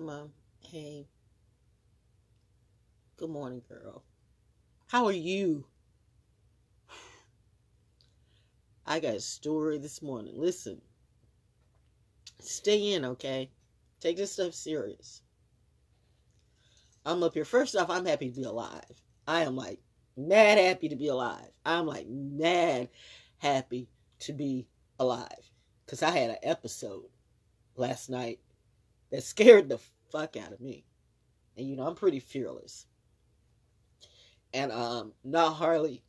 Mom. Hey. Good morning, girl. How are you? I got a story this morning. Listen. Stay in, okay? Take this stuff serious. I'm up here. First off, I'm happy to be alive. I am like mad happy to be alive. I'm like mad happy to be alive. Because I had an episode last night that scared the fuck out of me. And you know, I'm pretty fearless. And um not Harley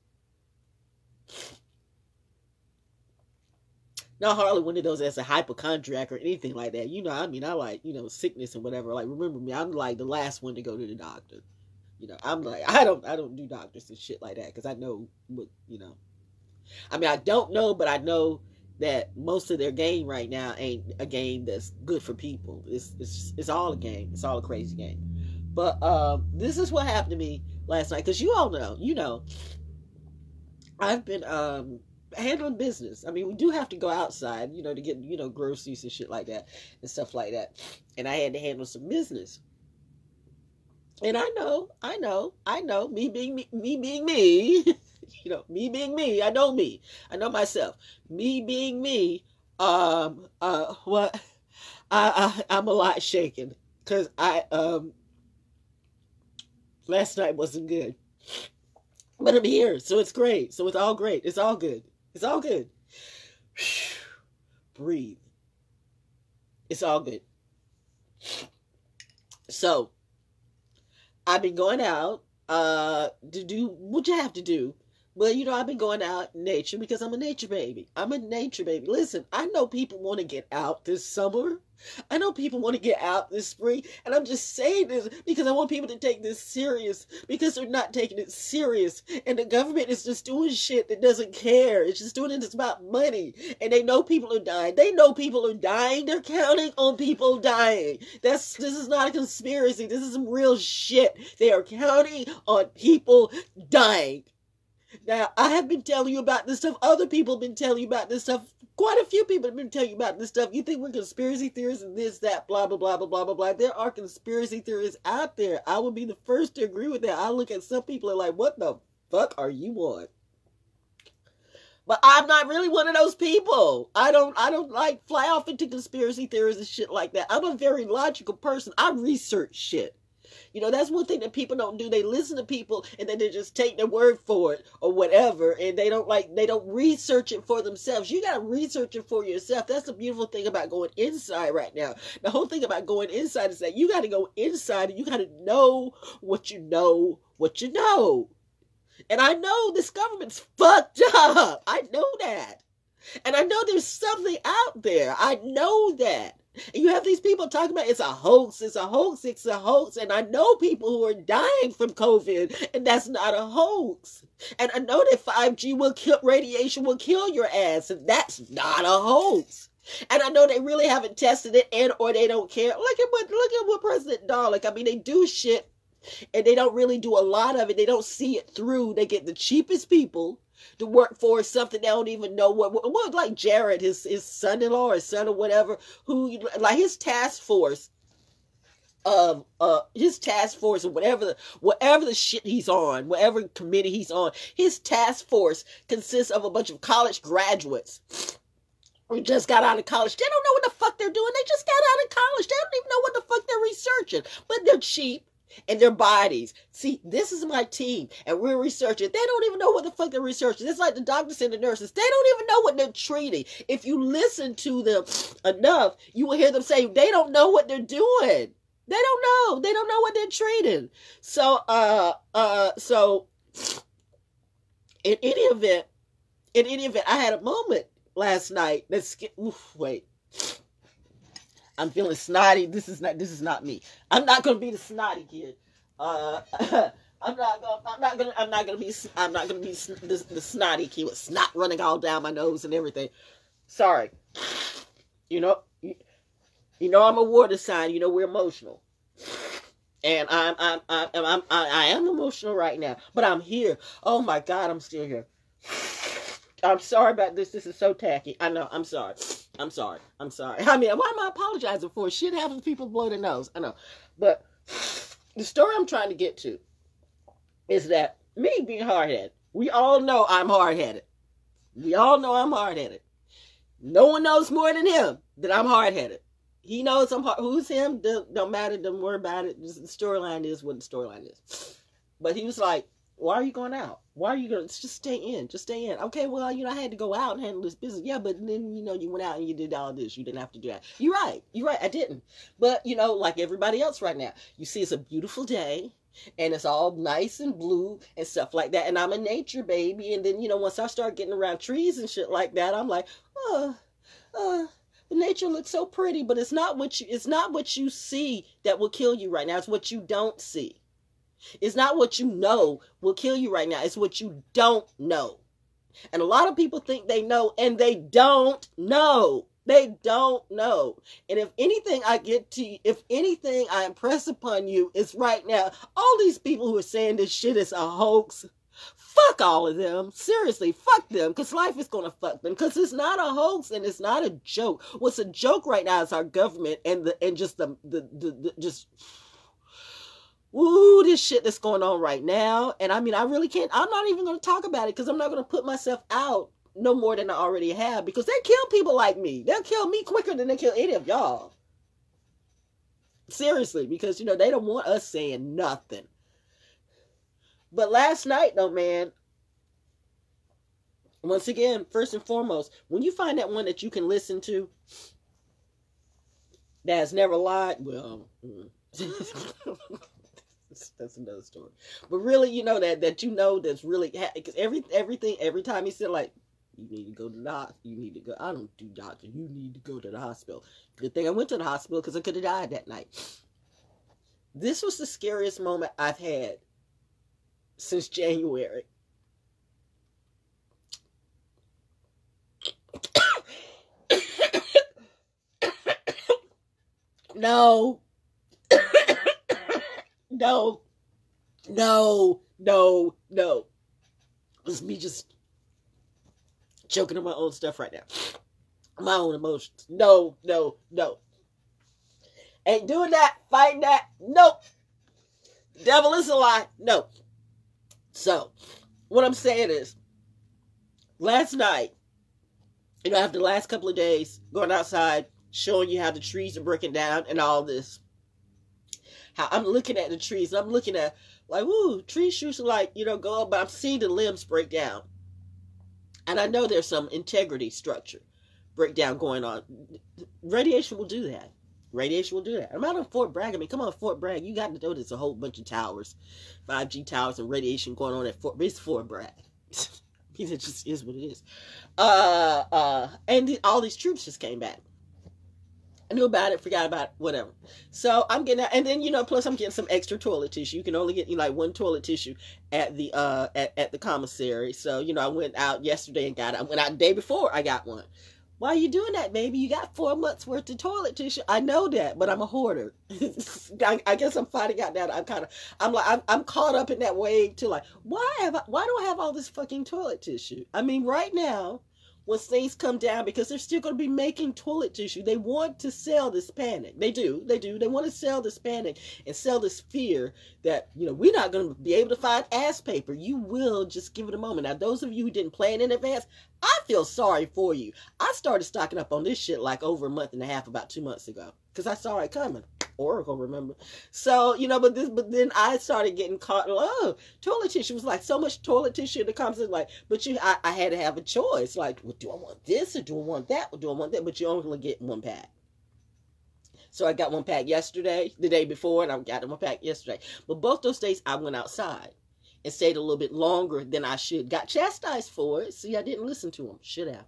not hardly one of those as a hypochondriac or anything like that. You know, I mean, I like, you know, sickness and whatever. Like, remember me, I'm like the last one to go to the doctor. You know, I'm like, I don't, I don't do doctors and shit like that because I know what, you know. I mean, I don't know, but I know that most of their game right now ain't a game that's good for people. It's, it's, it's all a game. It's all a crazy game. But um, this is what happened to me last night because you all know, you know, I've been um handling business. I mean, we do have to go outside, you know, to get, you know, groceries and shit like that and stuff like that. And I had to handle some business. And I know, I know, I know, me being me, me being me, you know, me being me, I know me. I know myself. Me being me, um, uh, what, I, I, I'm a lot shaken because I, um, last night wasn't good. But I'm here, so it's great. So it's all great. It's all good. It's all good. Breathe. It's all good. So, I've been going out uh to do what you have to do but you know, I've been going out in nature because I'm a nature baby. I'm a nature baby. Listen, I know people want to get out this summer. I know people want to get out this spring. And I'm just saying this because I want people to take this serious because they're not taking it serious. And the government is just doing shit that doesn't care. It's just doing it. It's about money. And they know people are dying. They know people are dying. They're counting on people dying. That's this is not a conspiracy. This is some real shit. They are counting on people dying. Now, I have been telling you about this stuff. Other people have been telling you about this stuff. Quite a few people have been telling you about this stuff. You think we're conspiracy theorists and this, that, blah, blah, blah, blah, blah, blah, blah. There are conspiracy theorists out there. I would be the first to agree with that. I look at some people and like, what the fuck are you on? But I'm not really one of those people. I don't I don't like fly off into conspiracy theories and shit like that. I'm a very logical person. I research shit. You know, that's one thing that people don't do. They listen to people and then they just take their word for it or whatever, and they don't like they don't research it for themselves. You gotta research it for yourself. That's the beautiful thing about going inside right now. The whole thing about going inside is that you gotta go inside and you gotta know what you know, what you know. And I know this government's fucked up. I know that. And I know there's something out there. I know that. And you have these people talking about it's a hoax, it's a hoax, it's a hoax. And I know people who are dying from COVID, and that's not a hoax. And I know that 5G will kill radiation will kill your ass, and that's not a hoax. And I know they really haven't tested it and or they don't care. Look at what look at what President Donald, I mean they do shit and they don't really do a lot of it. They don't see it through. They get the cheapest people to work for something they don't even know what what, what like Jared, his his son-in-law or son or whatever, who like his task force um uh his task force or whatever the whatever the shit he's on, whatever committee he's on, his task force consists of a bunch of college graduates who just got out of college. They don't know what the fuck they're doing. They just got out of college. They don't even know what the fuck they're researching. But they're cheap and their bodies. See, this is my team, and we're researching. They don't even know what the fuck they're researching. It's like the doctors and the nurses. They don't even know what they're treating. If you listen to them enough, you will hear them say they don't know what they're doing. They don't know. They don't know what they're treating. So, uh, uh, so in any event, in any event, I had a moment last night. Let's get. Oof, wait. I'm feeling snotty. This is not this is not me. I'm not gonna be the snotty kid. Uh, I'm not gonna. I'm not gonna. I'm not gonna be. I'm not gonna be the, the snotty kid with snot running all down my nose and everything. Sorry. You know. You, know I'm a water sign. You know we're emotional. And I'm I'm I'm I'm I am emotional right now, but I'm here. Oh my God, I'm still here. I'm sorry about this. This is so tacky. I know. I'm sorry. I'm sorry. I'm sorry. I mean, why am I apologizing for? Shit happens. People blow their nose. I know. But the story I'm trying to get to is that me being hard headed, we all know I'm hard headed. We all know I'm hard headed. No one knows more than him that I'm hard headed. He knows I'm hard. Who's him? Don't, don't matter. Don't worry about it. The storyline is what the storyline is. But he was like, why are you going out? Why are you going to just stay in? Just stay in. Okay, well, you know, I had to go out and handle this business. Yeah, but then, you know, you went out and you did all this. You didn't have to do that. You're right. You're right. I didn't. But, you know, like everybody else right now, you see it's a beautiful day and it's all nice and blue and stuff like that. And I'm a nature baby. And then, you know, once I start getting around trees and shit like that, I'm like, oh, uh, the nature looks so pretty, but it's not what you it's not what you see that will kill you right now. It's what you don't see. It's not what you know will kill you right now. It's what you don't know. And a lot of people think they know and they don't know. They don't know. And if anything I get to if anything I impress upon you is right now, all these people who are saying this shit is a hoax, fuck all of them. Seriously, fuck them. Because life is going to fuck them. Because it's not a hoax and it's not a joke. What's a joke right now is our government and the and just the the, the, the just Woo, this shit that's going on right now. And I mean, I really can't, I'm not even going to talk about it because I'm not going to put myself out no more than I already have because they kill people like me. They'll kill me quicker than they kill any of y'all. Seriously, because, you know, they don't want us saying nothing. But last night, though, man, once again, first and foremost, when you find that one that you can listen to that has never lied, well, mm. that's another story. But really, you know that that you know that's really because every everything every time he said like you need to go to the hospital. You need to go. I don't do doctor. You need to go to the hospital. Good thing I went to the hospital because I could have died that night. This was the scariest moment I've had since January. no. no. No. No. No. It's me just choking on my own stuff right now. My own emotions. No, no, no. Ain't doing that, fighting that. Nope. Devil is a lie. No. So, what I'm saying is, last night, you know, after the last couple of days, going outside, showing you how the trees are breaking down and all this, how I'm looking at the trees, I'm looking at, like, woo, trees shoots like, you know, go up, but I'm seeing the limbs break down. And I know there's some integrity structure breakdown going on. Radiation will do that. Radiation will do that. I'm out on Fort Bragg. I mean, come on, Fort Bragg. You got to know there's a whole bunch of towers, 5G towers, and radiation going on at Fort. It's Fort Bragg. It just is what it is. Uh, uh, and all these troops just came back. I knew about it, forgot about it, whatever. So I'm getting and then you know, plus I'm getting some extra toilet tissue. You can only get you know, like one toilet tissue at the uh at, at the commissary. So you know, I went out yesterday and got it. I went out the day before I got one. Why are you doing that, baby? You got four months worth of toilet tissue. I know that, but I'm a hoarder. I, I, guess I'm finding out that I'm kind of, I'm like, I'm, I'm caught up in that wave to like, why have I, why do I have all this fucking toilet tissue? I mean, right now, once things come down because they're still going to be making toilet tissue. They want to sell this panic. They do. They do. They want to sell this panic and sell this fear that, you know, we're not going to be able to find ass paper. You will just give it a moment. Now, those of you who didn't plan in advance, I feel sorry for you. I started stocking up on this shit like over a month and a half, about two months ago, because I saw it coming. Oracle, remember? So, you know, but this, but then I started getting caught. Oh, toilet tissue was like so much toilet tissue. The comments like, but you, I, I had to have a choice. Like, well, do I want this or do I want that or do I want that? But you only get one pack. So I got one pack yesterday, the day before, and I got one pack yesterday. But both those days I went outside and stayed a little bit longer than I should. Got chastised for it. See, I didn't listen to them. Should have.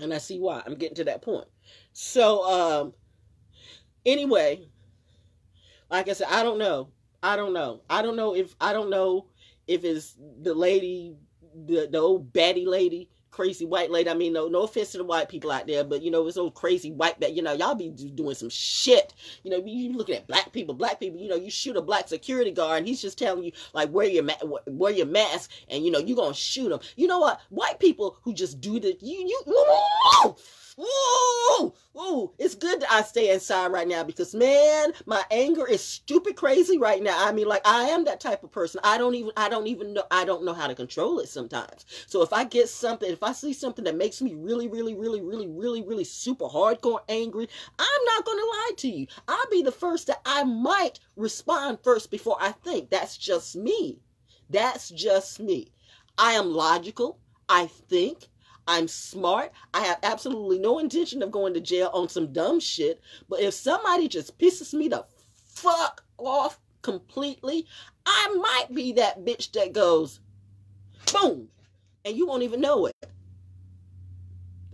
And I see why. I'm getting to that point. So, um, Anyway, like I said, I don't know. I don't know. I don't know if I don't know if it's the lady, the the old batty lady crazy white lady. I mean, no, no offense to the white people out there, but you know, it's old crazy white that you know, y'all be doing some shit. You know, you looking at black people, black people. You know, you shoot a black security guard, and he's just telling you like wear your ma- wear your mask, and you know you gonna shoot him. You know what? White people who just do the you you. Ooh, ooh, it's good that I stay inside right now because man, my anger is stupid crazy right now. I mean, like I am that type of person. I don't even I don't even know I don't know how to control it sometimes. So if I get something, if I see something that makes me really, really, really, really, really, really super hardcore angry, I'm not gonna lie to you. I'll be the first that I might respond first before I think. That's just me. That's just me. I am logical. I think. I'm smart. I have absolutely no intention of going to jail on some dumb shit. But if somebody just pisses me the fuck off completely, I might be that bitch that goes boom, and you won't even know it.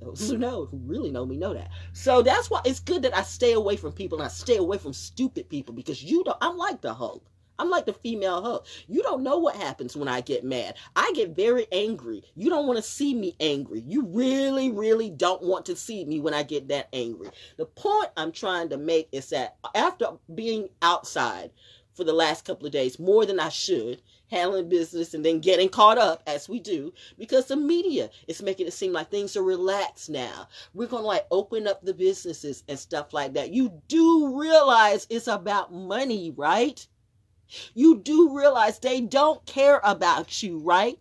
Those who know, who really know me, know that. So that's why it's good that I stay away from people and I stay away from stupid people because you don't. I'm like the Hulk. I'm like the female Hulk. You don't know what happens when I get mad. I get very angry. You don't want to see me angry. You really, really don't want to see me when I get that angry. The point I'm trying to make is that after being outside for the last couple of days, more than I should, handling business and then getting caught up as we do because the media is making it seem like things are relaxed now. We're going to like open up the businesses and stuff like that. You do realize it's about money, right? You do realize they don't care about you, right?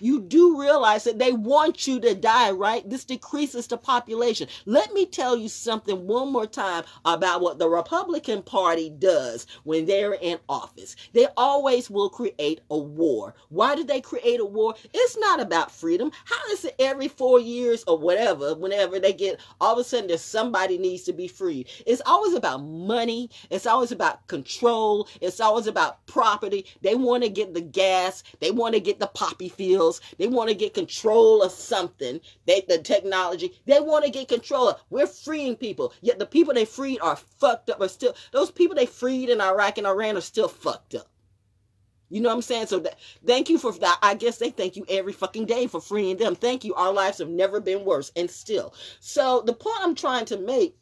You do realize that they want you to die, right? This decreases the population. Let me tell you something one more time about what the Republican Party does when they're in office. They always will create a war. Why do they create a war? It's not about freedom. How is it every four years or whatever, whenever they get all of a sudden there's somebody needs to be freed? It's always about money. It's always about control. It's always about property. They want to get the gas. They want to get the poppy field they want to get control of something. They the technology. They want to get control of. We're freeing people. Yet the people they freed are fucked up. Are still those people they freed in Iraq and Iran are still fucked up. You know what I'm saying? So that, thank you for that. I guess they thank you every fucking day for freeing them. Thank you. Our lives have never been worse and still. So the point I'm trying to make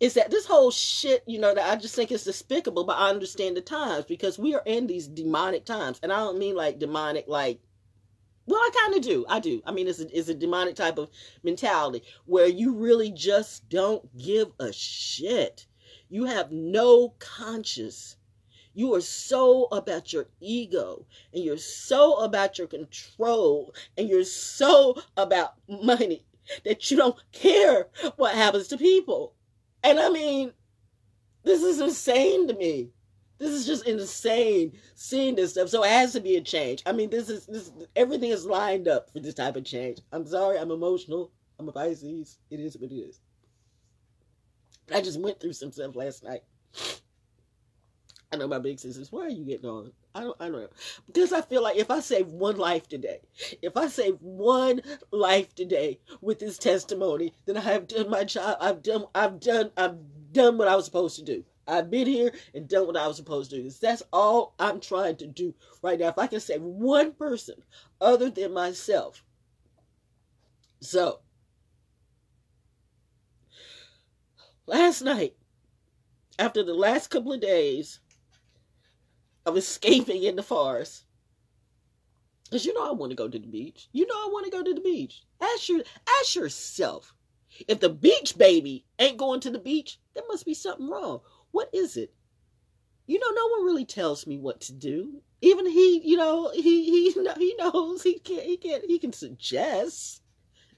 is that this whole shit, you know, that I just think is despicable, but I understand the times because we are in these demonic times. And I don't mean like demonic, like, well, I kind of do. I do. I mean, it's a, it's a demonic type of mentality where you really just don't give a shit. You have no conscience. You are so about your ego and you're so about your control and you're so about money that you don't care what happens to people. And I mean, this is insane to me. This is just insane seeing this stuff. So it has to be a change. I mean, this is this everything is lined up for this type of change. I'm sorry, I'm emotional. I'm a Pisces. It is what it is. I just went through some stuff last night. Know my big sisters. Why are you getting on? I don't, I don't know. Because I feel like if I save one life today, if I save one life today with this testimony, then I have done my job. I've done, I've done, I've done what I was supposed to do. I've been here and done what I was supposed to do. That's all I'm trying to do right now. If I can save one person other than myself. So, last night, after the last couple of days, of escaping in the forest. Because you know I want to go to the beach. You know I want to go to the beach. Ask, your, ask yourself. If the beach baby ain't going to the beach, there must be something wrong. What is it? You know, no one really tells me what to do. Even he, you know, he he he knows he can he can he can suggest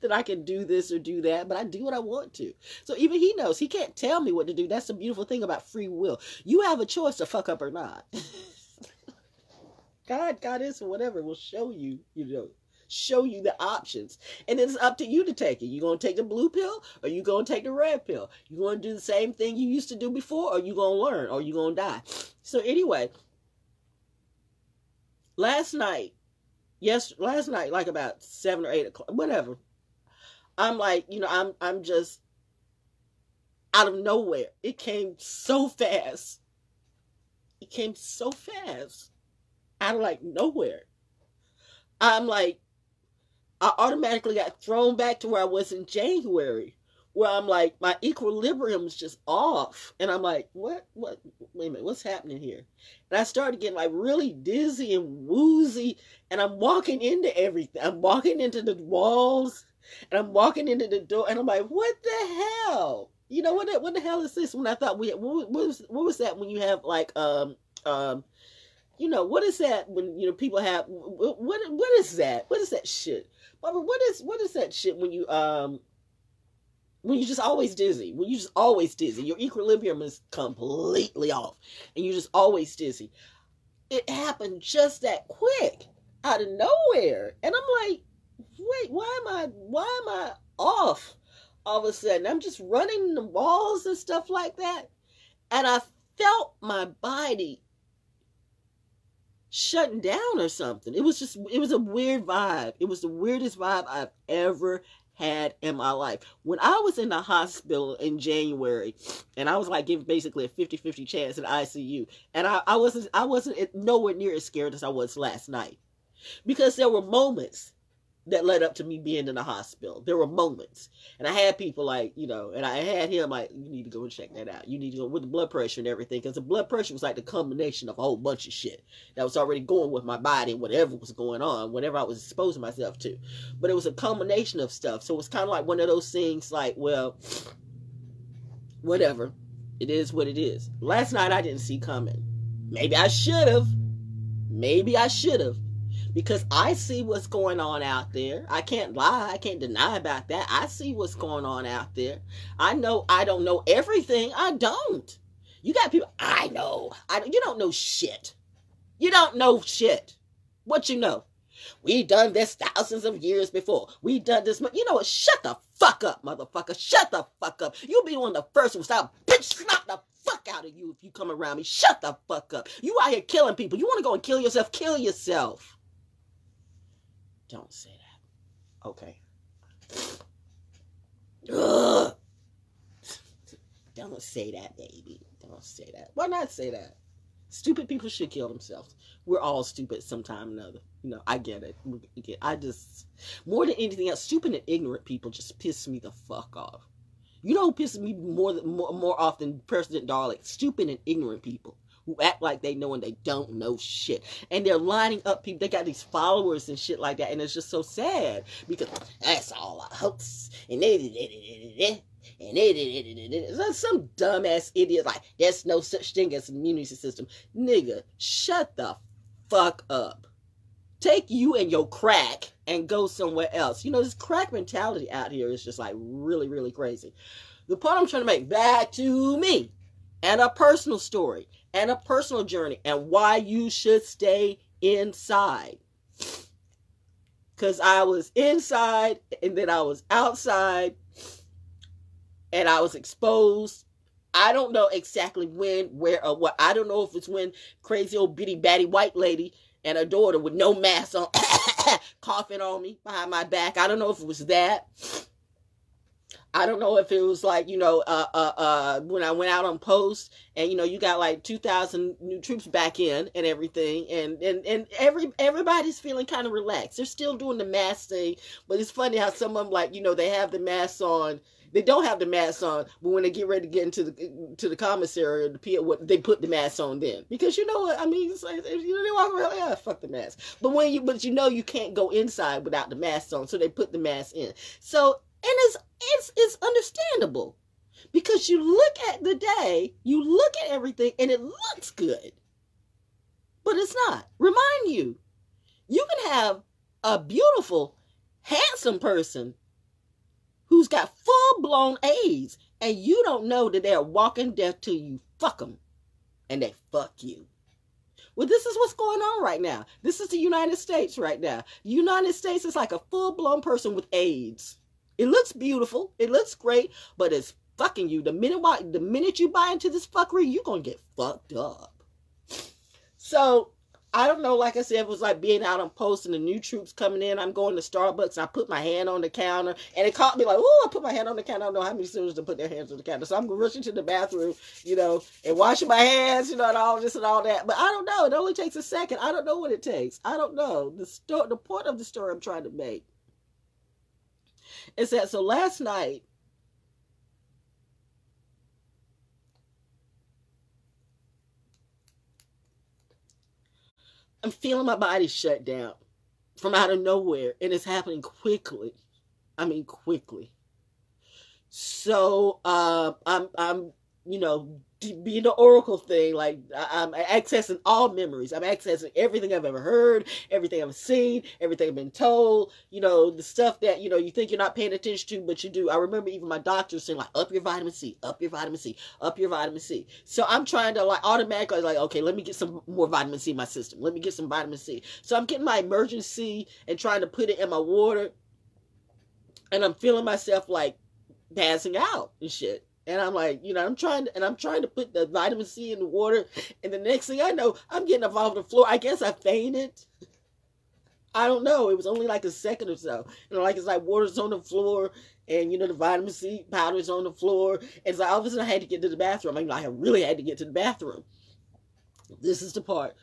that I can do this or do that, but I do what I want to. So even he knows he can't tell me what to do. That's the beautiful thing about free will. You have a choice to fuck up or not. God, God is or whatever will show you, you know, show you the options. And it's up to you to take it. You gonna take the blue pill or you gonna take the red pill? You gonna do the same thing you used to do before, or you gonna learn, or you gonna die. So anyway, last night, yes, last night, like about seven or eight o'clock, whatever. I'm like, you know, I'm I'm just out of nowhere. It came so fast. It came so fast out of like nowhere. I'm like, I automatically got thrown back to where I was in January, where I'm like, my equilibrium's just off. And I'm like, what, what, wait a minute, what's happening here? And I started getting like really dizzy and woozy. And I'm walking into everything. I'm walking into the walls and I'm walking into the door and I'm like, what the hell? You know, what, the, what the hell is this? When I thought we, what, what was, what was that when you have like, um, um, you know, what is that when, you know, people have, what, what is that? What is that shit? Barbara, what is, what is that shit when you, um, when you're just always dizzy, when you're just always dizzy, your equilibrium is completely off and you're just always dizzy. It happened just that quick out of nowhere. And I'm like, wait, why am I, why am I off all of a sudden? I'm just running the walls and stuff like that. And I felt my body shutting down or something. It was just, it was a weird vibe. It was the weirdest vibe I've ever had in my life. When I was in the hospital in January and I was like given basically a 50-50 chance in ICU and I, I wasn't I wasn't nowhere near as scared as I was last night. Because there were moments that led up to me being in the hospital. There were moments. And I had people like, you know, and I had him like, you need to go and check that out. You need to go with the blood pressure and everything. Because the blood pressure was like the combination of a whole bunch of shit that was already going with my body and whatever was going on, whatever I was exposing myself to. But it was a combination of stuff. So it was kind of like one of those things like, well, whatever. It is what it is. Last night I didn't see coming. Maybe I should have. Maybe I should have because I see what's going on out there. I can't lie. I can't deny about that. I see what's going on out there. I know I don't know everything. I don't. You got people, I know. I, you don't know shit. You don't know shit. What you know? We done this thousands of years before. We done this. You know what? Shut the fuck up, motherfucker. Shut the fuck up. You'll be one of the first ones. I'll bitch slap the fuck out of you if you come around me. Shut the fuck up. You out here killing people. You want to go and kill yourself? Kill yourself. Don't say that. Okay. Ugh. Don't say that, baby. Don't say that. Why not say that? Stupid people should kill themselves. We're all stupid sometime or another. You know, I get it. I just, more than anything else, stupid and ignorant people just piss me the fuck off. You know who pisses me more than more, more often, President Darling? Stupid and ignorant people who act like they know and they don't know shit. And they're lining up people. They got these followers and shit like that. And it's just so sad because that's all a hoax. And they, and it, some dumbass idiot like there's no such thing as immunity system. Nigga, shut the fuck up. Take you and your crack and go somewhere else. You know, this crack mentality out here is just like really, really crazy. The point I'm trying to make back to me and a personal story and a personal journey and why you should stay inside. Because I was inside and then I was outside and I was exposed. I don't know exactly when, where, or what. I don't know if it's when crazy old bitty batty white lady and her daughter with no mask on coughing on me behind my back. I don't know if it was that. I don't know if it was like, you know, uh, uh, uh, when I went out on post and, you know, you got like 2,000 new troops back in and everything. And, and, and every, everybody's feeling kind of relaxed. They're still doing the mask thing, but it's funny how some of them like, you know, they have the masks on. They don't have the mask on, but when they get ready to get into the to the commissary or the PO, what they put the mask on then because you know what I mean. It's like, you know they walk around, like, yeah, fuck the mask. But when you but you know you can't go inside without the mask on, so they put the mask in. So it's it's it's understandable because you look at the day, you look at everything, and it looks good, but it's not. Remind you, you can have a beautiful, handsome person who's got full blown AIDS, and you don't know that they're walking death till you fuck them, and they fuck you. Well, this is what's going on right now. This is the United States right now. The United States is like a full blown person with AIDS. It looks beautiful. It looks great, but it's fucking you. The minute why, the minute you buy into this fuckery, you're gonna get fucked up. So I don't know. Like I said, it was like being out on post and the new troops coming in. I'm going to Starbucks and I put my hand on the counter and it caught me like, oh, I put my hand on the counter. I don't know how many students to put their hands on the counter. So I'm rushing to the bathroom, you know, and washing my hands, you know, and all this and all that. But I don't know. It only takes a second. I don't know what it takes. I don't know. The story, the point of the story I'm trying to make And said, so last night, I'm feeling my body shut down from out of nowhere, and it's happening quickly. I mean, quickly. So uh, I'm, I'm, you know, being the oracle thing, like I'm accessing all memories. I'm accessing everything I've ever heard, everything I've seen, everything I've been told. You know, the stuff that you know you think you're not paying attention to, but you do. I remember even my doctor saying like, "Up your vitamin C, up your vitamin C, up your vitamin C." So I'm trying to like automatically like, okay, let me get some more vitamin C in my system. Let me get some vitamin C. So I'm getting my Emergen-C and trying to put it in my water, and I'm feeling myself like passing out and shit. And I'm like, you know, I'm trying to, and I'm trying to put the vitamin C in the water. And the next thing I know, I'm getting up off the floor. I guess I fainted. I don't know. It was only like a second or so. Know, like it's like water's on the floor and, you know, the vitamin C powder's on the floor. And so all of a sudden I had to get to the bathroom. I mean, I really had to get to the bathroom. This is the part.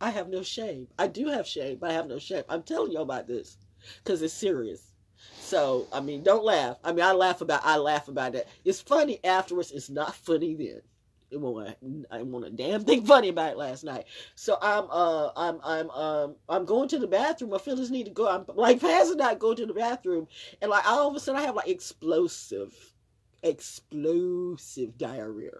I have no shame. I do have shame, but I have no shame. I'm telling you about this because it's serious. So I mean, don't laugh. I mean, I laugh about I laugh about it. It's funny afterwards. It's not funny then. It won't. I want a damn thing funny about it last night. So I'm uh I'm I'm um I'm going to the bathroom. My feelings need to go. I'm like passing out, go to the bathroom, and like all of a sudden I have like explosive, explosive diarrhea.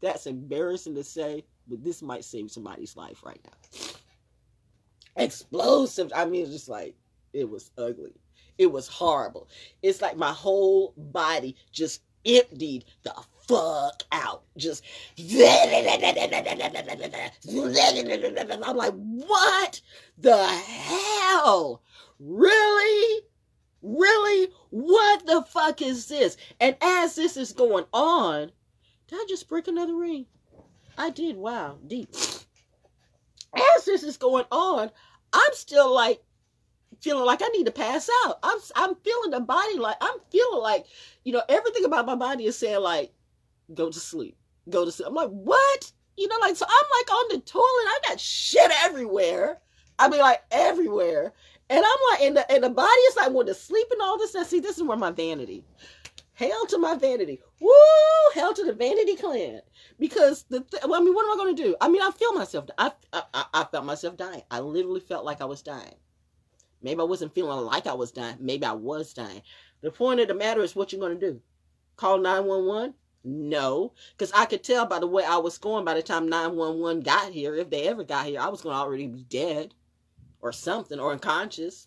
That's embarrassing to say, but this might save somebody's life right now. Explosive. I mean, it's just like it was ugly. It was horrible. It's like my whole body just emptied the fuck out. Just I'm like, what the hell? Really? Really? What the fuck is this? And as this is going on, did I just break another ring? I did. Wow, deep. As this is going on, I'm still like feeling like I need to pass out. I'm I'm feeling the body like I'm feeling like, you know, everything about my body is saying like, go to sleep, go to sleep. I'm like, what? You know, like so I'm like on the toilet. I got shit everywhere. I mean, like everywhere. And I'm like, and the and the body is like, want to sleep and all this. Now, see, this is where my vanity. Hell to my vanity. Woo! Hell to the vanity clan. Because the th- well, I mean, what am I going to do? I mean, I feel myself. I, I I felt myself dying. I literally felt like I was dying. Maybe I wasn't feeling like I was dying. Maybe I was dying. The point of the matter is what you're going to do. Call 911? No, because I could tell by the way I was going by the time 911 got here, if they ever got here, I was going to already be dead or something or unconscious.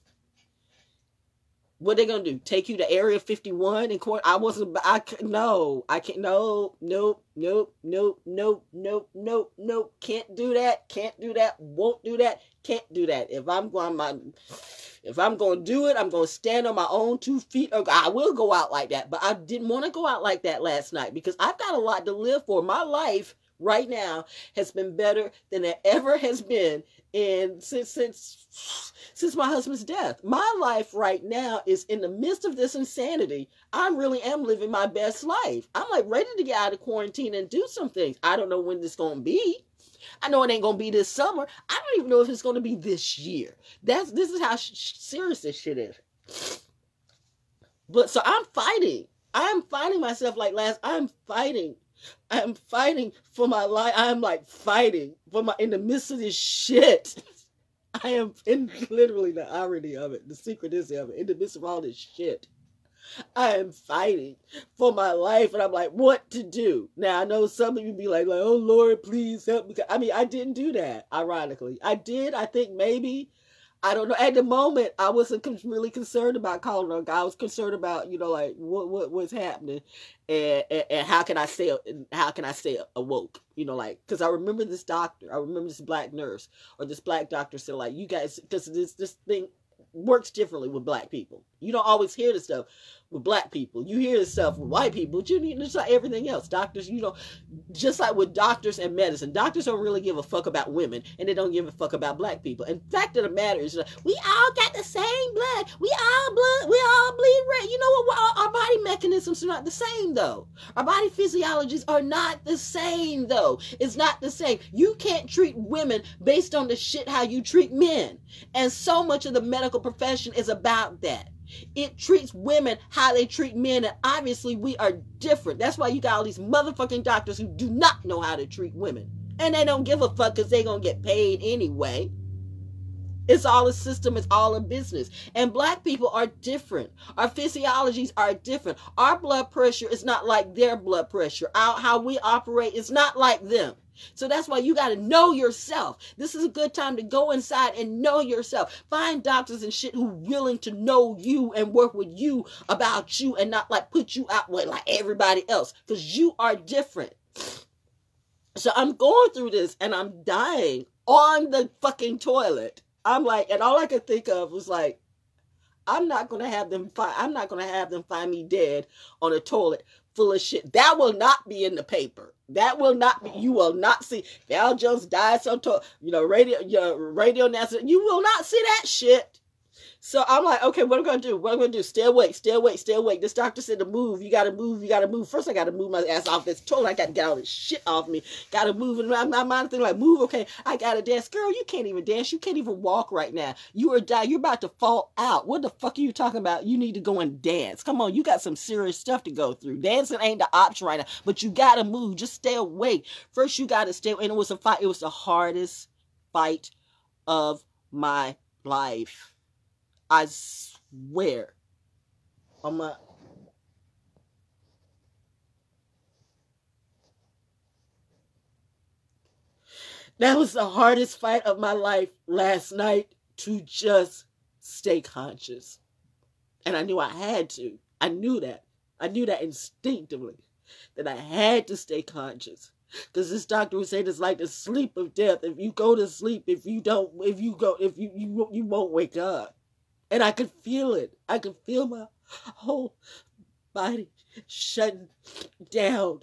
What they gonna do? Take you to Area 51 and court? I wasn't. I no. I can't. No. Nope. Nope. Nope. Nope. Nope. Nope. Nope. Can't do that. Can't do that. Won't do that. Can't do that. If I'm going, my if I'm to do it, I'm to stand on my own two feet. Or I will go out like that, but I didn't want to go out like that last night because I've got a lot to live for. My life right now has been better than it ever has been in since since since my husband's death. My life right now is in the midst of this insanity. I really am living my best life. I'm like ready to get out of quarantine and do some things. I don't know when this to be. I know it ain't gonna be this summer. I don't even know if it's gonna be this year. That's this is how sh- serious this shit is. But so I'm fighting. I'm fighting myself like last. I'm fighting. I'm fighting for my life. I'm like fighting for my in the midst of this shit. I am in literally the irony of it, the synchronicity of it, in the midst of all this shit. I am fighting for my life, and I'm like, what to do? Now I know some of you be like, like, oh Lord, please help me. I mean, I didn't do that. Ironically, I did. I think maybe. I don't know. At the moment, I wasn't really concerned about calling. I was concerned about, you know, like what what was happening, and, and, and how can I stay how can I stay awoke? You know, like because I remember this doctor, I remember this black nurse or this black doctor said, like, you guys, because this this thing works differently with black people. You don't always hear the stuff with black people. You hear the stuff with white people, but you need just like everything else. Doctors, you know, just like with doctors and medicine, doctors don't really give a fuck about women and they don't give a fuck about black people. And fact of the matter is, uh, we all got the same blood. We all blood. We all bleed red. You know what? Our body mechanisms are not the same though. Our body physiologies are not the same though. It's not the same. You can't treat women based on the shit how you treat men. And so much of the medical profession is about that. It treats women how they treat men, and obviously we are different. That's why you got all these motherfucking doctors who do not know how to treat women. And they don't give a fuck because they're going to get paid anyway. It's all a system, it's all a business. And black people are different. Our physiologies are different. Our blood pressure is not like their blood pressure. Our, how we operate is not like them. So that's why you got to know yourself. This is a good time to go inside and know yourself. Find doctors and shit who willing to know you and work with you about you and not like put you out with like everybody else because you are different. So I'm going through this and I'm dying on the fucking toilet. I'm like, and all I could think of was like, I'm not gonna have them find. I'm not gonna have them find me dead on a toilet full of shit. That will not be in the paper. That will not be. You oh. will not see Val Jones died some to, you know radio your radio announcer. You will not see that shit. So I'm like, okay, what am I gonna do? What am I gonna do? Stay awake, stay awake, stay awake. This doctor said to move. You gotta move. You gotta move. First, I gotta move my ass off this toilet. I gotta get all this shit off me. Gotta move. And my, my mind thinking like, move. Okay, I gotta dance. Girl, you can't even dance. You can't even walk right now. You are die. You're about to fall out. What the fuck are you talking about? You need to go and dance. Come on, you got some serious stuff to go through. Dancing ain't the option right now. But you gotta move. Just stay awake. First, you gotta stay. And it was a fight. It was the hardest fight of my life. I swear. I'm a. That was the hardest fight of my life last night to just stay conscious. And I knew I had to. I knew that. I knew that instinctively that I had to stay conscious. Because this doctor was saying it's like the sleep of death. If you go to sleep, if you don't, if you go, if you you you won't wake up. And I could feel it. I could feel my whole body shutting down.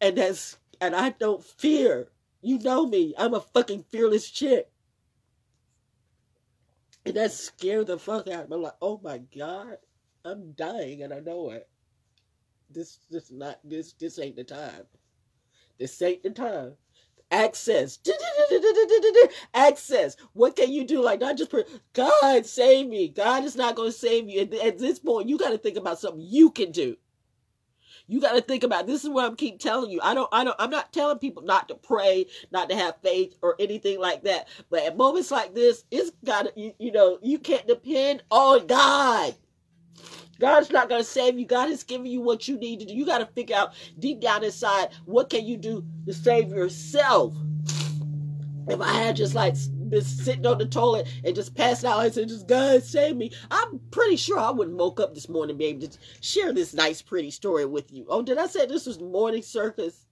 And that's and I don't fear. You know me. I'm a fucking fearless chick. And that scared the fuck out of me. I'm like, oh my God. I'm dying and I know it. This this not this this ain't the time. This ain't the time access. Access. What can you do? Like not just pray, god save me. God is not going to save you. At, at this point you got to think about something you can do. You got to think about this is what i'm keep telling you. I don't i don't i'm not telling people not to pray not to have faith or anything like that. But at moments like this it's got to you, you know you can't depend on god God's not going to save you. God has given you what you need to do. You got to figure out deep down inside what can you do to save yourself. If I had just like been sitting on the toilet and just passed out and said, just God save me, I'm pretty sure I wouldn't woke up this morning and be able to share this nice, pretty story with you. Oh, did I say this was morning circus?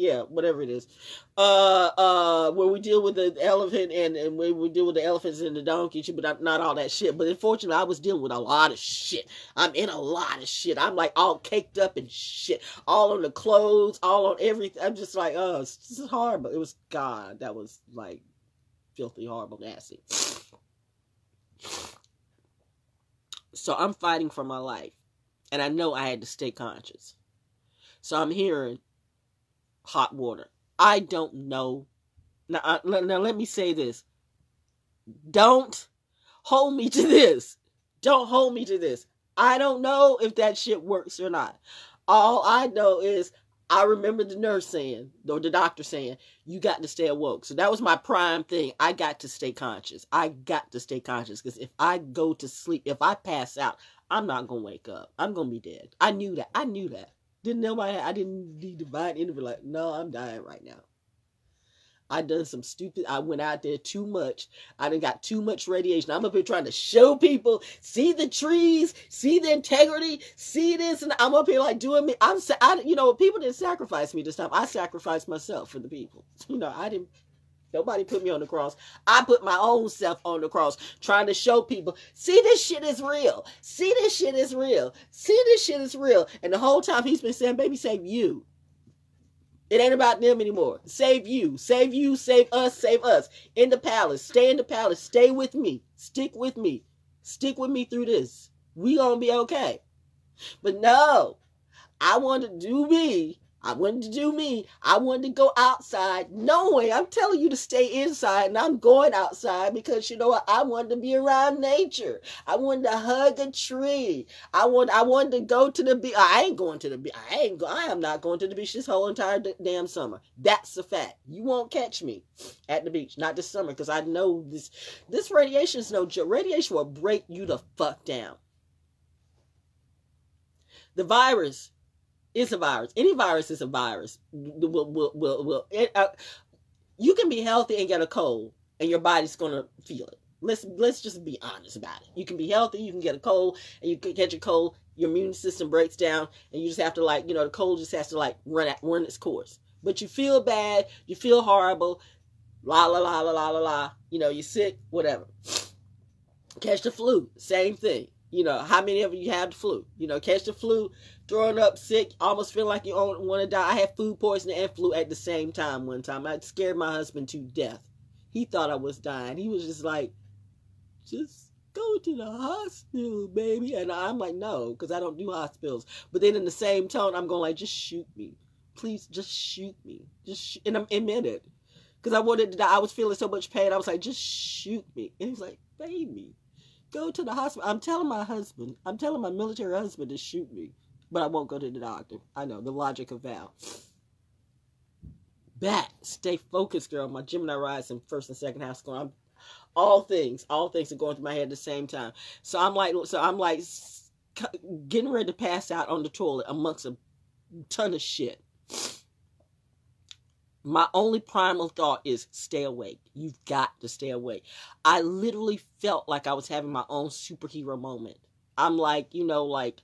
Yeah, whatever it is. Uh, uh, where we deal with the elephant and, and where we deal with the elephants and the donkey, but not, not all that shit. But unfortunately, I was dealing with a lot of shit. I'm in a lot of shit. I'm like all caked up and shit, all on the clothes, all on everything. I'm just like, oh, this is horrible. It was God. That was like filthy, horrible, nasty. So I'm fighting for my life, and I know I had to stay conscious. So I'm hearing hot water. I don't know. Now, uh, now let me say this. Don't hold me to this. Don't hold me to this. I don't know if that shit works or not. All I know is I remember the nurse saying, or the doctor saying, you got to stay awoke. So that was my prime thing. I got to stay conscious. I got to stay conscious because if I go to sleep, if I pass out, I'm not going to wake up. I'm going to be dead. I knew that. I knew that. Didn't know nobody, I didn't need to buy an like, no, I'm dying right now. I done some stupid. I went out there too much. I done got too much radiation. I'm up here trying to show people, see the trees, see the integrity, see this, and I'm up here like doing me. I'm, I, you know, people didn't sacrifice me this time. I sacrificed myself for the people. You know, I didn't Nobody put me on the cross. I put my own self on the cross, trying to show people, see, this shit is real. See, this shit is real. See, this shit is real. And the whole time he's been saying, baby, save you. It ain't about them anymore. Save you. Save you. Save us. Save us. In the palace. Stay in the palace. Stay with me. Stick with me. Stick with me through this. We gonna be okay. But no, I want to do me I wanted to do me. I wanted to go outside, No way. I'm telling you to stay inside, and I'm going outside because you know what? I wanted to be around nature. I wanted to hug a tree. I want. I wanted to go to the beach. I ain't going to the beach. I ain't. Go, I am not going to the beach this whole entire damn summer. That's a fact. You won't catch me at the beach, not this summer, because I know this. This radiation is no joke. Radiation will break you the fuck down. The virus is a virus. Any virus is a virus. Will will will will. It, uh, you can be healthy and get a cold, and your body's gonna feel it. Let's let's just be honest about it. You can be healthy, you can get a cold, and you can catch a cold. Your immune system breaks down, and you just have to like you know the cold just has to like run at, run its course. But you feel bad, you feel horrible, la la la la la la la. You know you're sick, whatever. Catch the flu, same thing. You know, how many of you have the flu? You know, catch the flu, throwing up sick, almost feel like you want to die. I had food poisoning and flu at the same time one time. I scared my husband to death. He thought I was dying. He was just like, just go to the hospital, baby. And I'm like, no, because I don't do hospitals. But then in the same tone, I'm going like, just shoot me. Please, just shoot me. Just sh-. and I'm admit it. Because I wanted to die. I was feeling so much pain. I was like, just shoot me. And he's like, baby go to the hospital. I'm telling my husband, I'm telling my military husband to shoot me, but I won't go to the doctor. I know the logic of Val. Back, stay focused, girl. My Gemini rising first and second house going. I'm all things, all things are going through my head at the same time. So I'm like, so I'm like getting ready to pass out on the toilet amongst a ton of shit my only primal thought is stay awake. You've got to stay awake. I literally felt like I was having my own superhero moment. I'm like, you know, like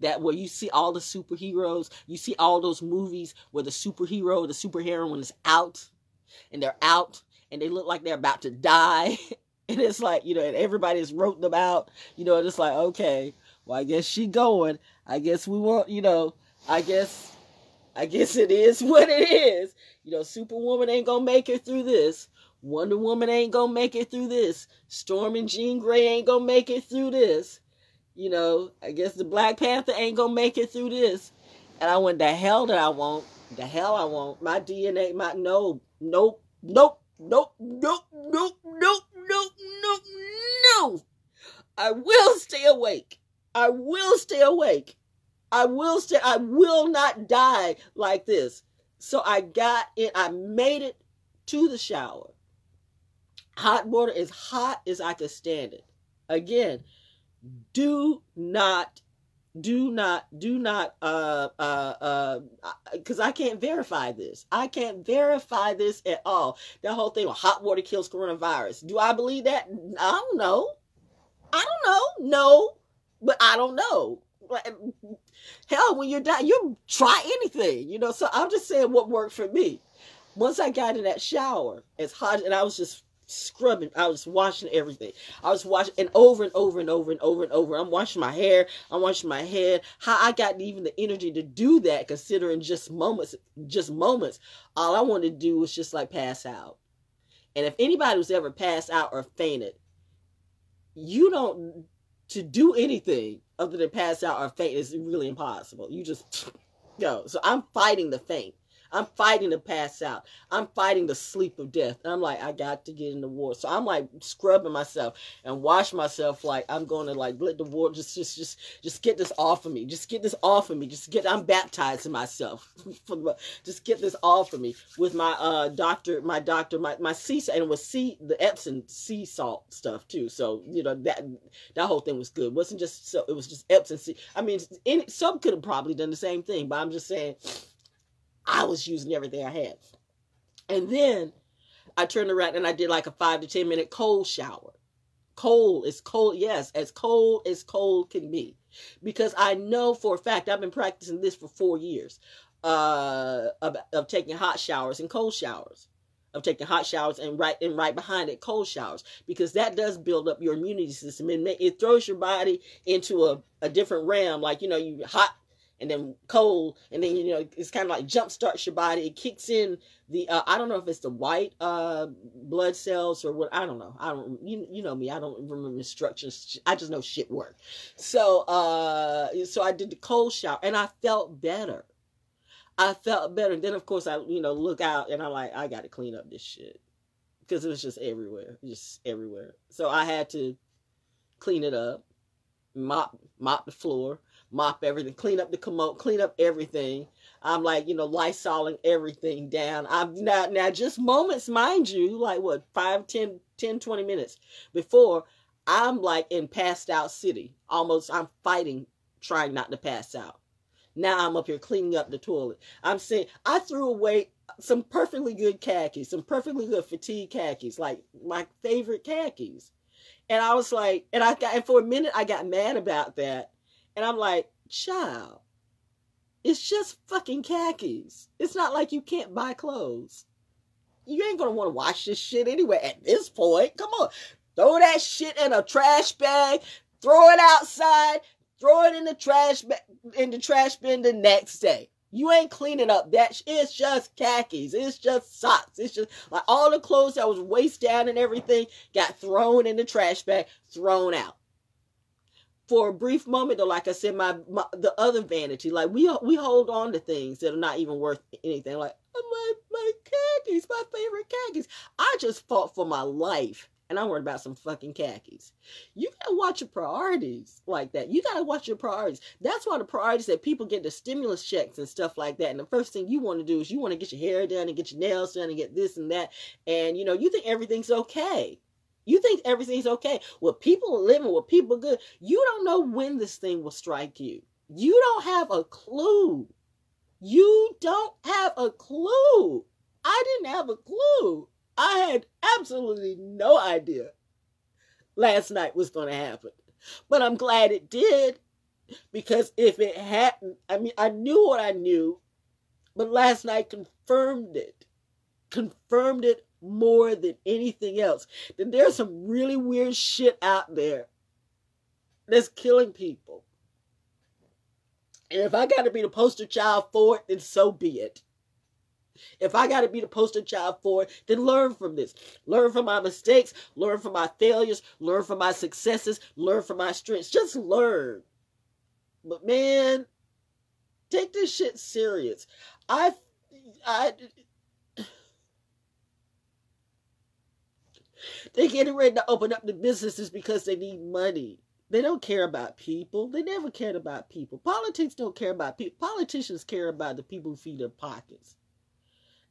that where you see all the superheroes, you see all those movies where the superhero, the superheroine is out and they're out and they look like they're about to die. and it's like, you know, and everybody's wrote them out, you know, and it's like, okay, well, I guess she going. I guess we want, you know, I guess I guess it is what it is. You know, Superwoman ain't gonna make it through this. Wonder Woman ain't gonna make it through this. Storm and Jean Grey ain't gonna make it through this. You know, I guess the Black Panther ain't gonna make it through this. And I went, the hell that I won't. The hell I won't. My DNA, my no, nope, nope, nope, nope, nope, nope, nope, nope, no. I will stay awake. I will stay awake. I will stay, I will not die like this. So I got it, I made it to the shower. Hot water as hot as I could stand it. Again, do not do not do not uh uh uh because i can't verify this. I can't verify this at all. That whole thing with hot water kills coronavirus. Do i believe that? I don't know. I don't know. No but i don't know. Hell, when you're dying, you try anything, you know. So I'm just saying what worked for me. Once I got in that shower, it's hot, and I was just scrubbing. I was washing everything. I was washing, and over and over and over and over and over. I'm washing my hair. I'm washing my head. How I got even the energy to do that, considering just moments, just moments. All I wanted to do was just like pass out. And if anybody was ever passed out or fainted, you don't to do anything other than pass out or faint is really impossible. You just go. So I'm fighting the faint. I'm fighting to pass out. I'm fighting the sleep of death. And I'm like, I got to get in the water. So I'm like scrubbing myself and wash myself like I'm going to like let the water just just just just get this off of me. Just get this off of me. Just get I'm baptizing myself. just get this off of me with my uh doctor, my doctor, my my sea and it was sea the Epsom sea salt stuff too. So, you know, that that whole thing was good. It wasn't just so it was just Epsom sea. I mean, any, some could have probably done the same thing, but I'm just saying I was using everything I had. And then I turned around and I did like a five to 10 minute cold shower. Cold is cold, yes, as cold as cold can be. Because I know for a fact, I've been practicing this for four years uh, of, of taking hot showers and cold showers of taking hot showers and right and right behind it cold showers because that does build up your immunity system and it throws your body into a, a different realm like you know you hot and then cold, and then you know it's kind of like jump starts your body. It kicks in the uh, I don't know if it's the white uh, blood cells or what. I don't know. I don't. You you know me. I don't remember instructions. I just know shit work. So uh, so I did the cold shower, and I felt better. I felt better. and Then of course I, you know, look out and I'm like, I got to clean up this shit because it was just everywhere, just everywhere. So I had to clean it up, mop mop the floor, mop everything, clean up the commode, clean up everything. I'm like, you know, lysoling everything down. I'm now now just moments, mind you, like what, 5, 10, 10, 20 minutes before I'm like in passed out city. Almost I'm fighting trying not to pass out. Now I'm up here cleaning up the toilet. I'm saying I threw away some perfectly good khakis, some perfectly good fatigue khakis, like my favorite khakis. And I was like, and I got, and for a minute I got mad about that. And I'm like, child, it's just fucking khakis. It's not like you can't buy clothes. You ain't gonna want to wash this shit anyway at this point. Come on. Throw that shit in a trash bag, throw it outside, throw it in the trash in the trash bin the next day. You ain't cleaning up that. It's just khakis. It's just socks. It's just like all the clothes that was waist down and everything got thrown in the trash bag, thrown out. For a brief moment, though, like I said, my, my the other vanity, like we we hold on to things that are not even worth anything. Like oh, my my khakis, my favorite khakis. I just fought for my life and I'm worried about some fucking khakis. You gotta watch your priorities like that. You gotta watch your priorities. That's why the priorities that people get the stimulus checks and stuff like that. And the first thing you want to do is you want to get your hair done and get your nails done and get this and that. And you know, you think everything's okay. You think everything's okay. Well, people living, well, people good. You don't know when this thing will strike you. You don't have a clue. You don't have a clue. I didn't have a clue. I had absolutely no idea last night was going to happen. But I'm glad it did because if it hadn't, I mean, I knew what I knew, but last night confirmed it. Confirmed it more than anything else. That there's some really weird shit out there that's killing people. And if I got to be the poster child for it, then so be it. If I got to be the poster child for it, then learn from this. Learn from my mistakes, learn from my failures, learn from my successes, learn from my strengths. Just learn. But man, take this shit serious. I I They're getting ready to open up the businesses because they need money. They don't care about people. They never cared about people. Politics don't care about people. Politicians care about the people who feed their pockets.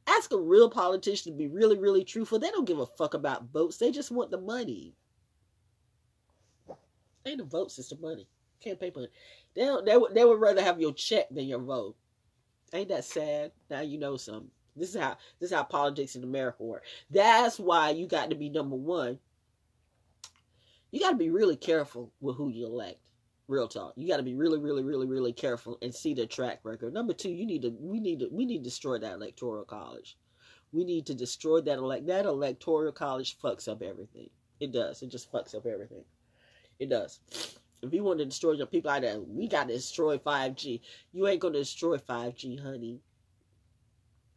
Ask a real politician to be really, really truthful. They don't give a fuck about votes. They just want the money. Ain't the votes, it's the money. Can't pay it. They, they, they would rather have your check than your vote. Ain't that sad? Now you know something. This is how this is how politics in America work. That's why you got to be number one. You got to be really careful with who you elect. Real talk. You got to be really, really, really, really careful and see the track record. Number two, you need to we need to we need to destroy that electoral college. We need to destroy that elect that electoral college fucks up everything. It does. It just fucks up everything. It does. If you want to destroy your people out there, we got to destroy 5G. You ain't going to destroy 5G, honey.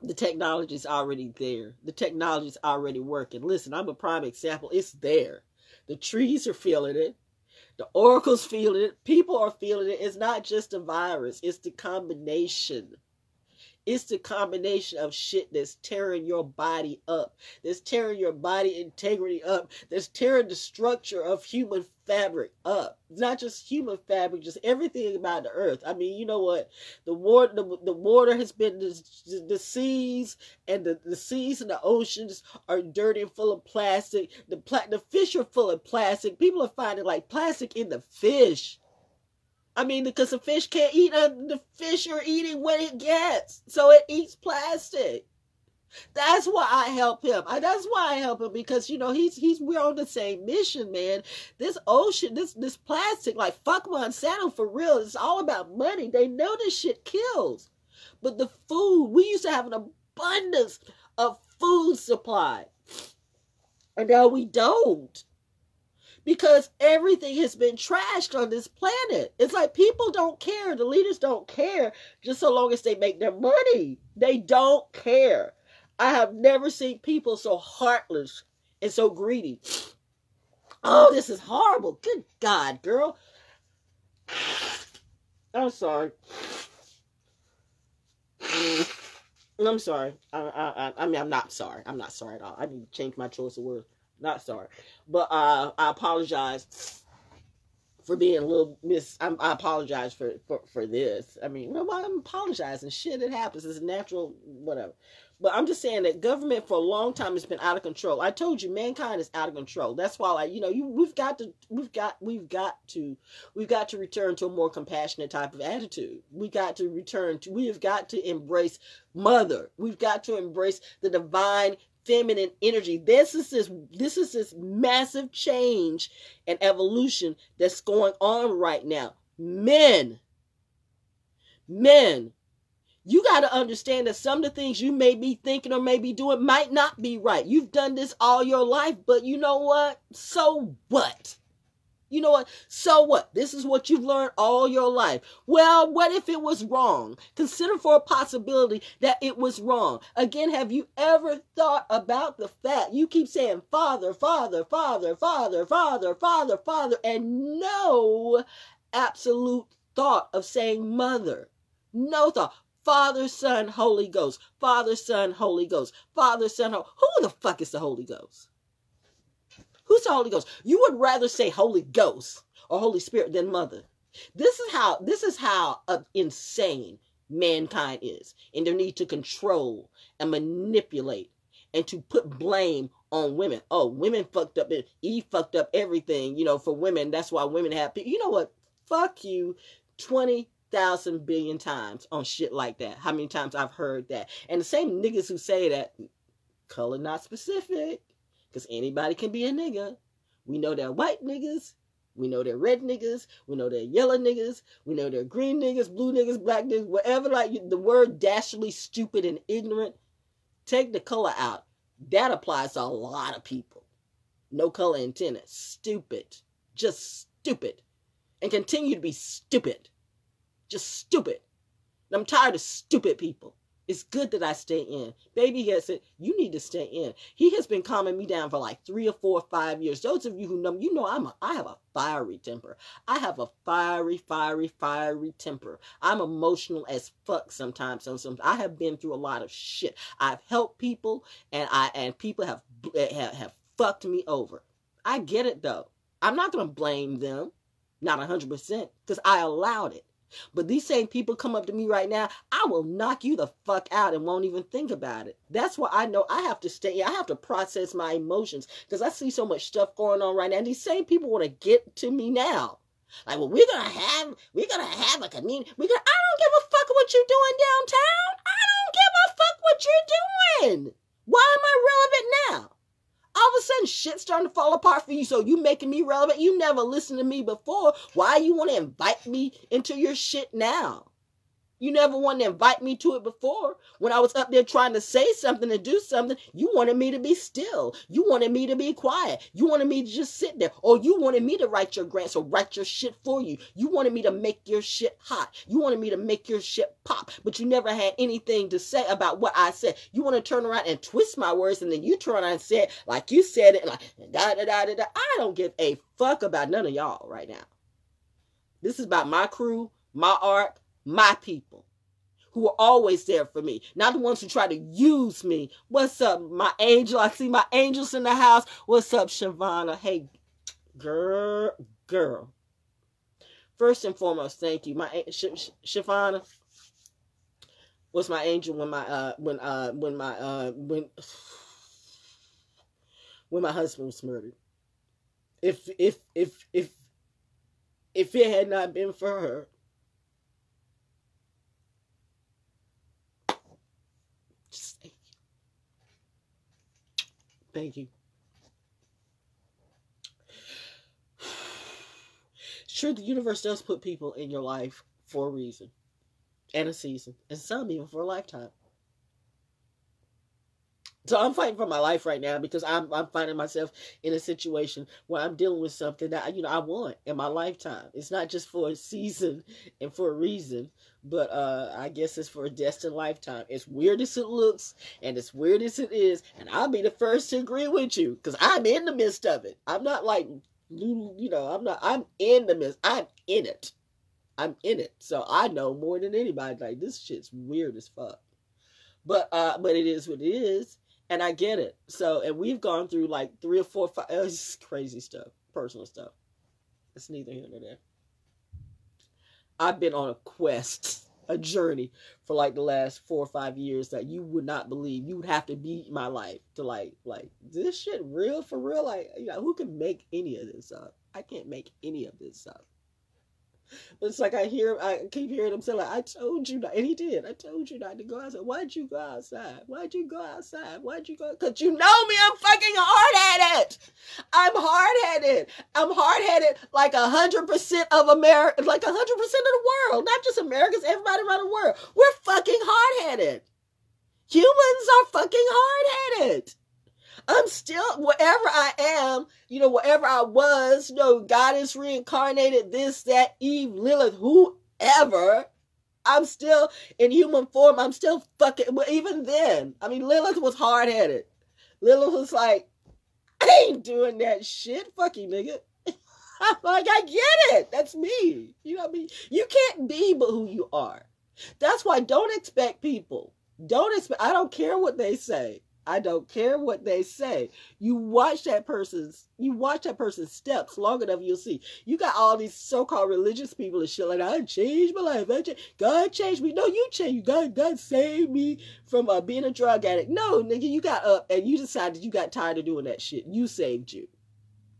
The technology's already there. The technology's already working. Listen, I'm a prime example. It's there. The trees are feeling it. The oracle's feeling it. People are feeling it. It's not just a virus, it's the combination. It's the combination of shit that's tearing your body up, that's tearing your body integrity up, that's tearing the structure of human fabric up. Not just human fabric, just everything about the earth. I mean, you know what? The water, the, the water has been the, the seas, and the, the seas and the oceans are dirty and full of plastic. The pla- the fish are full of plastic. People are finding like plastic in the fish. I mean, because the fish can't eat, uh, the fish are eating what it gets. So it eats plastic. That's why I help him. I, that's why I help him because you know he's he's we're on the same mission, man. This ocean, this this plastic, like fuck Monsanto for real. It's all about money. They know this shit kills. But the food, we used to have an abundance of food supply. And now we don't because everything has been trashed on this planet. It's like people don't care. The leaders don't care just so long as they make their money. They don't care. I have never seen people so heartless and so greedy. Oh, this is horrible. Good God, girl. I'm sorry. I'm sorry. I, I, I mean, I'm not sorry. I'm not sorry at all. I need to change my choice of words. Not sorry, but uh, I apologize for being a little miss. I'm, i apologize for, for for this. I mean, no, I'm apologizing. Shit, it happens. It's natural, whatever. But I'm just saying that government for a long time has been out of control. I told you, mankind is out of control. That's why, like, you know, you we've got to, we've got, we've got to, we've got to return to a more compassionate type of attitude. We got to return to, we have got to embrace mother. We've got to embrace the divine feminine energy. This is this this is this massive change and evolution that's going on right now. Men, men, you got to understand that some of the things you may be thinking or may be doing might not be right. You've done this all your life, but you know what? So what? You know what? So what? This is what you've learned all your life. Well, what if it was wrong? Consider for a possibility that it was wrong. Again, have you ever thought about the fact you keep saying father, father, father, father, father, father, father, and no absolute thought of saying mother? No thought. Father, Son, Holy Ghost. Father, Son, Holy Ghost. Father, Son, Holy. Who the fuck is the Holy Ghost? Who's the Holy Ghost? You would rather say Holy Ghost or Holy Spirit than Mother. This is how this is how uh, insane mankind is in their need to control and manipulate and to put blame on women. Oh, women fucked up. Eve fucked up everything, you know, for women. That's why women have. You know what? Fuck you. Twenty thousand billion times on shit like that. How many times I've heard that? And the same niggas who say that, color not specific. Because anybody can be a nigga. We know they're white niggas. We know they're red niggas. We know they're yellow niggas. We know they're green niggas, blue niggas, black niggas, whatever. Like the word dastardly, stupid, and ignorant. Take the color out. That applies to a lot of people. No color intended. Stupid. Just stupid. And continue to be stupid. Just stupid. And I'm tired of stupid people. It's good that I stay in. Baby has said, you need to stay in. He has been calming me down for like three or four or five years. Those of you who know, me, you know I'm a I have a fiery temper. I have a fiery, fiery, fiery temper. I'm emotional as fuck sometimes. Sometimes I have been through a lot of shit. I've helped people and I and people have eh, have, have fucked me over. I get it though. I'm not gonna blame them. Not 100% because I allowed it. But these same people come up to me right now, I will knock you the fuck out and won't even think about it. That's why I know I have to stay. I have to process my emotions because I see so much stuff going on right now. And these same people want to get to me now. Like, well, we're gonna have we're gonna have a community. We're gonna. I don't give a fuck what you're doing downtown. I don't give a fuck what you're doing. Why am I relevant now? All of a sudden shit's starting to fall apart for you. So you making me relevant. You never listened to me before. Why you want to invite me into your shit now? You never wanted to invite me to it before. When I was up there trying to say something and do something, you wanted me to be still. You wanted me to be quiet. You wanted me to just sit there. Or you wanted me to write your grants or write your shit for you. You wanted me to make your shit hot. You wanted me to make your shit pop. But you never had anything to say about what I said. You want to turn around and twist my words and then you turn around and say it like you said it like da da da da da. I don't give a fuck about none of y'all right now. This is about my crew, my art, my people who are always there for me, not the ones who try to use me. What's up, my angel? I see my angels in the house. What's up, Shavana? Hey, girl, girl. First and foremost, thank you, my Sh- Sh-. Was my angel when my uh when uh when my uh when when my husband was murdered. If if if if if it had not been for her, Thank you. Sure, the universe does put people in your life for a reason and a season, and some even for a lifetime. So I'm fighting for my life right now because I'm I'm finding myself in a situation where I'm dealing with something that you know I want in my lifetime. It's not just for a season and for a reason, but uh I guess it's for a destined lifetime. As weird as it looks and as weird as it is, and I'll be the first to agree with you because I'm in the midst of it. I'm not like you know, I'm not I'm in the midst. I'm in it. I'm in it, so I know more than anybody. Like this shit's weird as fuck, but uh, but it is what it is, and I get it. So, and we've gone through like three or four, five, it's crazy stuff, personal stuff. It's neither here nor there. I've been on a quest, a journey for like the last four or five years that you would not believe. You would have to be my life to like, like this shit real for real. Like, you know, who can make any of this up? I can't make any of this up. But it's like I hear, I keep hearing him say, like, I told you not, and he did. I told you not to go outside. Why'd you go outside? Why'd you go outside? Why'd you go? Because you know me, I'm fucking hard headed. I'm hard headed. I'm hard headed like a hundred percent of America, like a hundred percent of the world, not just Americans, everybody around the world. We're fucking hard headed. Humans are fucking hard headed. I'm still wherever I am, you know, wherever I was, you know, God is reincarnated, this, that, Eve, Lilith, whoever. I'm still in human form. I'm still fucking. But even then, I mean, Lilith was hard headed. Lilith was like, I ain't doing that shit. Fuck you, nigga. I'm like, I get it. That's me. You know what I mean? You can't be but who you are. That's why don't expect people. Don't expect. I don't care what they say. I don't care what they say. You watch that person's you watch that person's steps long enough, you'll see. You got all these so-called religious people and shit like I changed my life. I changed, God changed me. No, you changed. God, God saved me from uh, being a drug addict. No, nigga, you got up and you decided you got tired of doing that shit. You saved you.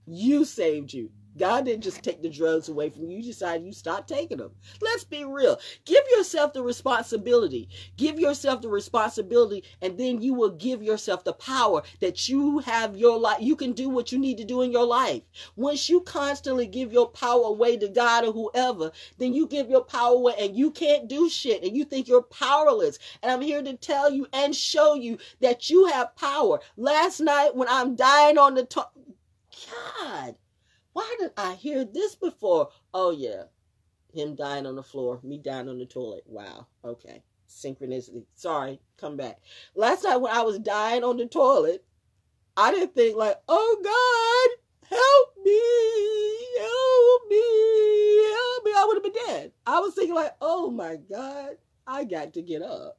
You saved you. God didn't just take the drugs away from you. You decided you stopped taking them. Let's be real. Give yourself the responsibility. Give yourself the responsibility, and then you will give yourself the power that you have your life. You can do what you need to do in your life. Once you constantly give your power away to God or whoever, then you give your power away and you can't do shit and you think you're powerless. And I'm here to tell you and show you that you have power. Last night when I'm dying on the top, God why did I hear this before? Oh, yeah. Him dying on the floor, me dying on the toilet. Wow. Okay. Synchronicity. Sorry. Come back. Last night when I was dying on the toilet, I didn't think, like, oh, God, help me. Help me. Help me. I would have been dead. I was thinking, like, oh, my God, I got to get up.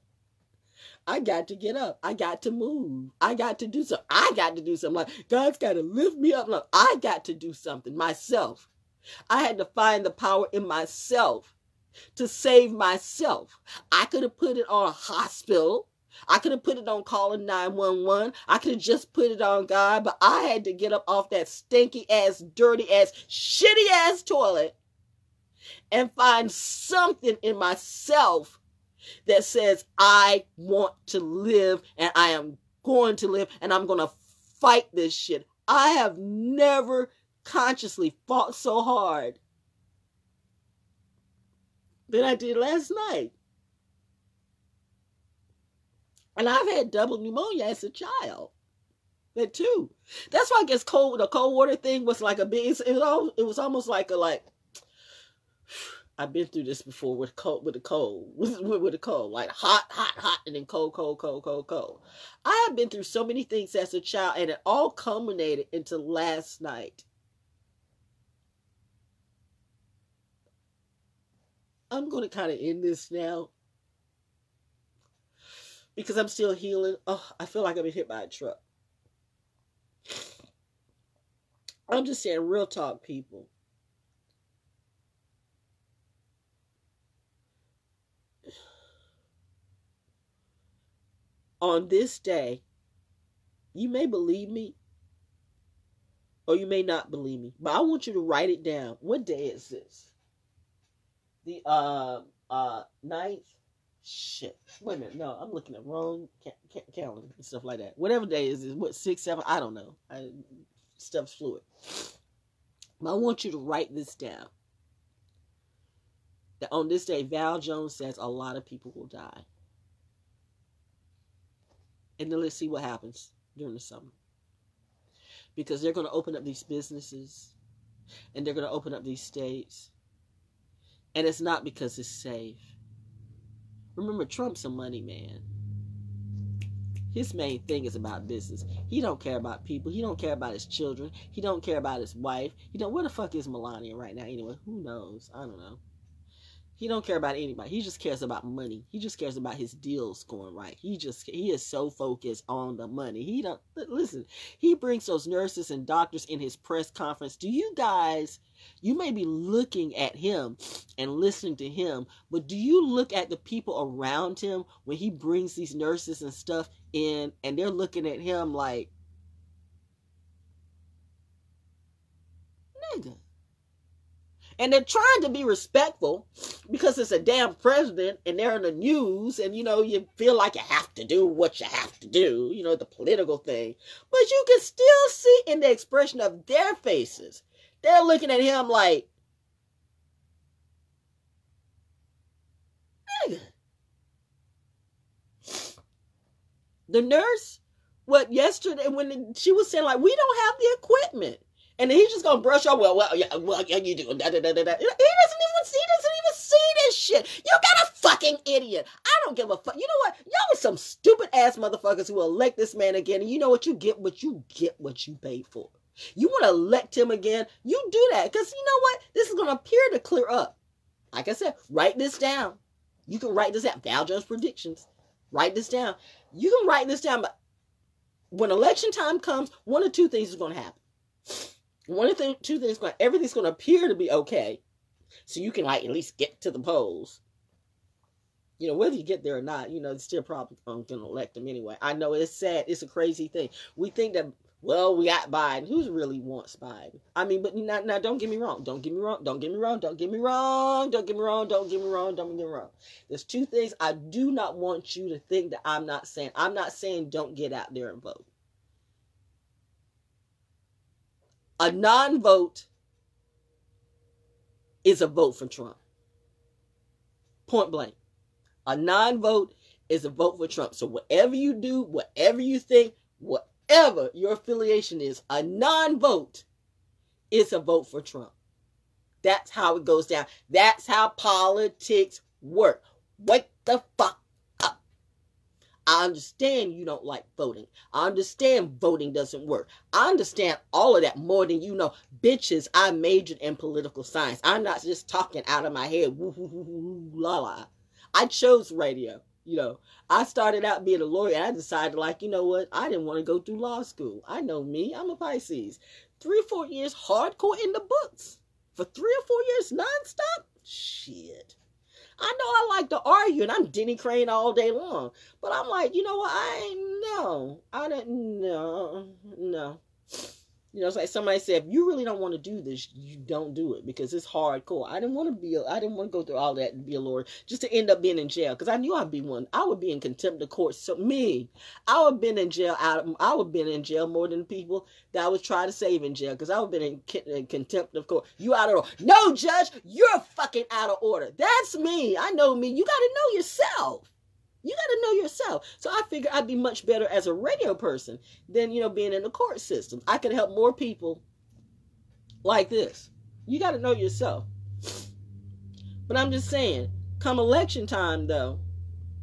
I got to get up. I got to move. I got to do something. I got to do something. Like God's got to lift me up. Like, I got to do something myself. I had to find the power in myself to save myself. I could have put it on a hospital. I could have put it on calling 911. I could have just put it on God, but I had to get up off that stinky ass, dirty ass, shitty ass toilet and find something in myself that says, I want to live and I am going to live and I'm going to fight this shit. I have never consciously fought so hard than I did last night. And I've had double pneumonia as a child. That too. That's why I guess cold the cold water thing was like a big it was it was almost like a like I've been through this before with cold, with the cold, with, with, with the cold, like hot, hot, hot, and then cold, cold, cold, cold, cold. I have been through so many things as a child, and it all culminated into last night. I'm going to kind of end this now because I'm still healing. Oh, I feel like I've been hit by a truck. I'm just saying, real talk, people. On this day, you may believe me or you may not believe me, but I want you to write it down. What day is this? The uh uh ninth. Shit. Wait a minute. No, I'm looking at wrong ca- ca- calendar and stuff like that. Whatever day is is what six seven. I don't know. I, stuff's fluid. But I want you to write this down. That on this day, Val Jones says a lot of people will die and then let's see what happens during the summer. Because they're going to open up these businesses and they're going to open up these states. And it's not because it's safe. Remember, Trump's a money man. His main thing is about business. He don't care about people. He don't care about his children. He don't care about his wife. You know where the fuck is Melania right now? Anyway, who knows? I don't know. He don't care about anybody. He just cares about money. He just cares about his deals going right. He just he is so focused on the money. He don't listen. He brings those nurses and doctors in his press conference. Do you guys you may be looking at him and listening to him, but do you look at the people around him when he brings these nurses and stuff in and they're looking at him like nigga and they're trying to be respectful because it's a damn president and they're in the news and you know you feel like you have to do what you have to do you know the political thing but you can still see in the expression of their faces they're looking at him like Nigga. the nurse what yesterday when she was saying like we don't have the equipment and he's just gonna brush off. Well, well, yeah, well, yeah, you do. Da, da, da, da, da. He doesn't even. He doesn't even see this shit. You got a fucking idiot. I don't give a fuck. You know what? Y'all are some stupid ass motherfuckers who elect this man again. And you know what? You get what you get what you paid for. You want to elect him again? You do that because you know what? This is gonna appear to clear up. Like I said, write this down. You can write this down. Val Jones predictions. Write this down. You can write this down, but when election time comes, one or two things is going to happen one of the two things going everything's going to appear to be okay. So you can like at least get to the polls. You know whether you get there or not you know it's still probably going to elect them anyway. I know it's sad. It's a crazy thing. We think that well we got biden. Who really wants biden? I mean but now, now don't get me wrong. Don't get me wrong. Don't get me wrong. Don't get me wrong. Don't get me wrong. Don't get me wrong. Don't get me wrong. There's two things i do not want you to think that i'm not saying. I'm not saying don't get out there and vote A non vote is a vote for Trump. Point blank. A non vote is a vote for Trump. So, whatever you do, whatever you think, whatever your affiliation is, a non vote is a vote for Trump. That's how it goes down. That's how politics work. Wake the fuck I understand you don't like voting. I understand voting doesn't work. I understand all of that more than you know. Bitches, I majored in political science. I'm not just talking out of my head. La la. I chose radio. You know, I started out being a lawyer. And I decided, like, you know what? I didn't want to go through law school. I know me. I'm a Pisces. Three or four years hardcore in the books. For three or four years nonstop? Shit. I know I like to argue and I'm Denny Crane all day long. But I'm like, you know what? I ain't know. I didn't know. No. You know, it's like somebody said, if you really don't want to do this, you don't do it because it's hardcore. I didn't want to be, a, I didn't want to go through all that and be a lawyer just to end up being in jail because I knew I'd be one. I would be in contempt of court. So me, I would have been in jail. Out, I would have been in jail more than people that I was trying to save in jail because I would have been in, in, contempt of court. You out of order? No, judge, you're fucking out of order. That's me. I know me. You got to know yourself. You got to know yourself. So I figure I'd be much better as a radio person than, you know, being in the court system. I could help more people like this. You got to know yourself. But I'm just saying, come election time, though,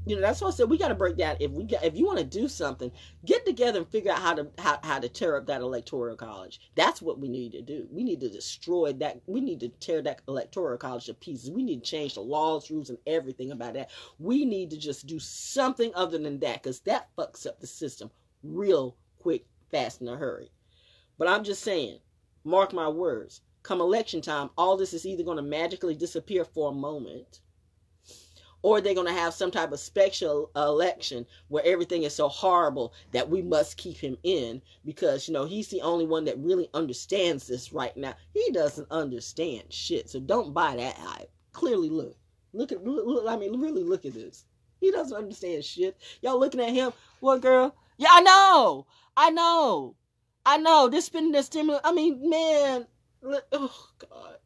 you know that's why I said we got to break down. If we got, if you want to do something, get together and figure out how to how, how to tear up that electoral college. That's what we need to do. We need to destroy that. We need to tear that electoral college to pieces. We need to change the laws, rules, and everything about that. We need to just do something other than that because that fucks up the system real quick, fast, in a hurry. But I'm just saying, mark my words. Come election time, all this is either going to magically disappear for a moment or they're going to have some type of special election where everything is so horrible that we must keep him in because you know he's the only one that really understands this right now. He doesn't understand shit so don't buy that hype. Clearly look. Look at look, look, i mean really look at this. He doesn't understand shit. Y'all looking at him? What girl? Yeah i know. I know. I know. This spending the stimulus. I mean man look, oh god.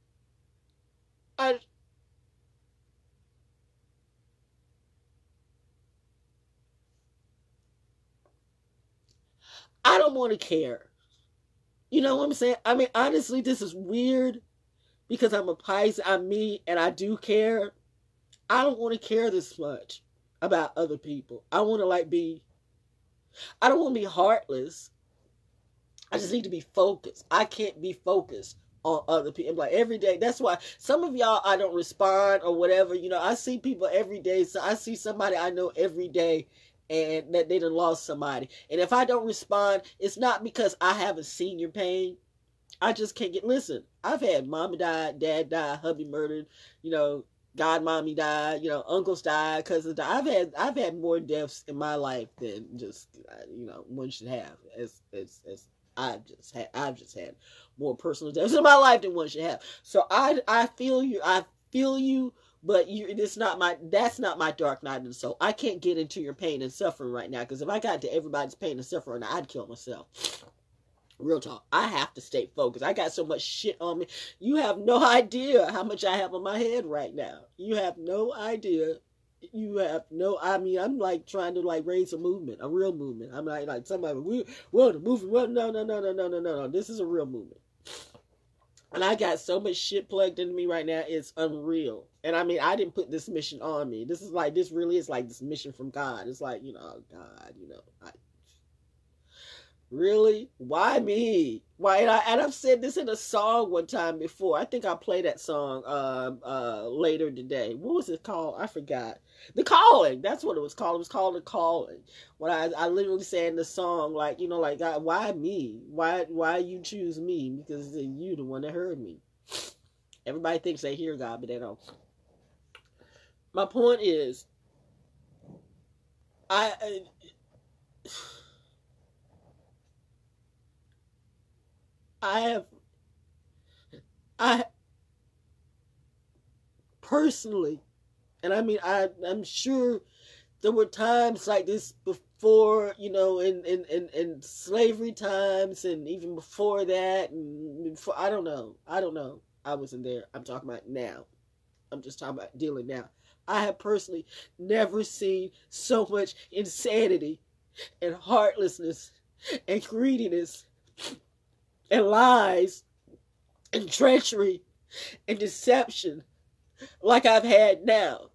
I I don't want to care. You know what I'm saying? I mean, honestly, this is weird because I'm a Pisces, I'm me, and I do care. I don't want to care this much about other people. I want to like be, I don't want to be heartless. I just need to be focused. I can't be focused on other people. Like every day. That's why some of y'all I don't respond or whatever. You know, I see people every day. So I see somebody I know every day and that they done lost somebody. And if I don't respond, it's not because I haven't seen your pain. I just can't get listen. I've had mommy died, dad died, hubby murdered, you know, god mommy died, you know, uncles died, cousins died. I've had I've had more deaths in my life than just uh, you know one should have. As as as I've just had I've just had more personal deaths in my life than one should have. So I I feel you I feel you, but you it's not my that's not my dark night of the soul. I can't get into your pain and suffering right now because if I got to everybody's pain and suffering, I'd kill myself. Real talk. I have to stay focused. I got so much shit on me. You have no idea how much I have on my head right now. You have no idea. You have no. I mean, I'm like trying to like raise a movement, a real movement. I'm like like somebody. We well the movement. No, no, no, no, no, no, no, no. This is a real movement. And I got so much shit plugged into me right now. It's unreal. And I mean, I didn't put this mission on me. This is like this really is like this mission from God. It's like you know, God, you know, I, Really? Why me? Why? And, I, and I've said this in a song one time before. I think I'll play that song uh, uh, later today. What was it called? I forgot. The Calling. That's what it was called. It was called The Calling. When I, I literally in the song, like, you know, like, God, why me? Why why you choose me? Because you the one that heard me. Everybody thinks they hear God, but they don't. My point is, I... I I have, I personally, and I mean, I, I'm sure there were times like this before, you know, in, in, in, in slavery times and even before that. And before, I don't know. I don't know. I wasn't there. I'm talking about now. I'm just talking about dealing now. I have personally never seen so much insanity and heartlessness and greediness and lies and treachery and deception like I've had now.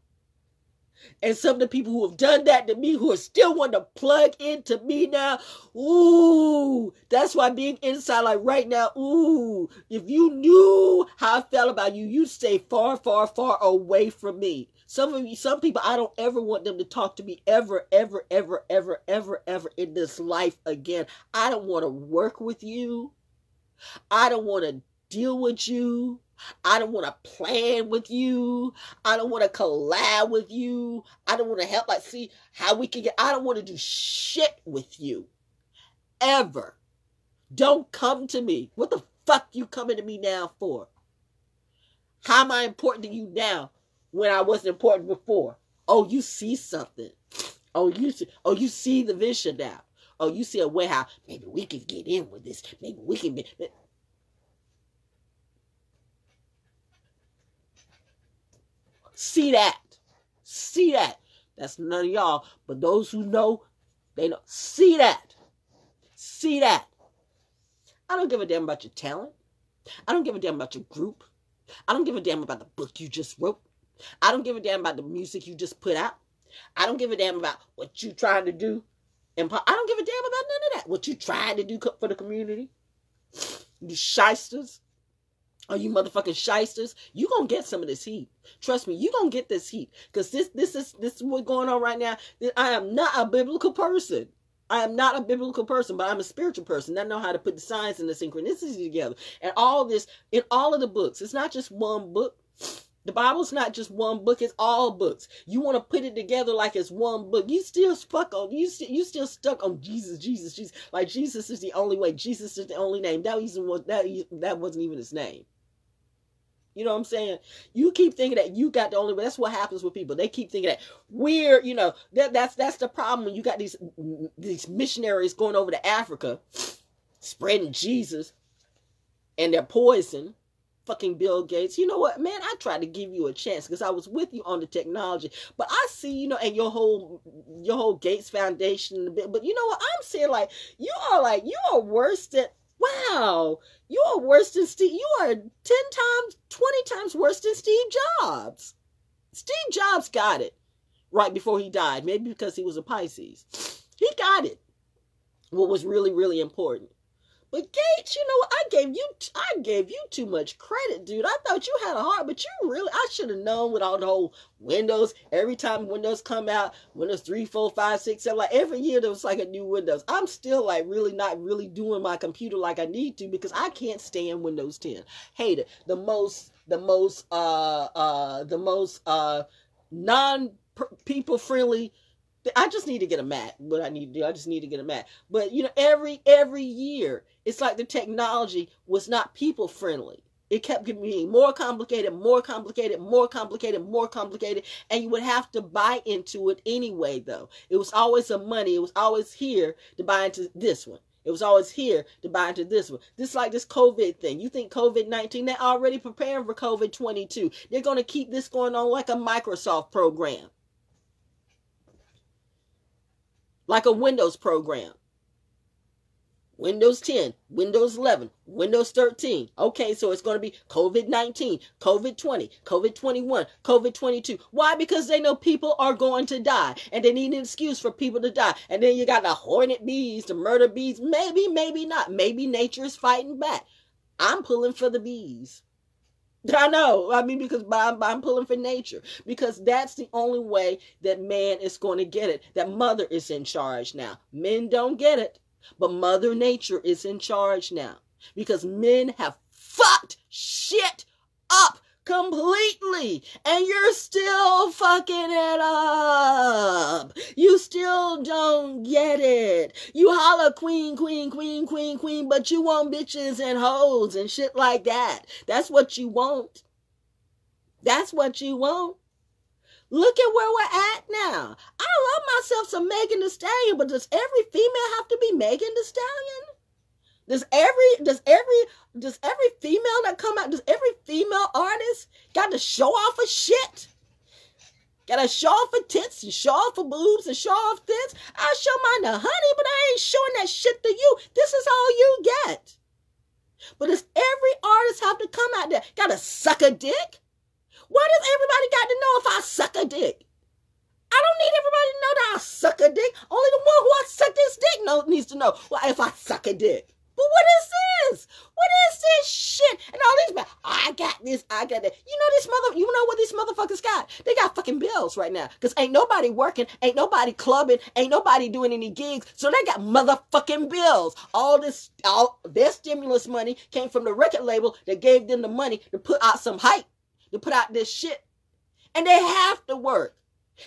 And some of the people who have done that to me, who are still wanting to plug into me now, ooh, that's why being inside, like right now, ooh, if you knew how I felt about you, you'd stay far, far, far away from me. Some of you, some people, I don't ever want them to talk to me ever, ever, ever, ever, ever, ever in this life again. I don't want to work with you. I don't want to deal with you. I don't want to plan with you. I don't want to collab with you. I don't want to help. Like, see how we can get. I don't want to do shit with you. Ever. Don't come to me. What the fuck you coming to me now for? How am I important to you now when I wasn't important before? Oh, you see something. Oh, you see. Oh, you see the vision now. Oh, you see a way how maybe we can get in with this. Maybe we can be. See that. See that. That's none of y'all. But those who know, they know. See that. See that. I don't give a damn about your talent. I don't give a damn about your group. I don't give a damn about the book you just wrote. I don't give a damn about the music you just put out. I don't give a damn about what you trying to do and I don't give a damn about none of that. What you trying to do for the community? You shysters. Are you motherfucking shysters? You gonna get some of this heat. Trust me, you gonna get this heat. Cause this this is this is what's going on right now. I am not a biblical person. I am not a biblical person, but I'm a spiritual person. I know how to put the science and the synchronicity together. And all this in all of the books. It's not just one book. The Bible's not just one book; it's all books. You want to put it together like it's one book. You still stuck on you. Still, you still stuck on Jesus, Jesus, Jesus. Like Jesus is the only way. Jesus is the only name. That was that that wasn't even his name. You know what I'm saying? You keep thinking that you got the only way. That's what happens with people. They keep thinking that we're, you know, that that's that's the problem when you got these these missionaries going over to Africa, spreading Jesus, and they're poison fucking Bill Gates. You know what, man? I tried to give you a chance because I was with you on the technology, but I see, you know, and your whole your whole Gates Foundation. But you know what? I'm saying like you are like you are worse than. Wow, you are worse than Steve. You are 10 times, 20 times worse than Steve Jobs. Steve Jobs got it right before he died, maybe because he was a Pisces. He got it. What was really, really important. But Gates, you know, I gave you I gave you too much credit, dude. I thought you had a heart, but you really I should have known with all the whole Windows. Every time Windows come out, Windows 3, 4, 5, 6, 7, like every year there was like a new Windows. I'm still like really not really doing my computer like I need to because I can't stand Windows 10. Hate it. The most the most uh uh the most uh non people friendly I just need to get a Mac. What I need to do, I just need to get a Mac. But you know, every every year, it's like the technology was not people friendly. It kept getting more complicated, more complicated, more complicated, more complicated, and you would have to buy into it anyway. Though it was always a money, it was always here to buy into this one. It was always here to buy into this one. This like this COVID thing. You think COVID 19, they're already preparing for COVID 22. They're going to keep this going on like a Microsoft program. like a Windows program. Windows 10, Windows 11, Windows 13. Okay, so it's going to be COVID 19, COVID 20, COVID 21, COVID 22. Why? Because they know people are going to die and they need an excuse for people to die. And then you got the hornet bees, the murder bees. Maybe, maybe not. Maybe nature is fighting back. I'm pulling for the bees. I know. I mean, because I'm, I'm pulling for nature. Because that's the only way that man is going to get it. That mother is in charge now. Men don't get it. But Mother Nature is in charge now. Because men have fucked shit up completely and you're still fucking it up. You still don't get it. You holler queen, queen, queen, queen, queen, but you want bitches and hoes and shit like that. That's what you want. That's what you want. Look at where we're at now. I love myself some Megan Thee Stallion, but does every female have to be Megan Thee Stallion? Does every does every does every female that come out does every female artist got to show off a shit? Got to show off for tits and show off for boobs and show off this. I show mine to honey, but I ain't showing that shit to you. This is all you get. But does every artist have to come out there? Got to suck a dick? Why does everybody got to know if I suck a dick? I don't need everybody to know that I suck a dick. Only the one who I suck this dick know, needs to know well, if I suck a dick. But what is this? What is this shit? And all these, oh, I got this, I got that. You know this mother, you know what these motherfuckers got? They got fucking bills right now. Cause ain't nobody working, ain't nobody clubbing, ain't nobody doing any gigs. So they got motherfucking bills. All this, all their stimulus money came from the record label that gave them the money to put out some hype, to put out this shit. And they have to work.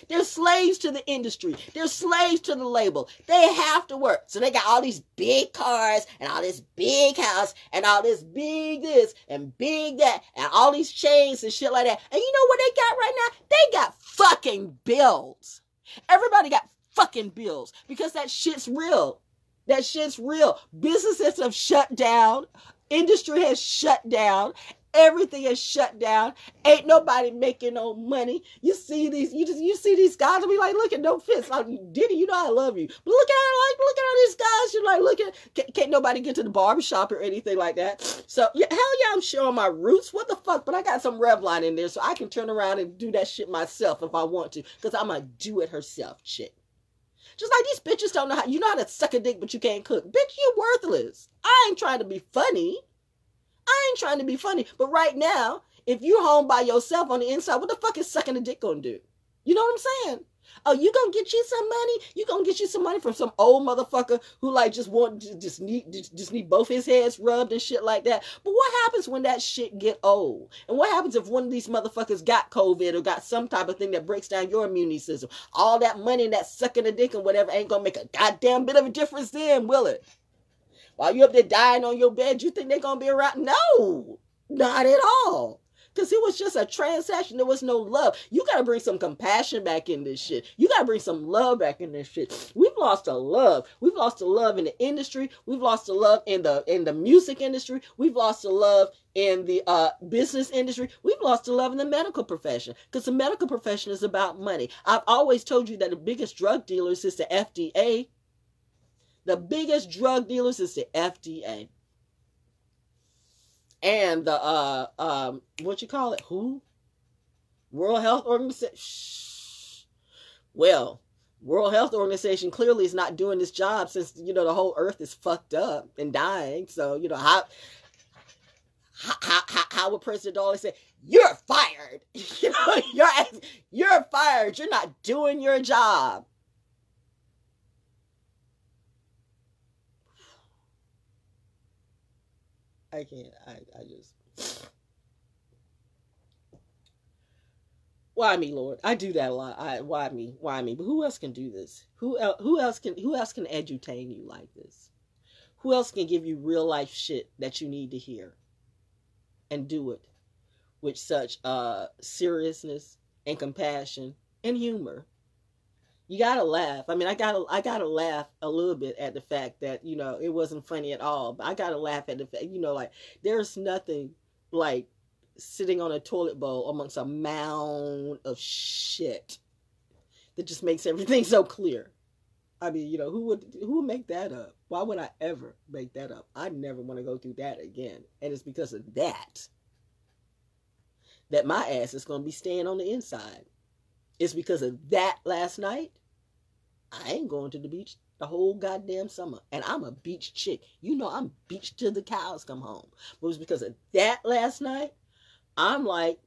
They're slaves to the industry. They're slaves to the label. They have to work. So they got all these big cars and all this big house and all this big this and big that and all these chains and shit like that. And you know what they got right now? They got fucking bills. Everybody got fucking bills because that shit's real. That shit's real. Businesses have shut down. Industry has shut down Everything is shut down. Ain't nobody making no money. You see these, you just you see these guys and be like, look at no fits. Like Diddy, you know I love you. But look at like look at all these guys. You're like, look at can't, can't nobody get to the barbershop or anything like that. So yeah, hell yeah, I'm showing my roots. What the fuck? But I got some Revlon in there, so I can turn around and do that shit myself if I want to. Because I'm a do it herself chick. Just like these bitches don't know how you know how to suck a dick, but you can't cook. Bitch, you worthless. I ain't trying to be funny. I ain't trying to be funny, but right now, if you're home by yourself on the inside, what the fuck is sucking a dick gonna do? You know what I'm saying? Oh, you gonna get you some money? You gonna get you some money from some old motherfucker who like just want to just need just need both his heads rubbed and shit like that. But what happens when that shit get old? And what happens if one of these motherfuckers got COVID or got some type of thing that breaks down your immune system? All that money and that sucking a dick and whatever ain't gonna make a goddamn bit of a difference then, will it? While you up there dying on your bed, you think they're gonna be around? No, not at all. Because it was just a transaction. There was no love. You got to bring some compassion back in this shit. You got to bring some love back in this shit. We've lost a love. We've lost the love in the industry. We've lost the love in the in the music industry. We've lost the love in the uh, business industry. We've lost the love in the medical profession because the medical profession is about money. I've always told you that the biggest drug dealers is the FDA. The biggest drug dealers is the FDA. And the uh um what you call it? Who? World Health Organization. Shh. Well, World Health Organization clearly is not doing this job since you know the whole earth is fucked up and dying. So you know how how how, how would President always say you're fired? You know you're you're fired. You're not doing your job. I can't. I I just. Why me, Lord? I do that a lot. I why me? Why me? But who else can do this? Who else? Who else can? Who else can edutain you like this? Who else can give you real life shit that you need to hear, and do it with such uh seriousness and compassion and humor? You gotta laugh. I mean, I gotta, I gotta laugh a little bit at the fact that you know it wasn't funny at all. But I gotta laugh at the fact, you know, like there's nothing like sitting on a toilet bowl amongst a mound of shit that just makes everything so clear. I mean, you know, who would who would make that up? Why would I ever make that up? I never want to go through that again. And it's because of that that my ass is going to be staying on the inside. It's because of that last night. I ain't going to the beach the whole goddamn summer. And I'm a beach chick. You know I'm beach till the cows come home. But it was because of that last night I'm like,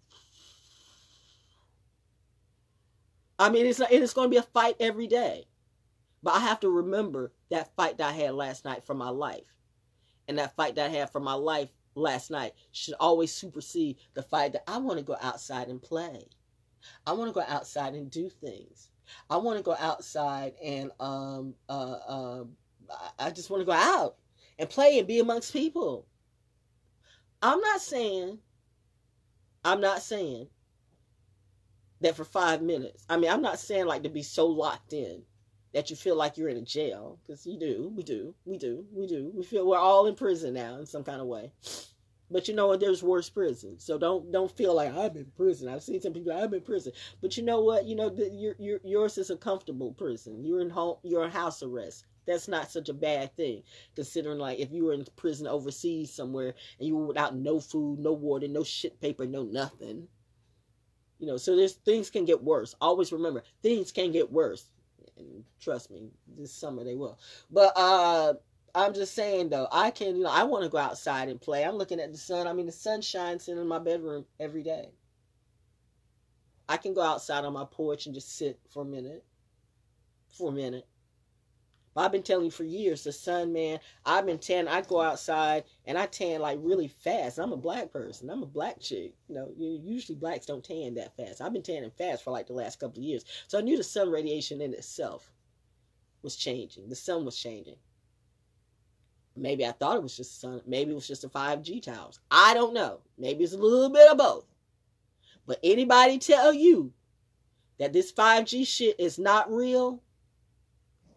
I mean, it's it's going to be a fight every day, but I have to remember that fight that I had last night for my life, and that fight that I had for my life last night should always supersede the fight that I want to go outside and play. I want to go outside and do things. I want to go outside and um uh uh I just want to go out and play and be amongst people. I'm not saying I'm not saying that for five minutes. I mean, I'm not saying like to be so locked in that you feel like you're in a jail because you do, we do, we do, we do. We feel we're all in prison now in some kind of way. But you know what? There's worse prisons, so don't don't feel like I'm in prison. I've seen some people I'm in prison, but you know what? You know that your your yours is a comfortable prison. You're in home. You're in house arrest that's not such a bad thing considering like if you were in prison overseas somewhere and you were without no food no water no shit paper no nothing you know so there's things can get worse always remember things can get worse and trust me this summer they will but uh i'm just saying though i can you know i want to go outside and play i'm looking at the sun i mean the sun shines in my bedroom every day i can go outside on my porch and just sit for a minute for a minute But I've been telling you for years, the sun, man. I've been tan. I go outside and I tan like really fast. I'm a black person. I'm a black chick. You know, usually blacks don't tan that fast. I've been tanning fast for like the last couple of years. So I knew the sun radiation in itself was changing. The sun was changing. Maybe I thought it was just sun. Maybe it was just the 5G towers. I don't know. Maybe it's a little bit of both. But anybody tell you that this 5G shit is not real,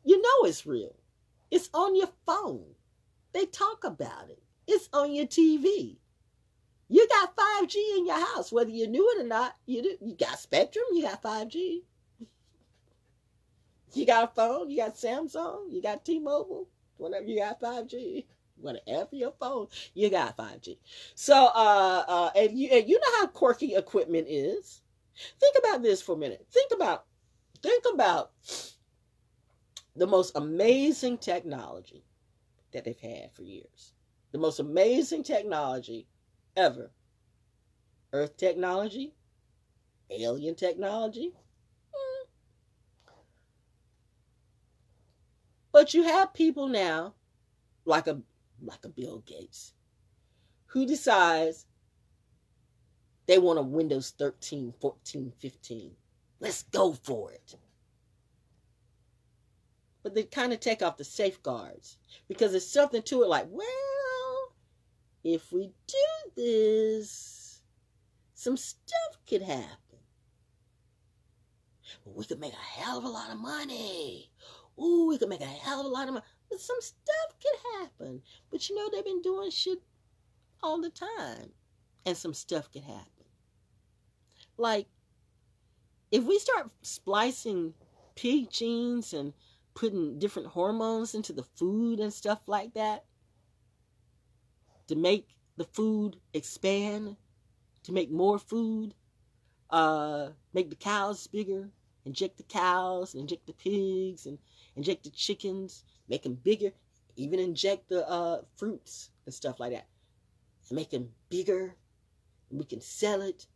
you know it's real. It's on your phone. They talk about it. It's on your TV. You got 5G in your house, whether you knew it or not. You do. You got Spectrum. You got 5G. You got a phone. You got Samsung. You got T-Mobile. Whatever you got 5G. Whatever your phone, you got 5G. So, uh, uh, and you and you know how quirky equipment is. Think about this for a minute. Think about, think about the most amazing technology that they've had for years. The most amazing technology ever. Earth technology, alien technology. But you have people now, like a like a Bill Gates, who decides they want a Windows 13, 14, 15. Let's go for it but they kind of take off the safeguards because there's something to it like, well, if we do this, some stuff could happen. we could make a hell of a lot of money. Ooh, we could make a hell of a lot of money. But some stuff could happen. But you know, they've been doing shit all the time. And some stuff could happen. Like, if we start splicing pig genes and putting different hormones into the food and stuff like that to make the food expand, to make more food, uh, make the cows bigger inject the cows, and inject the pigs, and inject the chickens, make them bigger, even inject the uh, fruits and stuff like that, and make them bigger. We can sell it.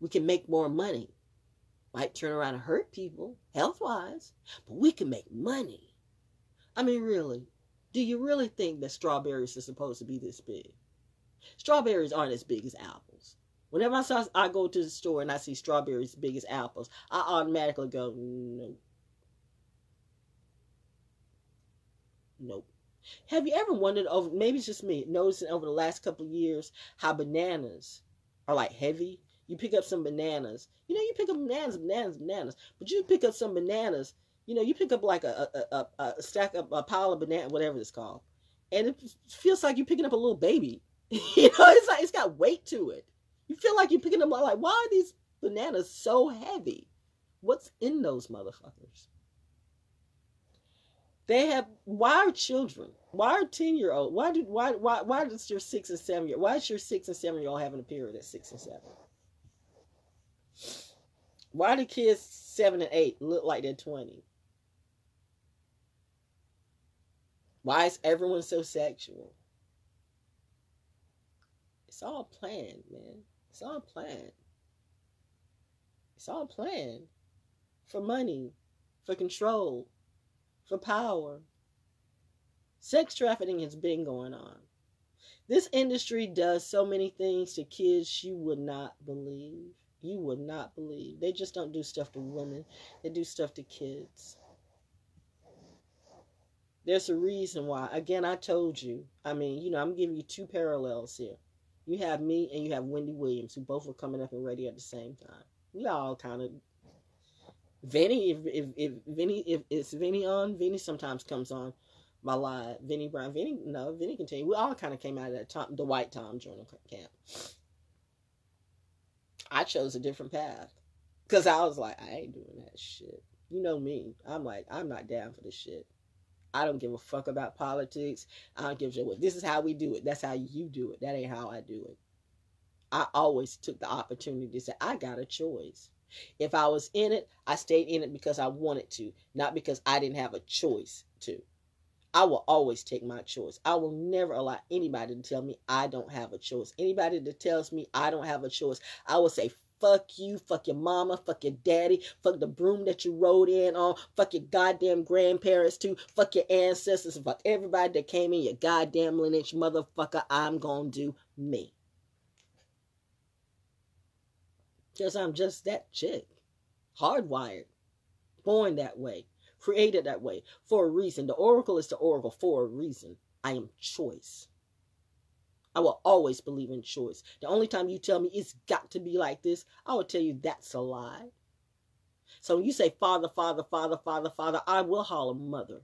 We can make more money. Might turn around and hurt people health wise, but we can make money. I mean, really, do you really think that strawberries are supposed to be this big? Strawberries aren't as big as apples. Whenever I, saw, I go to the store and I see strawberries as big as apples, I automatically go, no. Nope. Have you ever wondered over, maybe it's just me, noticing over the last couple of years how bananas are like heavy? You pick up some bananas. You know, you pick up bananas, bananas, bananas. But you pick up some bananas, you know, you pick up like a, a, a, a stack of a pile of banana, whatever it's called. And it feels like you're picking up a little baby. you know, it's like it's got weight to it. You feel like you're picking them up like, why are these bananas so heavy? What's in those motherfuckers? They have why are children? Why are ten year old? Why do why why why does your six and seven year why is your six and seven year old having a period at six and seven? Why do kids seven and eight look like they're twenty? Why is everyone so sexual? It's all planned, man. It's all planned. It's all planned for money, for control, for power. Sex trafficking has been going on. This industry does so many things to kids you would not believe. You would not believe. They just don't do stuff to women, they do stuff to kids. There's a reason why. Again, I told you. I mean, you know, I'm giving you two parallels here. You have me and you have Wendy Williams, who both were coming up and ready at the same time. We all kind of Vinny, if if if Vinny if it's Vinny on, Vinny sometimes comes on my live. Vinny Brown, Vinny no, Vinny you. We all kind of came out of that Tom, the White Tom Joyner camp. I chose a different path because I was like, I ain't doing that shit. You know me. I'm like, I'm not down for this shit. I don't give a fuck about politics. I don't give a shit. This is how we do it. That's how you do it. That ain't how I do it. I always took the opportunity to say, I got a choice. If I was in it, I stayed in it because I wanted to, not because I didn't have a choice to. I will always take my choice. I will never allow anybody to tell me I don't have a choice. Anybody that tells me I don't have a choice, I will say, Fuck you, fuck your mama, fuck your daddy, fuck the broom that you rode in on, fuck your goddamn grandparents too, fuck your ancestors, fuck everybody that came in your goddamn lineage, motherfucker. I'm gonna do me. Because I'm just that chick. Hardwired. Born that way. Created that way. For a reason. The oracle is the oracle for a reason. I am choice. I will always believe in choice. The only time you tell me it's got to be like this, I will tell you that's a lie. So when you say father, father, father, father, father, I will holler mother.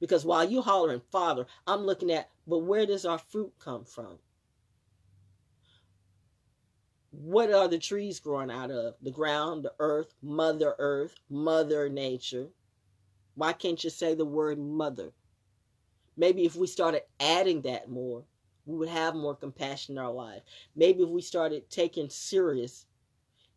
Because while you hollering father, I'm looking at, but where does our fruit come from? What are the trees growing out of? The ground, the earth, Mother Earth, Mother Nature. Why can't you say the word mother? Maybe if we started adding that more, we would have more compassion in our life. Maybe if we started taking serious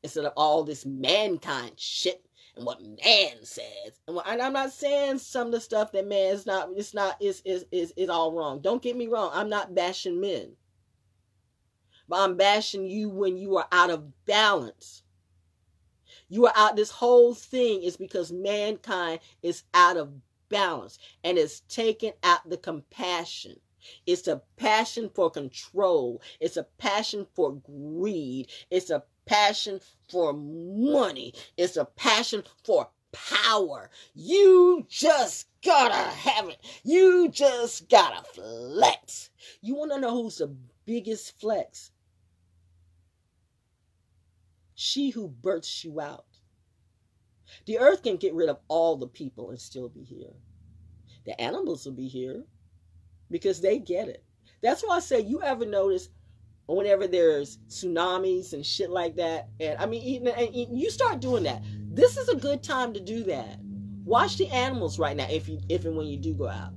instead of all this mankind shit and what man says. And, I'm not saying some of the stuff that man is not it's not is is is is all wrong. Don't get me wrong. I'm not bashing men. I'm bashing you when you are out of balance. You are out this whole thing is because mankind is out of balance and it's taken out the compassion. It's a passion for control. It's a passion for greed. It's a passion for money. It's a passion for power. You just gotta have it. You just gotta flex. You wanna know who's the biggest flex? She who births you out. The earth can get rid of all the people and still be here. The animals will be here because they get it. That's why I say you ever notice whenever there's tsunamis and shit like that, and I mean, even and you start doing that. This is a good time to do that. Watch the animals right now if you if and when you do go out.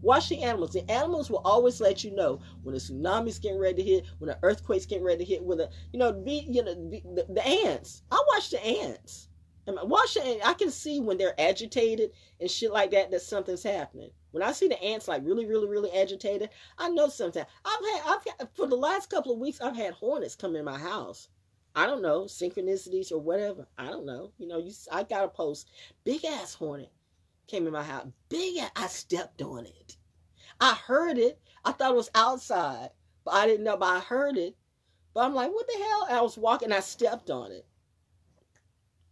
Watch the animals. The animals will always let you know when a tsunami's getting ready to hit, when an earthquake's getting ready to hit, when the you know be you know the, the ants. I watch the ants. And watch it. I can see when they're agitated and shit like that that something's happening. When I see the ants like really, really, really agitated, I know something. I've had, I've for the last couple of weeks, I've had hornets come in my house. I don't know synchronicities or whatever. I don't know. You know, you I got a post. Big ass hornet came in my house. Big ass. I stepped on it. I heard it. I thought it was outside, but I didn't know. But I heard it. But I'm like, what the hell? And I was walking. I stepped on it.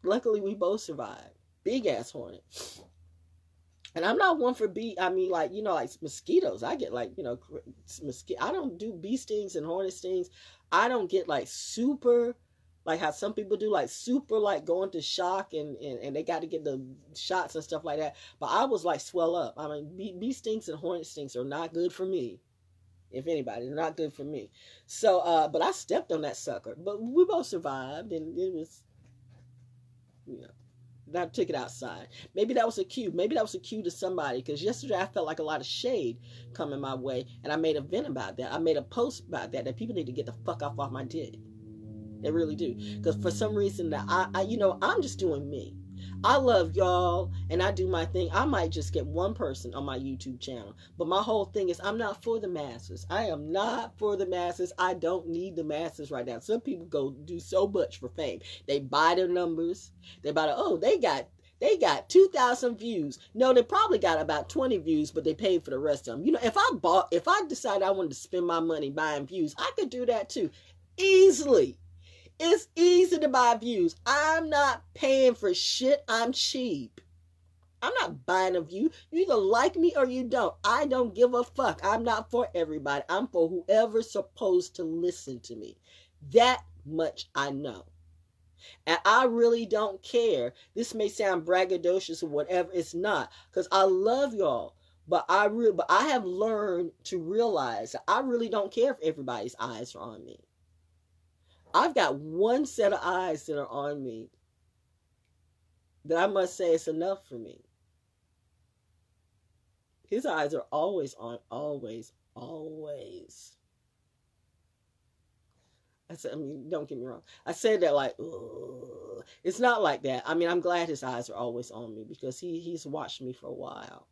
Luckily, we both survived. Big ass hornet. And I'm not one for bee. I mean, like you know, like mosquitoes. I get like you know, mosquito. I don't do bee stings and hornet stings. I don't get like super, like how some people do, like super, like going to shock and and, and they got to get the shots and stuff like that. But I was like swell up. I mean, bee, bee stings and hornet stings are not good for me. If anybody, they're not good for me. So, uh, but I stepped on that sucker. But we both survived, and it was, you know. I took it outside. Maybe that was a cue. Maybe that was a cue to somebody because yesterday I felt like a lot of shade coming my way, and I made a vent about that. I made a post about that that people need to get the fuck off off my dick. They really do because for some reason that I, I, you know, I'm just doing me. I love y'all and I do my thing. I might just get one person on my YouTube channel. But my whole thing is I'm not for the masses. I am not for the masses. I don't need the masses right now. Some people go do so much for fame. They buy their numbers. They buy the, oh, they got they got 2,000 views. No, they probably got about 20 views, but they paid for the rest of them. You know, if I bought, if I decided I wanted to spend my money buying views, I could do that too. Easily. It's easy to buy views. I'm not paying for shit. I'm cheap. I'm not buying a view. You either like me or you don't. I don't give a fuck. I'm not for everybody. I'm for whoever's supposed to listen to me. That much I know. And I really don't care. This may sound braggadocious or whatever. It's not. Because I love y'all. But I re- but I have learned to realize that I really don't care if everybody's eyes are on me. I've got one set of eyes that are on me that I must say is enough for me. His eyes are always on, always, always. I said, I mean, don't get me wrong. I said that like, Ugh. it's not like that. I mean, I'm glad his eyes are always on me because he he's watched me for a while.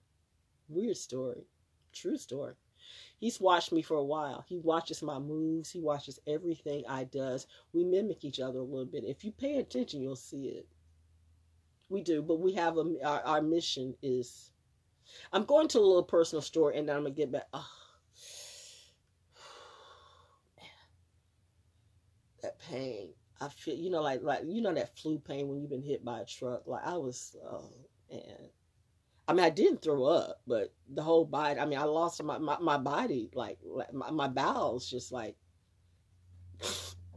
Weird story, true story. He's watched me for a while. He watches my moves. He watches everything I does. We mimic each other a little bit. If you pay attention, you'll see it. We do, but we have a our, our mission is. I'm going to a little personal story, and then I'm gonna get back. Oh, that pain. I feel, you know, like like you know that flu pain when you've been hit by a truck. Like I was, oh man, I mean, I didn't throw up, but the whole body. I mean, I lost my my, my body, like my, my bowels, just like.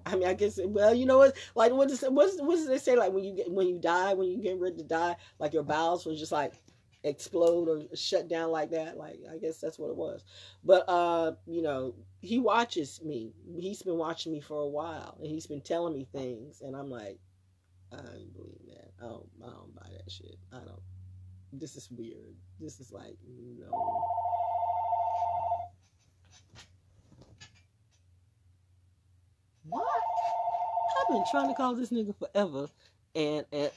I mean, I guess. Well, you know what? Like, what does what does, what does they say? Like when you get when you die, when you get ready to die, like your bowels will just like explode or shut down like that. Like I guess that's what it was. But uh, you know, he watches me. He's been watching me for a while, and he's been telling me things, and I'm like, I don't believe that. I don't. I don't buy that shit. I don't this is weird. This is like, no. What? I've been trying to call this nigga forever, and and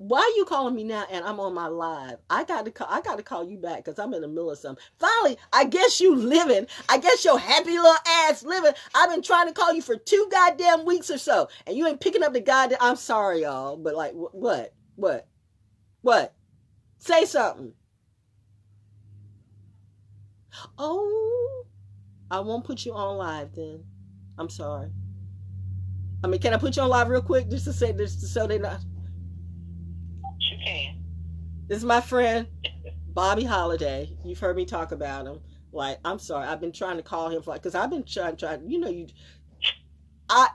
why are you calling me now and I'm on my live? I got to call, I got to call you back because I'm in the middle of something. Finally, I guess you living. I guess your happy little ass living. I've been trying to call you for two goddamn weeks or so, and you ain't picking up the goddamn. I'm sorry, y'all, but like, what, what, what? Say something. Oh, I won't put you on live then. I'm sorry. I mean, can I put you on live real quick just to say this so they not can. This is my friend Bobby Holiday. You've heard me talk about him. Like, I'm sorry, I've been trying to call him for like, because I've been trying, trying. You know, you, I.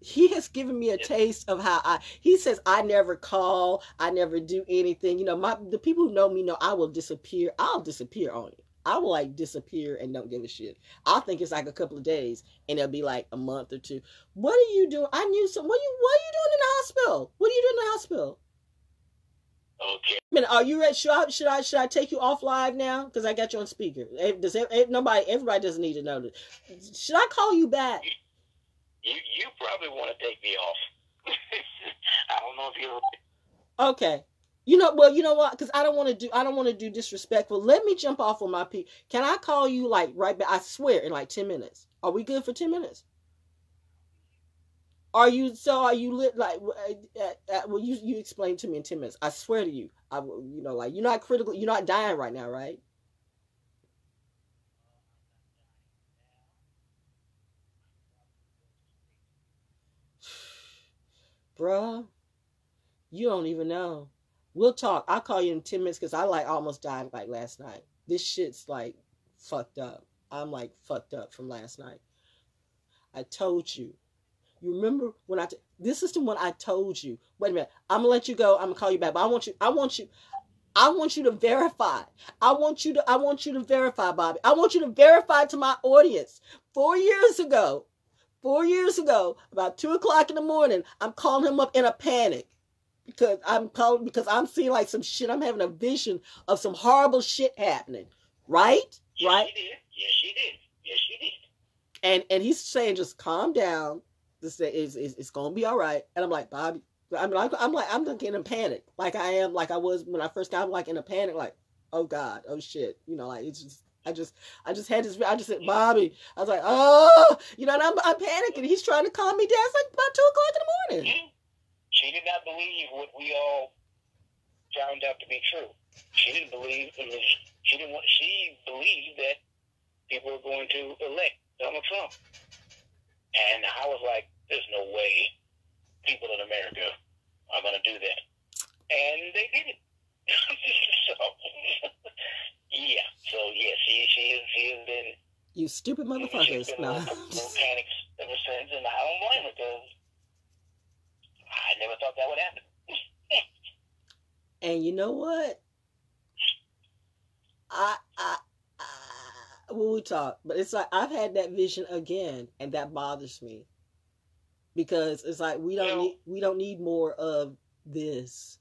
He has given me a taste of how I. He says I never call, I never do anything. You know, my the people who know me know I will disappear. I'll disappear on you. I will like disappear and don't give a shit. I think it's like a couple of days, and it'll be like a month or two. What are you doing? I knew some. What are you? What are you doing in the hospital? What are you doing in the hospital? Okay. Mean, are you ready? Should I should I should I take you off live now? Because I got you on speaker. Does eh, nobody? Everybody doesn't need to know this. Should I call you back? You you probably want to take me off. I don't know if you're. Okay. You know, well, you know what? Because I don't want to do, I don't want to do disrespectful. Let me jump off on my P. Can I call you like right back? I swear in like ten minutes. Are we good for ten minutes? Are you so? Are you lit like? Uh, uh, uh, well, you you explain to me in ten minutes. I swear to you. I you know like you're not critical. You're not dying right now, right? Bruh, you don't even know. We'll talk. I'll call you in 10 minutes because I like almost died like last night. This shit's like fucked up. I'm like fucked up from last night. I told you. You remember when I, t- this is the one I told you. Wait a minute. I'm gonna let you go. I'm gonna call you back. But I want you, I want you, I want you to verify. I want you to, I want you to verify, Bobby. I want you to verify to my audience. Four years ago, four years ago, about two o'clock in the morning, I'm calling him up in a panic because I'm calling because I'm seeing like some shit. I'm having a vision of some horrible shit happening. Right? Yes, right? She did. Yes, she did. Yes, she did. And and he's saying just calm down. This is it's, it's gonna be all right. And I'm like Bobby. I'm like I'm like I'm getting in panic like I am like I was when I first got I'm like in a panic like oh god oh shit you know like it's just I just, I just had this. I just said, Bobby. I was like, oh, you know, and I'm, I'm panicking. He's trying to calm me down. It's like about two o'clock in the morning. She did not believe what we all found out to be true. She didn't believe. She didn't want. She believed that people were going to elect Donald Trump, and I was like, "There's no way people in America are going to do that," and they did it. so, yeah. So yeah, she she she has been. You stupid motherfuckers! No. panics ever since, and I don't blame her because I never thought that would happen. and you know what? I, I, I, when we talk, but it's like I've had that vision again, and that bothers me because it's like we don't need we don't need more of this.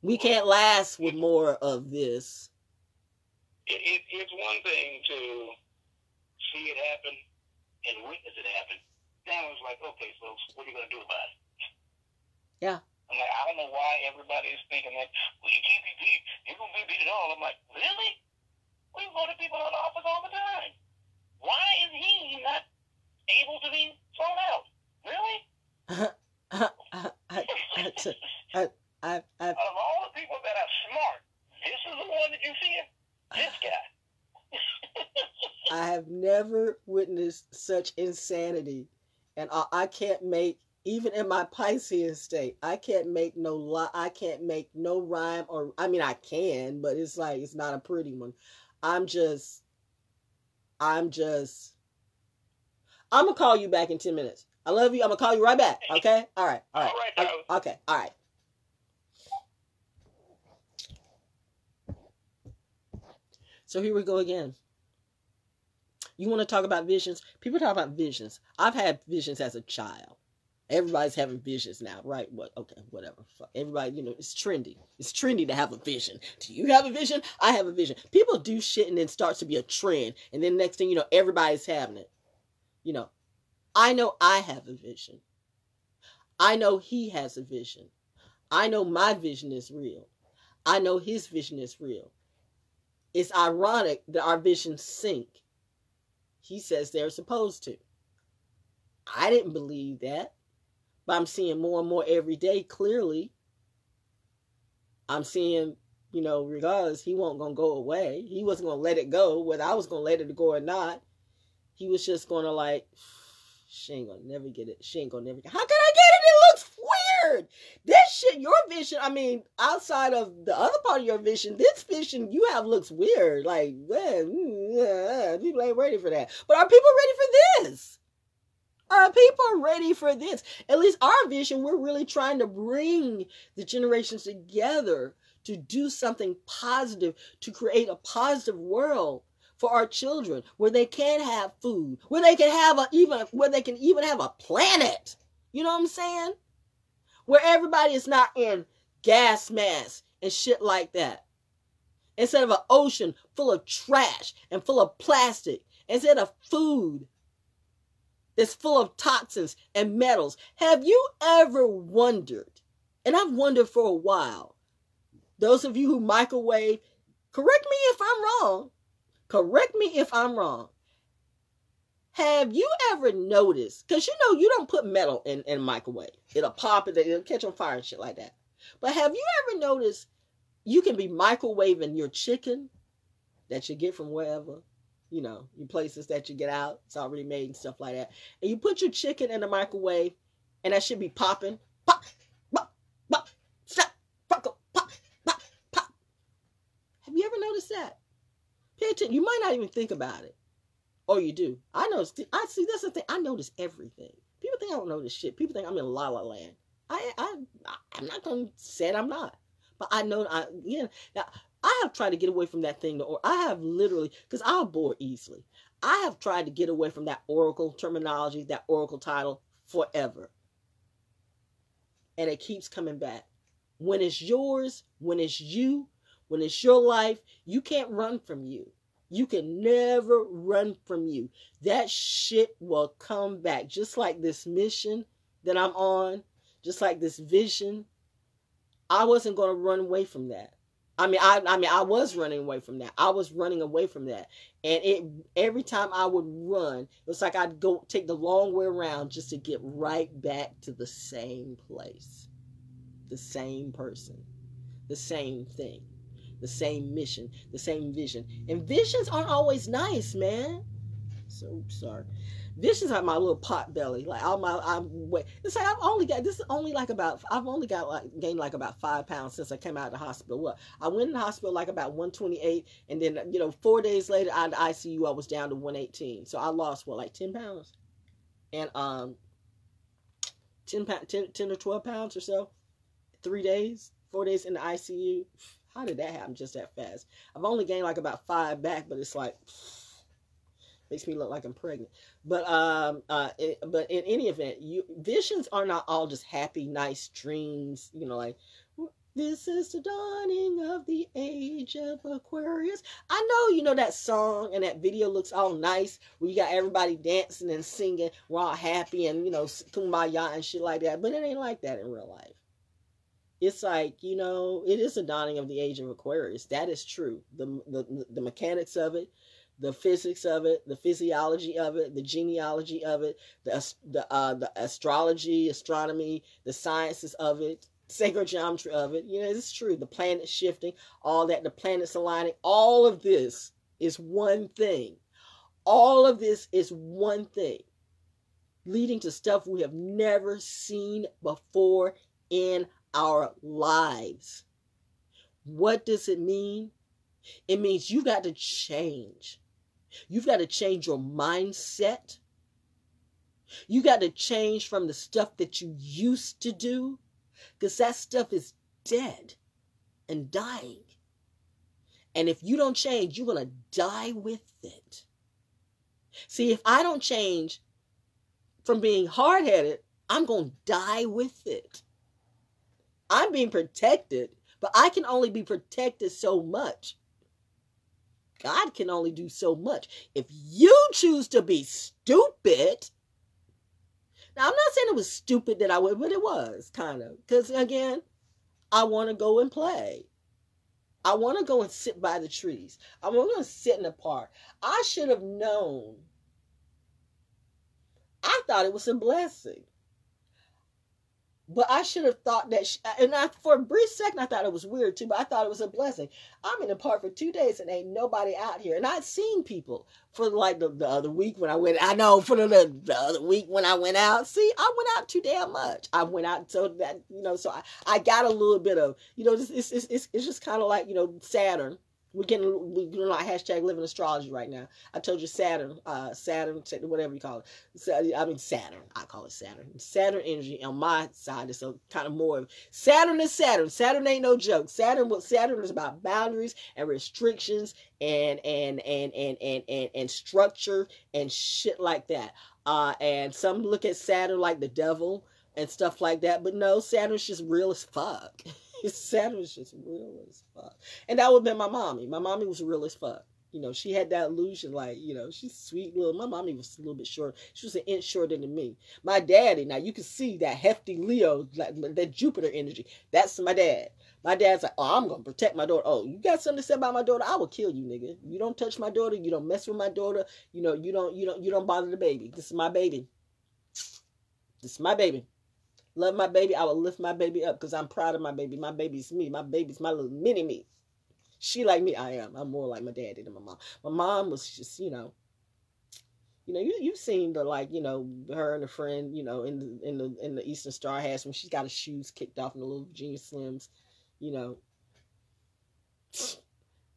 We can't last with more of this. It, it, it's one thing to see it happen and witness it happen. Now it's like, okay, so what are you going to do about it? Yeah. I'm like, I don't know why everybody is thinking that, well, you can't be beat. You're going to be beat at all. I'm like, really? We voted people out of office all the time. Why is he not able to be thrown out? Really? I, I, I, Out of all the people that are smart, this is the one that you fear? This guy. I have never witnessed such insanity, and I, I can't make even in my Piscean state. I can't make no lie. I can't make no rhyme or I mean I can, but it's like it's not a pretty one. I'm just, I'm just. I'm gonna call you back in ten minutes. I love you. I'm gonna call you right back. Okay. All right. All right. All right okay. okay. All right. So here we go again. You want to talk about visions? People talk about visions. I've had visions as a child. Everybody's having visions now, right? What? Okay, whatever. Fuck. Everybody, you know, it's trendy. It's trendy to have a vision. Do you have a vision? I have a vision. People do shit and then starts to be a trend, and then next thing you know, everybody's having it. You know, I know I have a vision. I know he has a vision. I know my vision is real. I know his vision is real. It's ironic that our visions sync. He says they're supposed to. I didn't believe that, but I'm seeing more and more every day clearly. I'm seeing, you know, regardless, he wasn't going to go away. He wasn't going to let it go, whether I was going to let it go or not. He was just going to, like, she ain't to never get it. She ain't to never get it. How can I get it? It looks weird. This shit, your vision, I mean, outside of the other part of your vision, this vision you have looks weird. Like, man, mm, uh, people ain't ready for that. But are people ready for this? Are people ready for this? At least our vision, we're really trying to bring the generations together to do something positive, to create a positive world for our children where they can have food, where they can have a even where they can even have a planet. You know what I'm saying? Where everybody is not in gas masks and shit like that. Instead of an ocean full of trash and full of plastic, instead of food that's full of toxins and metals. Have you ever wondered, and I've wondered for a while, those of you who microwave, correct me if I'm wrong. Correct me if I'm wrong. Have you ever noticed? Because you know you don't put metal in, in microwave. It'll pop and it'll catch on fire and shit like that. But have you ever noticed you can be microwaving your chicken that you get from wherever, you know, your places that you get out, it's already made and stuff like that. And you put your chicken in the microwave and that should be popping. Pop, pop, pop, stop, pop, pop, pop, pop. Have you ever noticed that? Attention. You might not even think about it. Or you do. I know. I see. That's the thing. I notice everything. People think I don't notice shit. People think I'm in La La Land. I, I, I'm not gonna say I'm not, but I know. I, yeah. Now, I have tried to get away from that thing. Or I have literally, because I'm bored easily. I have tried to get away from that Oracle terminology, that Oracle title forever, and it keeps coming back. When it's yours, when it's you, when it's your life, you can't run from you. You can never run from you. That shit will come back. Just like this mission that I'm on, just like this vision. I wasn't going to run away from that. I mean, I, I mean, I was running away from that. I was running away from that, and it every time I would run, it was like I'd go take the long way around just to get right back to the same place, the same person, the same thing the same mission, the same vision. And visions aren't always nice, man. So sorry. Visions are my little pot belly. Like all my I'm. It's like I've only got this is only like about I've only got like gained like about five pounds since I came out of the hospital. What I went in the hospital like about 128 and then you know four days later out of ICU I was down to 118. So I lost what like 10 pounds. And um 10, 10, 10 or 12 pounds or so. Three days, four days in the ICU how did that happen just that fast? I've only gained like about five back, but it's like makes me look like I'm pregnant. But um uh it, but in any event, you visions are not all just happy, nice dreams, you know, like this is the dawning of the age of Aquarius. I know you know that song and that video looks all nice where you got everybody dancing and singing, we're all happy and you know, kumbaya and shit like that. But it ain't like that in real life it's like you know it is a dawning of the age of aquarius. That is true. The, the the mechanics of it the physics of it the physiology of it the genealogy of it the the uh the astrology astronomy the sciences of it sacred geometry of it. You know it's true. The planets shifting all that the planets aligning all of this is one thing. All of this is one thing leading to stuff we have never seen before in our lives. What does it mean? It means you've got to change. You've got to change your mindset. You got to change from the stuff that you used to do because that stuff is dead and dying. And if you don't change, you're going to die with it. See, if I don't change from being hard headed, I'm going to die with it. I'm being protected, but I can only be protected so much. God can only do so much. If you choose to be stupid, now I'm not saying it was stupid that I went, but it was kind of. Because again, I want to go and play. I want to go and sit by the trees. I want to sit in the park. I should have known. I thought it was a blessing. But I should have thought that, she, uh, and I, for a brief second, I thought it was weird too, but I thought it was a blessing. I'm in the park for two days and ain't nobody out here. And I'd seen people for like the, the other week when I went, I know for the, the other week when I went out. See, I went out too damn much. I went out so that, you know, so I, I got a little bit of, you know, it's, it's, it's, it's just kind of like, you know, Saturn we're getting we're doing like hashtag living astrology right now. I told you Saturn, uh, Saturn, whatever you call it. I mean Saturn. I call it Saturn. Saturn energy on my side is a kind of more Saturn is Saturn. Saturn ain't no joke. Saturn what Saturn is about boundaries and restrictions and and and and and and, and structure and shit like that. Uh, and some look at Saturn like the devil and stuff like that, but no, Saturn's just real as fuck. Saturn was just real as fuck. And that would have been my mommy. My mommy was real as fuck. You know, she had that illusion, like, you know, she's sweet little. My mommy was a little bit short. She was an inch shorter than me. My daddy, now you can see that hefty Leo, like that Jupiter energy. That's my dad. My dad's like, oh, I'm gonna protect my daughter. Oh, you got something to say about my daughter? I will kill you, nigga. You don't touch my daughter. You don't mess with my daughter. You know, you don't, you don't, you don't bother the baby. This is my baby. This is my baby. Love my baby. I will lift my baby up because I'm proud of my baby. My baby's me. My baby's my little mini me. She like me. I am. I'm more like my daddy than my mom. My mom was just, you know, you know, you you've seen the like, you know, her and a friend, you know, in the in the in the Eastern Star house when she's got her shoes kicked off in the little jeans slims, you know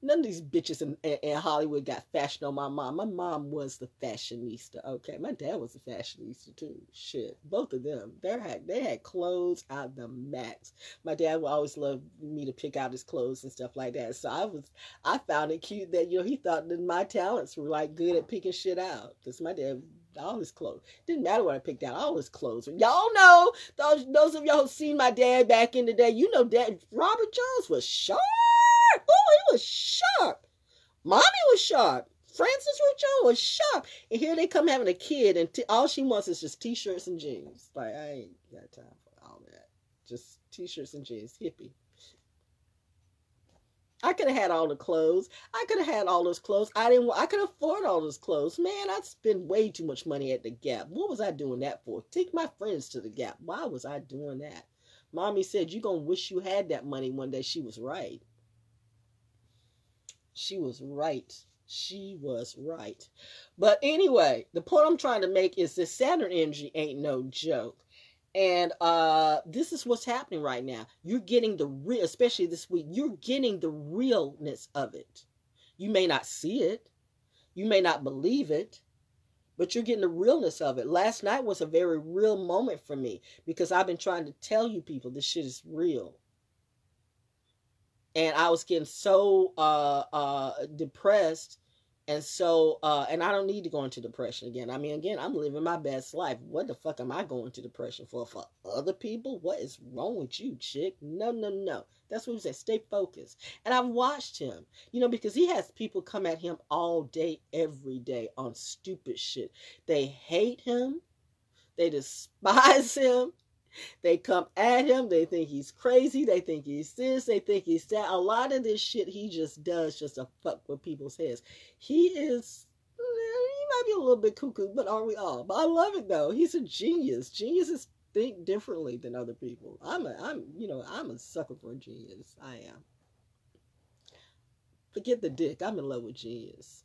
none of these bitches in, in, in, Hollywood got fashion on my mom. My mom was the fashionista. Okay, my dad was a fashionista too. Shit, both of them. They had they had clothes out the max. My dad would always love me to pick out his clothes and stuff like that. So I was I found it cute that you know he thought that my talents were like good at picking shit out. Cause my dad all his clothes. Didn't matter what I picked out, all his clothes. Y'all know those those of y'all who seen my dad back in the day, you know Dad Robert Jones was sharp. Was sharp. Mommy was sharp. Francis Richard was sharp. And here they come having a kid, and t- all she wants is just t shirts and jeans. Like, I ain't got time for all that. Just t shirts and jeans. Hippie. I could have had all the clothes. I could have had all those clothes. I didn't. I could afford all those clothes. Man, I spend way too much money at the Gap. What was I doing that for? Take my friends to the Gap. Why was I doing that? Mommy said you gonna wish you had that money one day. She was right. She was right. She was right. But anyway, the point I'm trying to make is this Saturn energy ain't no joke. And uh this is what's happening right now. You're getting the real, especially this week, you're getting the realness of it. You may not see it, you may not believe it, but you're getting the realness of it. Last night was a very real moment for me because I've been trying to tell you people this shit is real and I was getting so uh, uh, depressed and so uh, and I don't need to go into depression again. I mean, again, I'm living my best life. What the fuck am I going to depression for? For other people? What is wrong with you, chick? No, no, no. That's what he said. Stay focused. And I've watched him, you know, because he has people come at him all day, every day on stupid shit. They hate him. They despise him. They come at him. They think he's crazy. They think he's this. They think he's that. A lot of this shit he just does just to fuck with people's heads. He is. Eh, he might be a little bit cuckoo, but are we all? But I love it though. He's a genius. Geniuses think differently than other people. I'm a, I'm, you know, I'm a sucker for a genius. I am. Forget the dick. I'm in love with genius.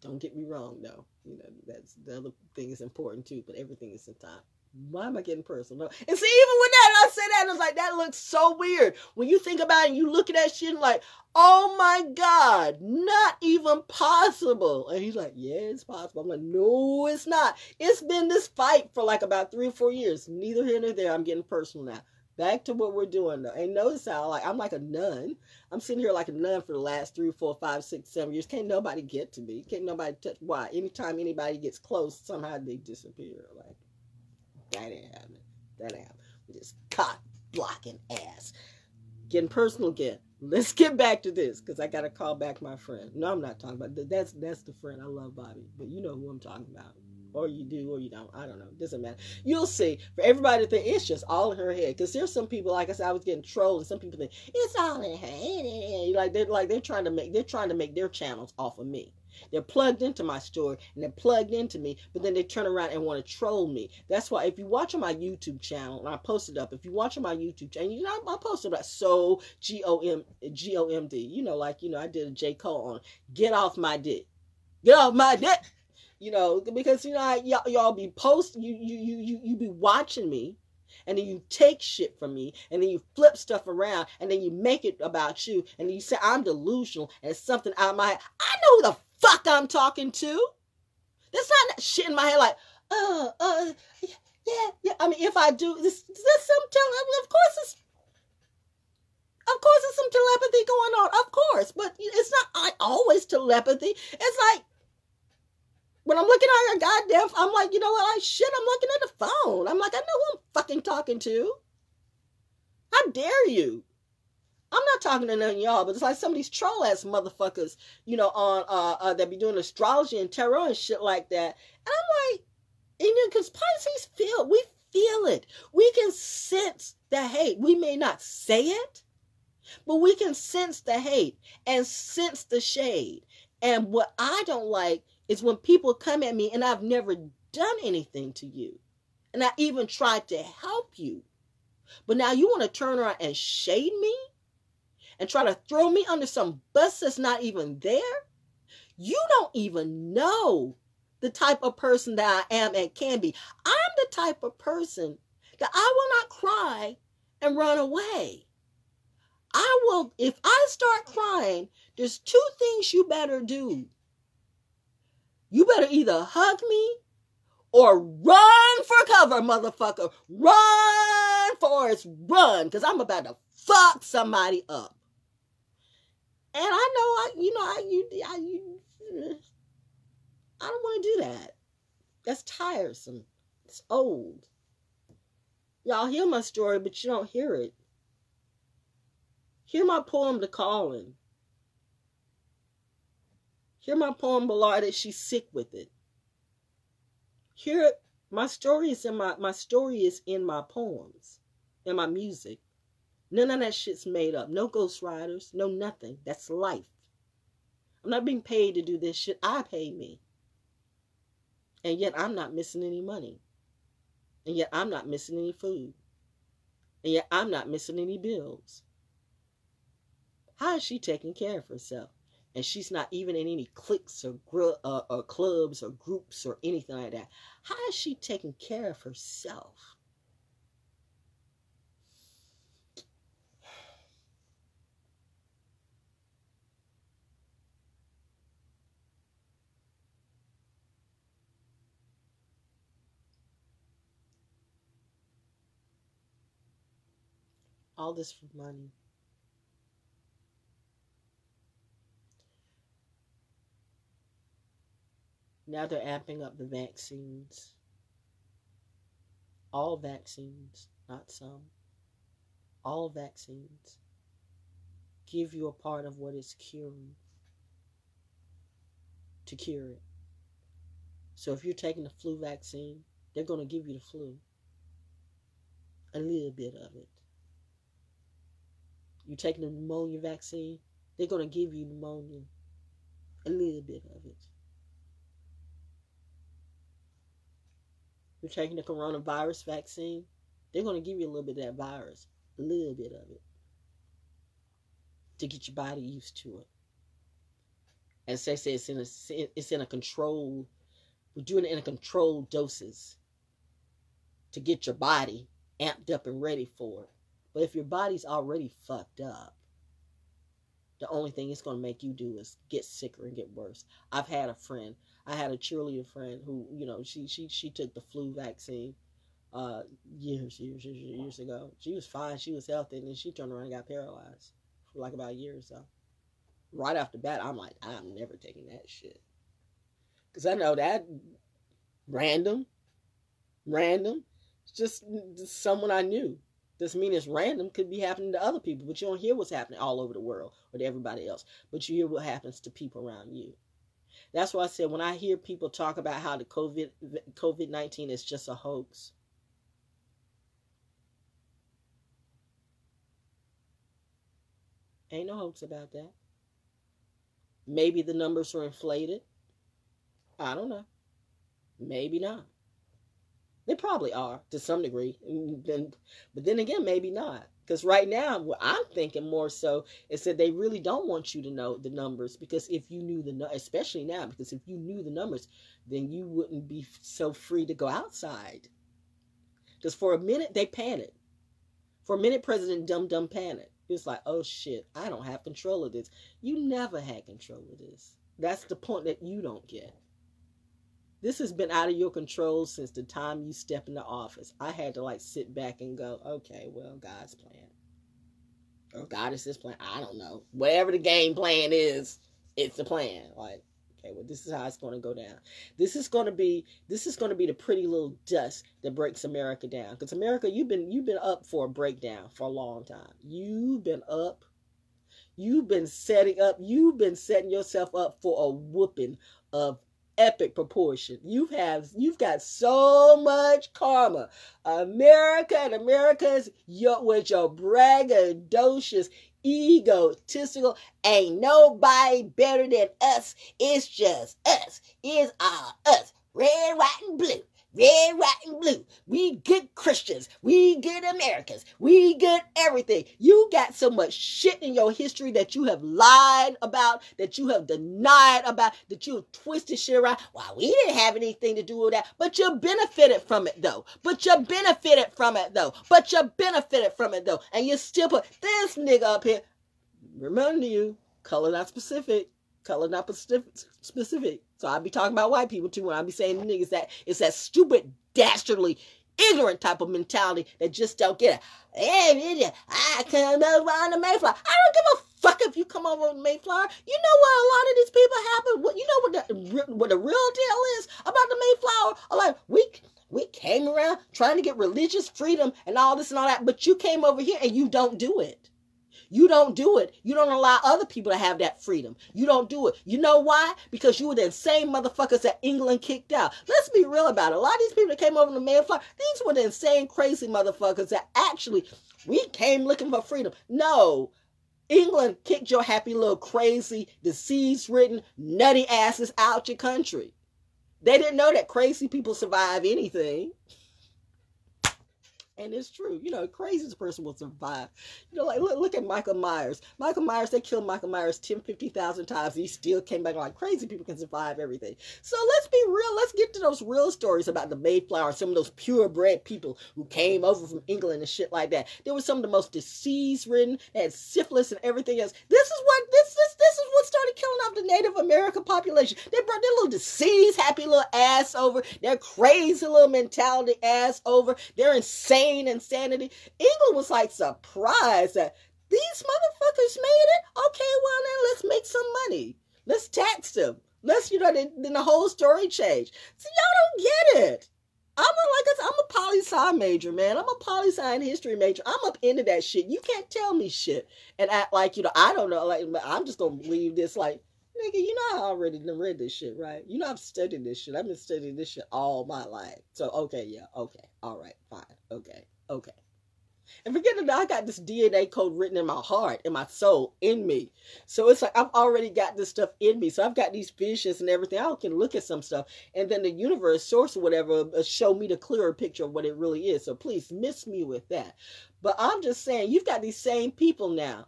Don't get me wrong, though. You know, that's the other thing is important too, but everything is in time why am I getting personal? And see, even with that, I said that, I was like, that looks so weird. When you think about it, and you look at that shit, and like, oh my God, not even possible. And he's like, yeah, it's possible. I'm like, no, it's not. It's been this fight for like about three or four years. Neither here nor there. I'm getting personal now. Back to what we're doing though. And notice how like I'm like a nun. I'm sitting here like a nun for the last three, four, five, six, seven years. Can't nobody get to me. Can't nobody touch. Why? Anytime anybody gets close, somehow they disappear. Like that ain't happening. That ain't happening. With this cock blocking ass. Getting personal again. Let's get back to this because I got to call back my friend. No, I'm not talking about that. That's that's the friend. I love Bobby, but you know who I'm talking about. Or you do, or you don't. I don't know. It doesn't matter. You'll see. For everybody to think it's just all in her head. Because there's some people, like I said, I was getting trolled, and some people think it's all in her head. Like they're like they're trying to make they're trying to make their channels off of me. They're plugged into my story and they're plugged into me, but then they turn around and want to troll me. That's why if you watch on my YouTube channel, and I posted up, if you watch on my YouTube channel, you know, I posted about so G O M G O M D. You know, like you know, I did a J Cole on "Get Off My Dick." Get off my dick. You know, because you know, I, y'all, y'all be post, you you you you you be watching me and then you take shit from me, and then you flip stuff around, and then you make it about you, and you say I'm delusional, and it's something out of my I know who the fuck I'm talking to. That's not shit in my head like, uh, uh, yeah, yeah. I mean, if I do, this, there's some tele- of course it's, of course there's some telepathy going on, of course, but it's not I always telepathy. It's like, when I'm looking at your goddamn, I'm like, you know what? I shit. I'm looking at the phone. I'm like, I know who I'm fucking talking to. How dare you? I'm not talking to none of y'all, but it's like some of these troll ass motherfuckers, you know, on uh, uh that be doing astrology and tarot and shit like that. And I'm like, you know, because Pisces feel we feel it. We can sense the hate. We may not say it, but we can sense the hate and sense the shade. And what I don't like is when people come at me and I've never done anything to you. And I even tried to help you. But now you want to turn around and shade me? And try to throw me under some bus that's not even there, you don't even know the type of person that I am and can be. I'm the type of person that I will not cry and run away. I will, if I start crying, there's two things you better do. You better either hug me or run for cover, motherfucker. Run, Forrest, run, because I'm about to fuck somebody up. And I know I, you know, I, you, I, you, I don't want to do that. That's tiresome. It's old. Y'all hear my story, but you don't hear it. Hear my poem to Colin. Hear my poem that she's sick with it. Hear it. my story is in my my story is in my poems, in my music. None of that shit's made up. No ghost riders, no nothing. That's life. I'm not being paid to do this shit. I pay me. And yet I'm not missing any money. And yet I'm not missing any food. And yet I'm not missing any bills. How is she taking care of herself? And she's not even in any cliques or, gr- uh, or clubs or groups or anything like that. How is she taking care of herself? All this for money. Now they're amping up the vaccines. All vaccines, not some. All vaccines give you a part of what is curing to cure it. So if you're taking the flu vaccine, they're going to give you the flu. A little bit of it you taking the pneumonia vaccine, they're going to give you pneumonia, a little bit of it. You're taking the coronavirus vaccine, they're going to give you a little bit of that virus, a little bit of it, to get your body used to it. As they say, it's in a it's in a control. We're doing it in a controlled doses to get your body amped up and ready for it. But if your body's already fucked up, the only thing it's going to make you do is get sicker and get worse. I've had a friend, I had a cheerleader friend who, you know, she she she took the flu vaccine uh years, years, years, years ago. She was fine, she was healthy, and then she turned around and got paralyzed for like about a year or so. Right off the bat, I'm like, I'm never taking that shit. Cause I know that random, random, just someone I knew doesn't mean it's random. Could be happening to other people, but you don't hear what's happening all over the world or to everybody else. But you hear what happens to people around you. That's why I said when I hear people talk about how the COVID COVID nineteen is just a hoax. Ain't no hoax about that. Maybe the numbers are inflated. I don't know. Maybe not. They probably are to some degree, but then again, maybe not. Because right now, what I'm thinking more so is that they really don't want you to know the numbers. Because if you knew the, especially now, because if you knew the numbers, then you wouldn't be so free to go outside. Because for a minute they panicked. For a minute, President Dum Dum panicked. He was like, "Oh shit, I don't have control of this." You never had control of this. That's the point that you don't get. This has been out of your control since the time you step into office. I had to like sit back and go, okay, well, God's plan. Or God is his plan. I don't know. Whatever the game plan is, it's the plan. Like, okay, well, this is how it's going to go down. This is going to be this is to be the pretty little dust that breaks America down. Because America, you've been you've been up for a breakdown for a long time. You've been up You've been setting up, you've been setting yourself up for a whooping of epic proportion. You have you've got so much karma. America and Americans your with your braggadocious egotistical ain't nobody better than us. It's just us. It's all us. Red, white, and blue red, white, and blue. We good Christians. We good Americans. We good everything. You got so much shit in your history that you have lied about, that you have denied about, that you have twisted shit around. Well, we didn't have anything to do with that, but you benefited from it though. But you benefited from it though. But you benefited from it though. And you still put this nigga up here. Remember you, color not specific color not specific. So I'll be talking about white people too when I be saying niggas that it's that stupid, dastardly, ignorant type of mentality that just don't get it. Hey, I come over on the Mayflower. I don't give a fuck if you come over on the Mayflower. You know what a lot of these people happen. What you know what the what the real deal is about the Mayflower? Like we we came around trying to get religious freedom and all this and all that, but you came over here and you don't do it. You don't do it. You don't allow other people to have that freedom. You don't do it. You know why? Because you were the same motherfuckers that England kicked out. Let's be real about it. A lot of these people that came over to Mayflower, these were the insane, crazy motherfuckers that actually we came looking for freedom. No. England kicked your happy little crazy, disease ridden, nutty asses out your country. They didn't know that crazy people survive anything. And it's true. You know, a craziest person will survive. You know, like look, look at Michael Myers. Michael Myers, they killed Michael Myers 10, 50,000 times. He still came back like crazy people can survive everything. So let's be real. Let's get to those real stories about the Mayflower, some of those purebred people who came over from England and shit like that. There were some of the most disease ridden, had syphilis and everything else. This is what this this this is what started killing off the Native American population. They brought their little disease happy little ass over, their crazy little mentality ass over, their insane insane insanity. England was like surprised that these motherfuckers made it. Okay, well then let's make some money. Let's tax them. Let's, you know, then, the whole story changed. So y'all don't get it. I'm a, like I'm a poli sci major, man. I'm a poli sci and history major. I'm up into that shit. You can't tell me shit and act like you know I don't know. Like I'm just gonna believe this. Like nigga, you know I already read this shit, right? You know I've studied this shit. I've been studying this shit all my life. So okay, yeah, okay, all right, fine, okay, okay. And forget it, I got this DNA code written in my heart, in my soul, in me. So it's like I've already got this stuff in me. So I've got these visions and everything. I can look at some stuff, and then the universe, source, or whatever, uh, show me the clearer picture of what it really is. So please miss me with that. But I'm just saying, you've got these same people now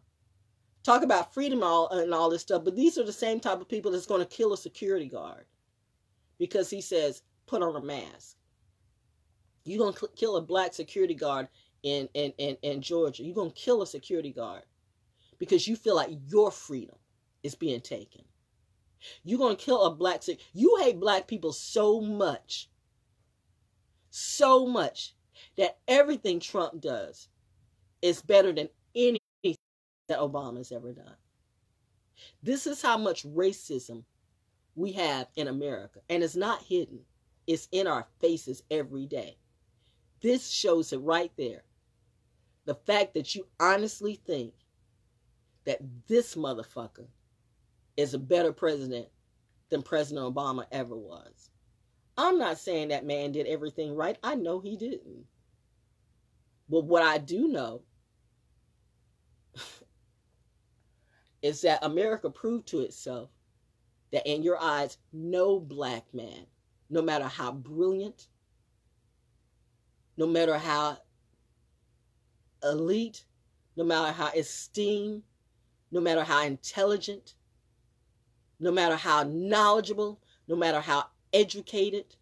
talk about freedom all and all this stuff, but these are the same type of people that's going to kill a security guard because he says put on a mask. You're going to kill a black security guard in in in, in Georgia. You're going to kill a security guard because you feel like your freedom is being taken. You're going to kill a black you hate black people so much so much that everything Trump does is better than anything that Obama's ever done. This is how much racism we have in America. And it's not hidden, it's in our faces every day. This shows it right there. The fact that you honestly think that this motherfucker is a better president than President Obama ever was. I'm not saying that man did everything right. I know he didn't. But what I do know is that America proved to itself that in your eyes, no black man, no matter how brilliant, no matter how elite, no matter how esteemed, no matter how intelligent, no matter how knowledgeable, no matter how educated,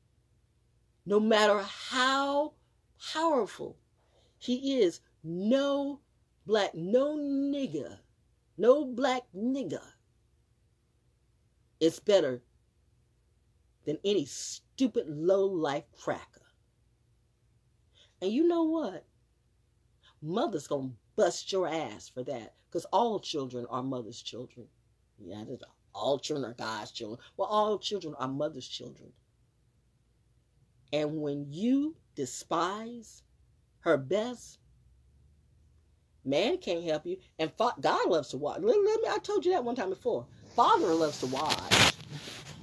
no matter how powerful he is, no black, no nigger no black nigger is better than any stupid low life cracker. And you know what? Mother's gonna bust your ass for that. Because all children are mother's children. Yeah, all children are God's children. Well, all children are mother's children. And when you despise her best, Man can't help you, and God loves to watch. Let, let me, I told you that one time before. Father loves to watch.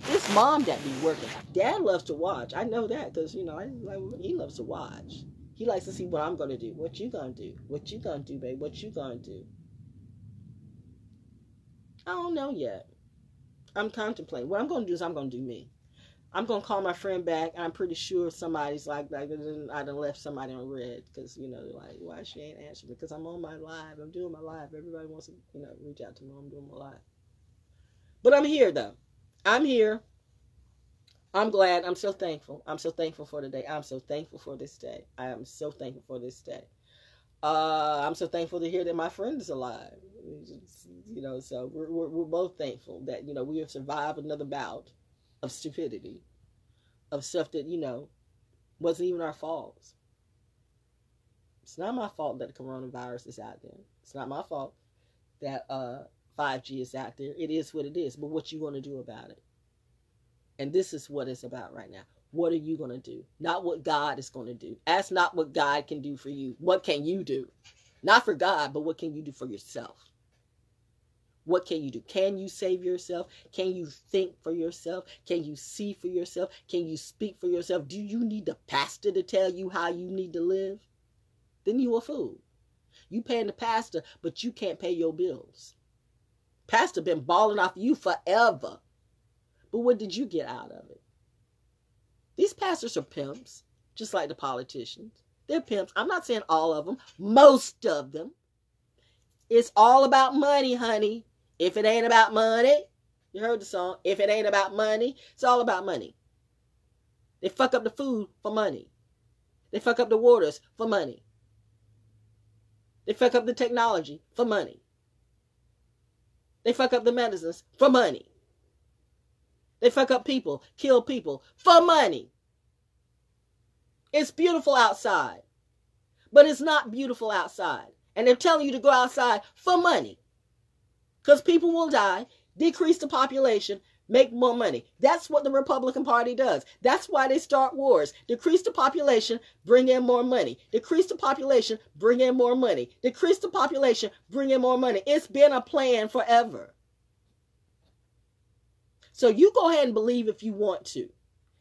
It's mom that be working. Dad loves to watch. I know that because you know I, he loves to watch. He likes to see what I'm gonna do. What you gonna do? What you gonna do, babe? What you gonna do? I don't know yet. I'm contemplating. What I'm gonna do is I'm gonna do me. I'm gonna call my friend back. I'm pretty sure somebody's like, like I done left somebody on red because you know like why she ain't answering because I'm on my live. I'm doing my live. Everybody wants to you know reach out to me. I'm doing my live. But I'm here though. I'm here. I'm glad. I'm so thankful. I'm so thankful for today. I'm so thankful for this day. I am so thankful for this day. Uh, I'm so thankful to hear that my friend is alive. You know, so we're, we're, we're both thankful that you know we have survived another bout of stupidity, of stuff that, you know, wasn't even our fault. It's not my fault that the coronavirus is out there. It's not my fault that uh, 5G is out there. It is what it is. But what you want to do about it? And this is what it's about right now. What are you going to do? Not what God is going to do. Ask not what God can do for you. What can you do? Not for God, but what can you do for yourself? What can you do? Can you save yourself? Can you think for yourself? Can you see for yourself? Can you speak for yourself? Do you need the pastor to tell you how you need to live? Then you a fool. You paying the pastor, but you can't pay your bills. Pastor been balling off you forever. But what did you get out of it? These pastors are pimps, just like the politicians. They're pimps. I'm not saying all of them, most of them. It's all about money, honey. If it ain't about money, you heard the song. If it ain't about money, it's all about money. They fuck up the food for money. They fuck up the waters for money. They fuck up the technology for money. They fuck up the medicines for money. They fuck up people, kill people for money. It's beautiful outside, but it's not beautiful outside. And they're telling you to go outside for money because people will die, decrease the population, make more money. That's what the Republican Party does. That's why they start wars. Decrease the population, bring in more money. Decrease the population, bring in more money. Decrease the population, bring in more money. It's been a plan forever. So you go ahead and believe if you want to.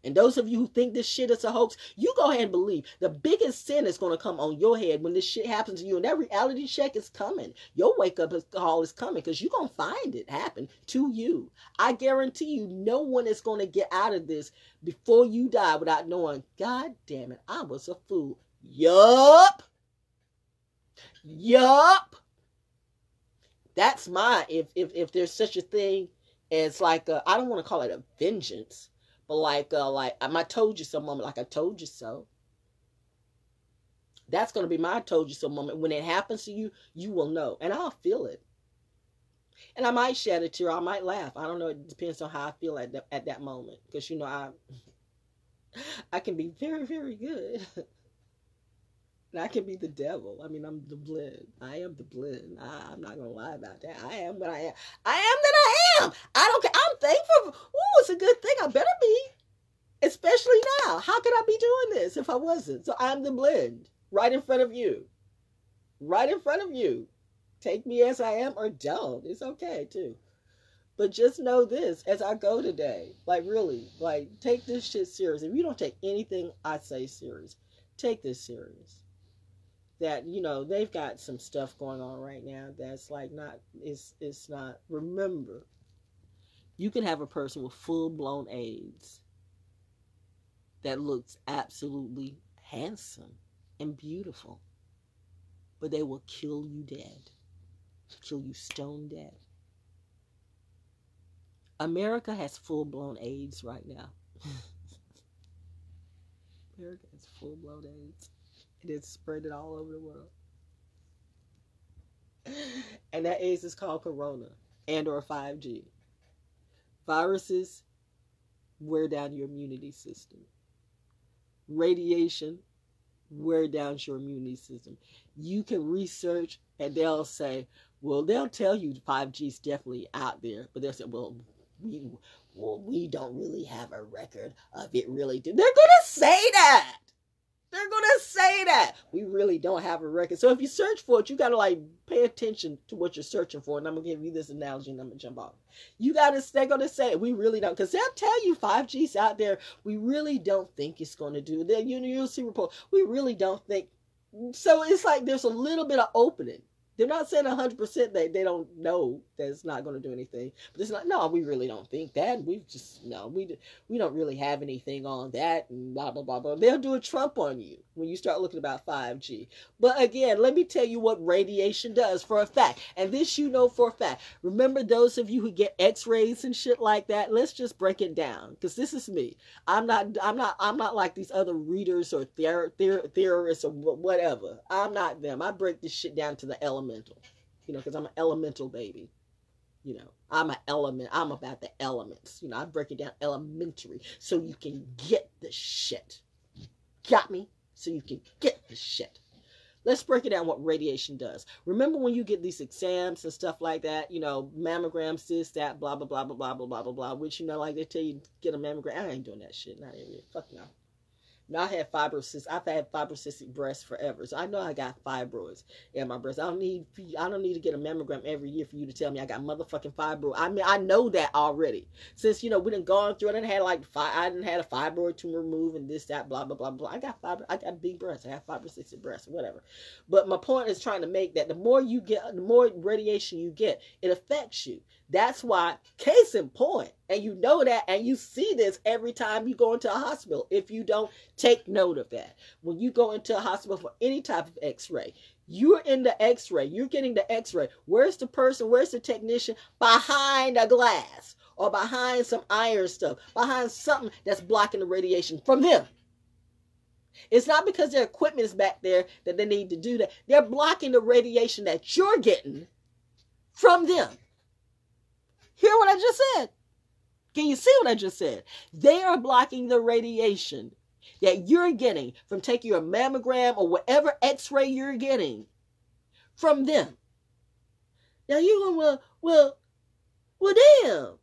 And those of you who think this shit is a hoax, you go ahead and believe the biggest sin is going to come on your head when this shit happens to you. And that reality check is coming. Your wake up call is coming because you're going to find it happen to you. I guarantee you, no one is going to get out of this before you die without knowing, God damn it, I was a fool. Yup. Yup. That's my, if, if, if there's such a thing as like, I don't want to call it a vengeance but like, uh, like I told you so moment, like I told you so. That's gonna be my told you so moment. When it happens to you, you will know, and I'll feel it. And I might shed a tear, I might laugh. I don't know. It depends on how I feel at the, at that moment, because you know I I can be very very good. And I can be the devil. I mean, I'm the blend. I am the blend. I, am not gonna lie about that. I am what I am. I am that I am. I don't care. I'm thankful. Ooh, it's a good thing. I better be. Especially now. How could I be doing this if I wasn't? So I'm the blend right in front of you. Right in front of you. Take me as I am or don't. It's okay too. But just know this as I go today. Like really, like take this shit serious. If you don't take anything I say serious, take this serious that you know they've got some stuff going on right now that's like not it's it's not remember you can have a person with full-blown AIDS that looks absolutely handsome and beautiful but they will kill you dead kill you stone dead. America has full-blown AIDS right now. America has full-blown AIDS it is spreading all over the world. And that AIDS is called corona and or 5G. Viruses wear down your immunity system. Radiation wear down your immunity system. You can research and they'll say, well, they'll tell you 5G is definitely out there, but they'll say, well, we, well, we don't really have a record of it really. They're going to say that. They're to say that. We really don't have a record. So if you search for it, you gotta like pay attention to what you're searching for. And I'm gonna give you this analogy and I'm gonna jump off. You gotta they're gonna say we really don't because they'll tell you 5G's out there. We really don't think it's gonna do. Then you'll see report. We really don't think so it's like there's a little bit of opening. They're not saying 100% that they don't know that it's not going to do anything. But it's like, no, we really don't think that. We just, no, we, we don't really have anything on that and blah, blah, blah, blah. They'll do a Trump on you when you start looking about 5G. But again, let me tell you what radiation does for a fact. And this you know for a fact. Remember those of you who get x-rays and shit like that? Let's just break it down because this is me. I'm not, I'm not, I'm not like these other readers or ther- theorists or whatever. I'm not them. I break this shit down to the element elemental, you know, because I'm an elemental baby. You know, I'm an element. I'm about the elements. You know, I break it down elementary so you can get the shit. Got me? So you can get the shit. Let's break it down what radiation does. Remember when you get these exams and stuff like that, you know, mammograms, this, that, blah, blah, blah, blah, blah, blah, blah, blah, blah, which, you know, like they tell you get a mammogram. I ain't doing that shit. Not even. Fuck no. Now I had fibrosis. I've had fibrocystic breasts forever, so I know I got fibroids in my breast. I don't need. I don't need to get a mammogram every year for you to tell me I got motherfucking fibroid. I mean, I know that already. Since you know we didn't gone through it, and had like I didn't had a fibroid tumor removed and this that blah blah blah blah. I got fibro. I got big breasts. I have fibrocystic breasts, whatever. But my point is trying to make that the more you get, the more radiation you get, it affects you. That's why, case in point, and you know that, and you see this every time you go into a hospital. If you don't take note of that, when you go into a hospital for any type of x ray, you're in the x ray, you're getting the x ray. Where's the person, where's the technician? Behind a glass or behind some iron stuff, behind something that's blocking the radiation from them. It's not because their equipment is back there that they need to do that. They're blocking the radiation that you're getting from them. Hear what I just said? Can you see what I just said? They are blocking the radiation that you're getting from taking your mammogram or whatever x ray you're getting from them. Now you're going, well, well, well, damn.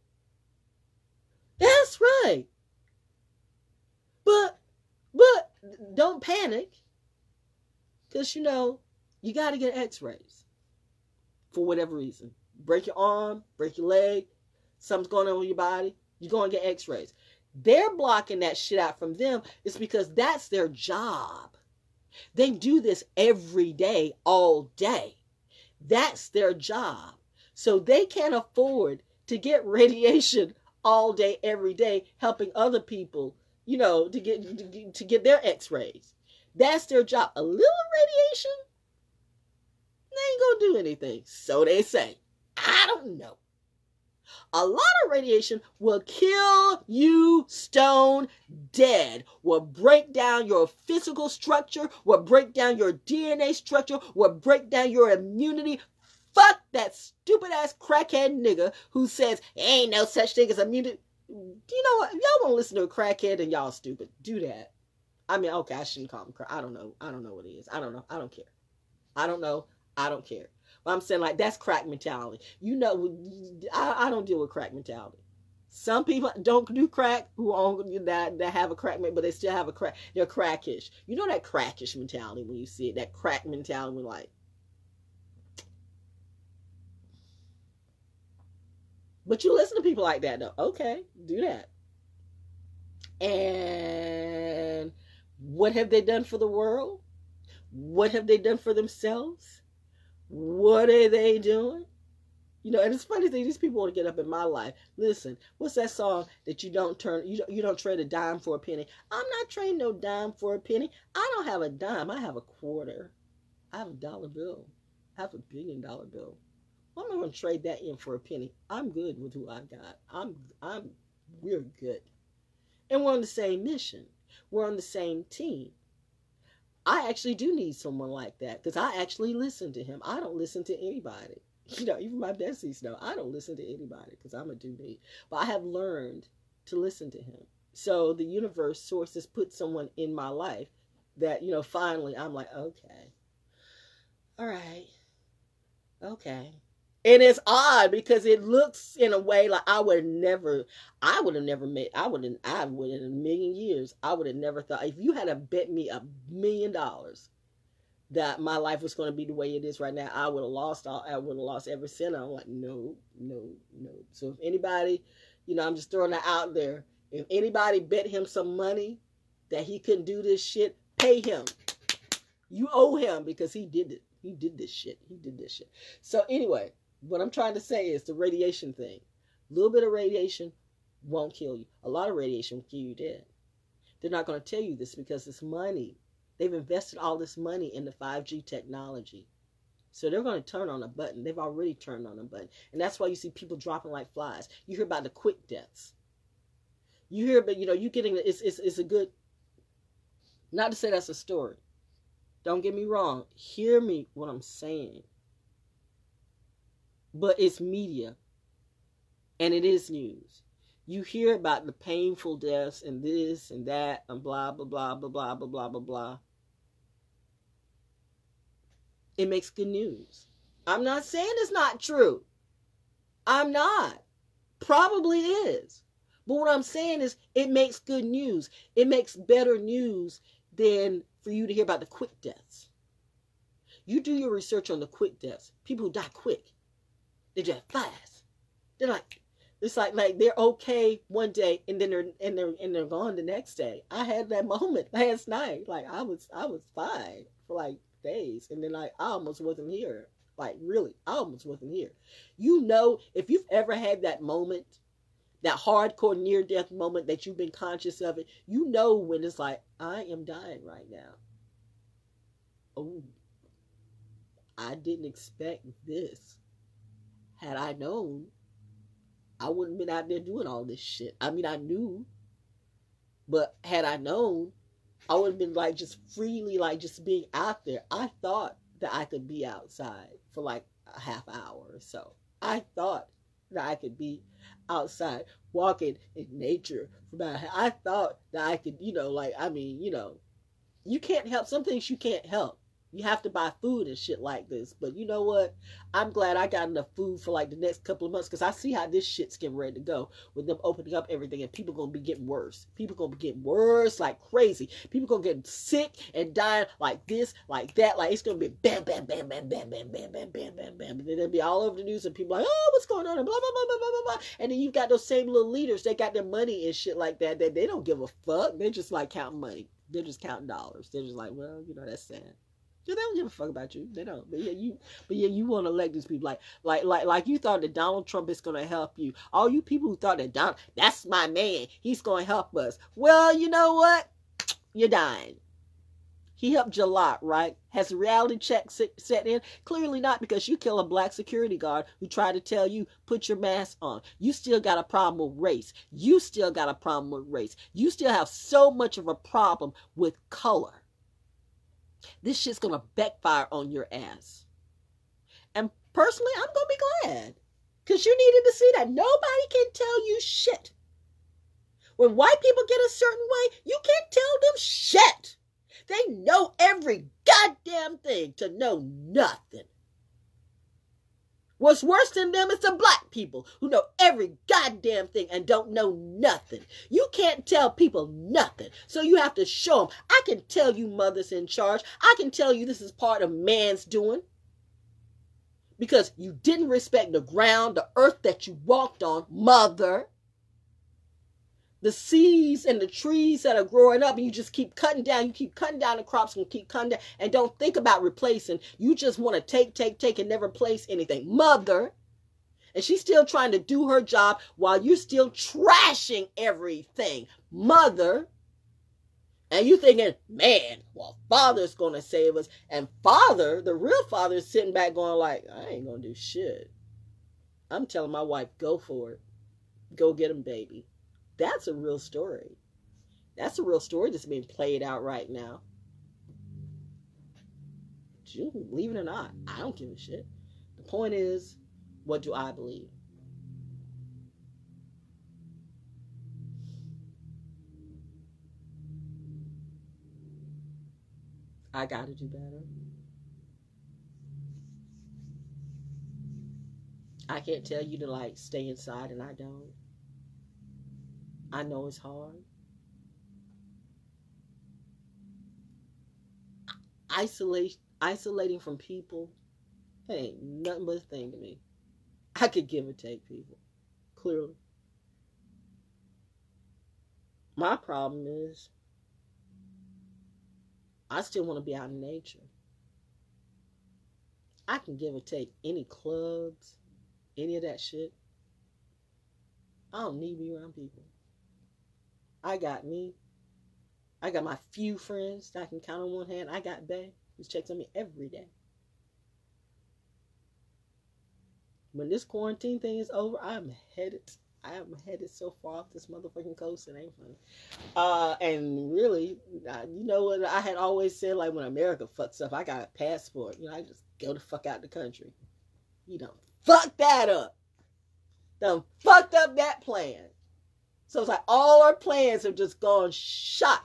That's right. But, but don't panic. Because, you know, you got to get x rays for whatever reason break your arm, break your leg, something's going on with your body, you're going to get x rays. They're blocking that shit out from them is because that's their job. They do this every day, all day. That's their job. So they can't afford to get radiation all day, every day, helping other people, you know, to get to get their x-rays. That's their job. A little radiation, they ain't gonna do anything. So they say. I don't know. A lot of radiation will kill you stone dead, will break down your physical structure, will break down your DNA structure, will break down your immunity. Fuck that stupid ass crackhead nigga who says ain't no such thing as immunity. You know what? Y'all want to listen to a crackhead and y'all stupid, do that. I mean, okay, I shouldn't call him crack. I don't know. I don't know what it is. I don't know. I don't care. I don't know. I don't care. I'm saying like that's crack mentality. You know, I, I don't deal with crack mentality. Some people don't do crack who own that that have a crack, but they still have a crack. They're crackish. You know that crackish mentality when you see it. That crack mentality when like. But you listen to people like that though. Okay, do that. And what have they done for the world? What have they done for themselves? What are they doing? You know, and it's funny thing these people want to get up in my life. Listen, what's that song that you don't turn you don't, you don't trade a dime for a penny? I'm not trading no dime for a penny. I don't have a dime. I have a quarter. I have a dollar bill. I have a billion dollar bill. I'm not going to trade that in for a penny. I'm good with who I got. I'm I'm we're good, and we're on the same mission. We're on the same team. I actually do need someone like that because I actually listen to him. I don't listen to anybody. You know, even my besties know I don't listen to anybody because I'm a dude. But I have learned to listen to him. So the universe sources put someone in my life that, you know, finally I'm like, okay, all right, okay. And it's odd because it looks in a way like I would never, I would have never made, I would have, I would in a million years, I would have never thought, if you had a bet me a million dollars that my life was going to be the way it is right now, I would have lost all, I would have lost every cent. I'm like, no, no, no. So if anybody, you know, I'm just throwing that out there. If anybody bet him some money that he couldn't do this shit, pay him. You owe him because he did it. He did this shit. He did this shit. So anyway, what I'm trying to say is the radiation thing. A little bit of radiation won't kill you. A lot of radiation will kill you dead. They're not going to tell you this because it's money. They've invested all this money in the 5G technology. So they're going to turn on a button. They've already turned on a button. And that's why you see people dropping like flies. You hear about the quick deaths. You hear, but you know, you getting it's, it's, it's a good, not to say that's a story. Don't get me wrong. Hear me what I'm saying but it's media and it is news. You hear about the painful deaths and this and that and blah blah blah blah blah blah blah blah blah. It makes good news. I'm not saying it's not true. I'm not. Probably is. But what I'm saying is it makes good news. It makes better news than for you to hear about the quick deaths. You do your research on the quick deaths. People who die quick they just fast. They're like, it's like like they're okay one day and then they're and they're and they're gone the next day. I had that moment last night. Like I was I was fine for like days, and then like I almost wasn't here. Like really, I almost wasn't here. You know, if you've ever had that moment, that hardcore near death moment that you've been conscious of it, you know when it's like I am dying right now. Oh, I didn't expect this had I known, I wouldn't been out there doing all this shit. I mean, I knew, but had I known, I would have been like just freely, like just being out there. I thought that I could be outside for like a half hour or so. I thought that I could be outside walking in nature for about. I thought that I could, you know, like I mean, you know, you can't help some things you can't help. You have to buy food and shit like this. But you know what? I'm glad I got enough food for like the next couple of months because I see how this shit's getting ready to go with them opening up everything and people gonna be getting worse. People gonna be getting worse like crazy. People gonna get sick and dying like this, like that. Like it's gonna be bam, bam, bam, bam, bam, bam, bam, bam, bam, bam, bam. And then it'll be all over the news and people like, oh, what's going on? And blah blah blah blah blah blah blah. And then you've got those same little leaders. They got their money and shit like that. That they don't give a fuck. They're just like counting money. They're just counting dollars. They're just like, well, you know, that's sad. They don't give a fuck about you. They don't. But yeah, you. But yeah, you want to elect these people like, like, like, like you thought that Donald Trump is gonna help you. All you people who thought that Donald, that's my man. He's gonna help us. Well, you know what? You're dying. He helped you a lot, right? Has reality check set in? Clearly not, because you kill a black security guard who tried to tell you, put your mask on. You still got a problem with race. You still got a problem with race. You still have so much of a problem with color. This shit's gonna backfire on your ass. And personally, I'm gonna be glad. Because you needed to see that. Nobody can tell you shit. When white people get a certain way, you can't tell them shit. They know every goddamn thing to know nothing. What's worse than them is the black people who know every goddamn thing and don't know nothing. You can't tell people nothing. So you have to show them. I can tell you mothers in charge. I can tell you this is part of man's doing. Because you didn't respect the ground, the earth that you walked on, mother the seeds and the trees that are growing up and you just keep cutting down you keep cutting down the crops and keep cutting down and don't think about replacing. You just want to take take take and never place anything. Mother and she's still trying to do her job while you're still trashing everything. Mother and you thinking man well father's gonna save us. And father the real father is sitting back going like i ain't gonna do shit. I'm telling my wife go for it. Go get him baby that's a real story. That's a real story that's being played out right now. You believe it or not, I don't give a shit. The point is, what do I believe? I got to do better. I can't tell you to like stay inside and I don't. I know it's hard. Isolate isolating from people ain't nothing but a thing to me. I could give or take people. Clearly. My problem is I still want to be out in nature. I can give or take any clubs, any of that shit. I don't need to be around people. I got me. I got my few friends that I can count on one hand. I got Bay, who checks on me every day. When this quarantine thing is over, I'm headed I am headed so far off this motherfucking coast. It ain't funny. Uh, and really, you know what I had always said, like when America fucks up, I got a passport. You know, I just go the fuck out of the country. You don't fuck that up. Done fucked up that plan. So it's like all our plans have just gone shot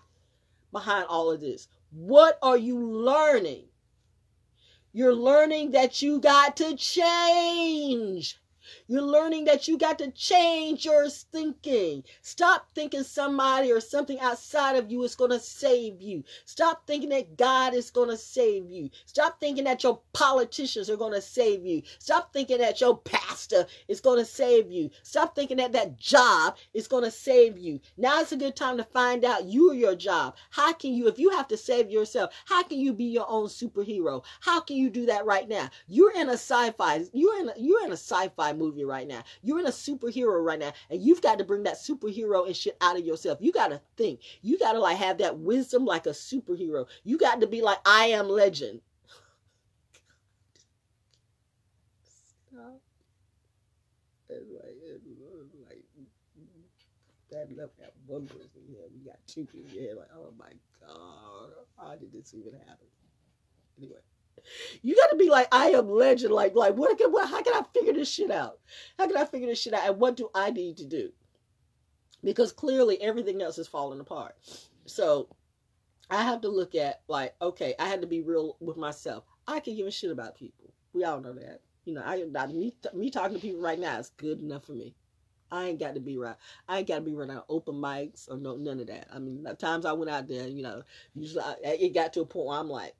behind all of this. What are you learning? You're learning that you got to change. You're learning that you got to change your thinking. Stop thinking somebody or something outside of you is going to save you. Stop thinking that God is going to save you. Stop thinking that your politicians are going to save you. Stop thinking that your pastor is going to save you. Stop thinking that that job is going to save you. Now it's a good time to find out you are your job. How can you, if you have to save yourself, how can you be your own superhero? How can you do that right now? You're in a sci-fi, you're in a, you're in a sci-fi movie right now. You're in a superhero right now, and you've got to bring that superhero and shit out of yourself. You got to think. You got to like have that wisdom like a superhero. You got to be like I am legend. Stop. Like, that left that one person here. We got two people here. Like, oh my god, how did this even happen? Anyway. You got to be like, I am legend. Like, like what, can, what? How can I figure this shit out? How can I figure this shit out? And what do I need to do? Because clearly everything else is falling apart. So I have to look at like, okay, I had to be real with myself. I can give a shit about people. We all know that. You know, I, I me, me talking to people right now is good enough for me. I ain't got to be right. I ain't got to be running open mics or no none of that. I mean, the times I went out there, you know, usually I, it got to a point where I'm like,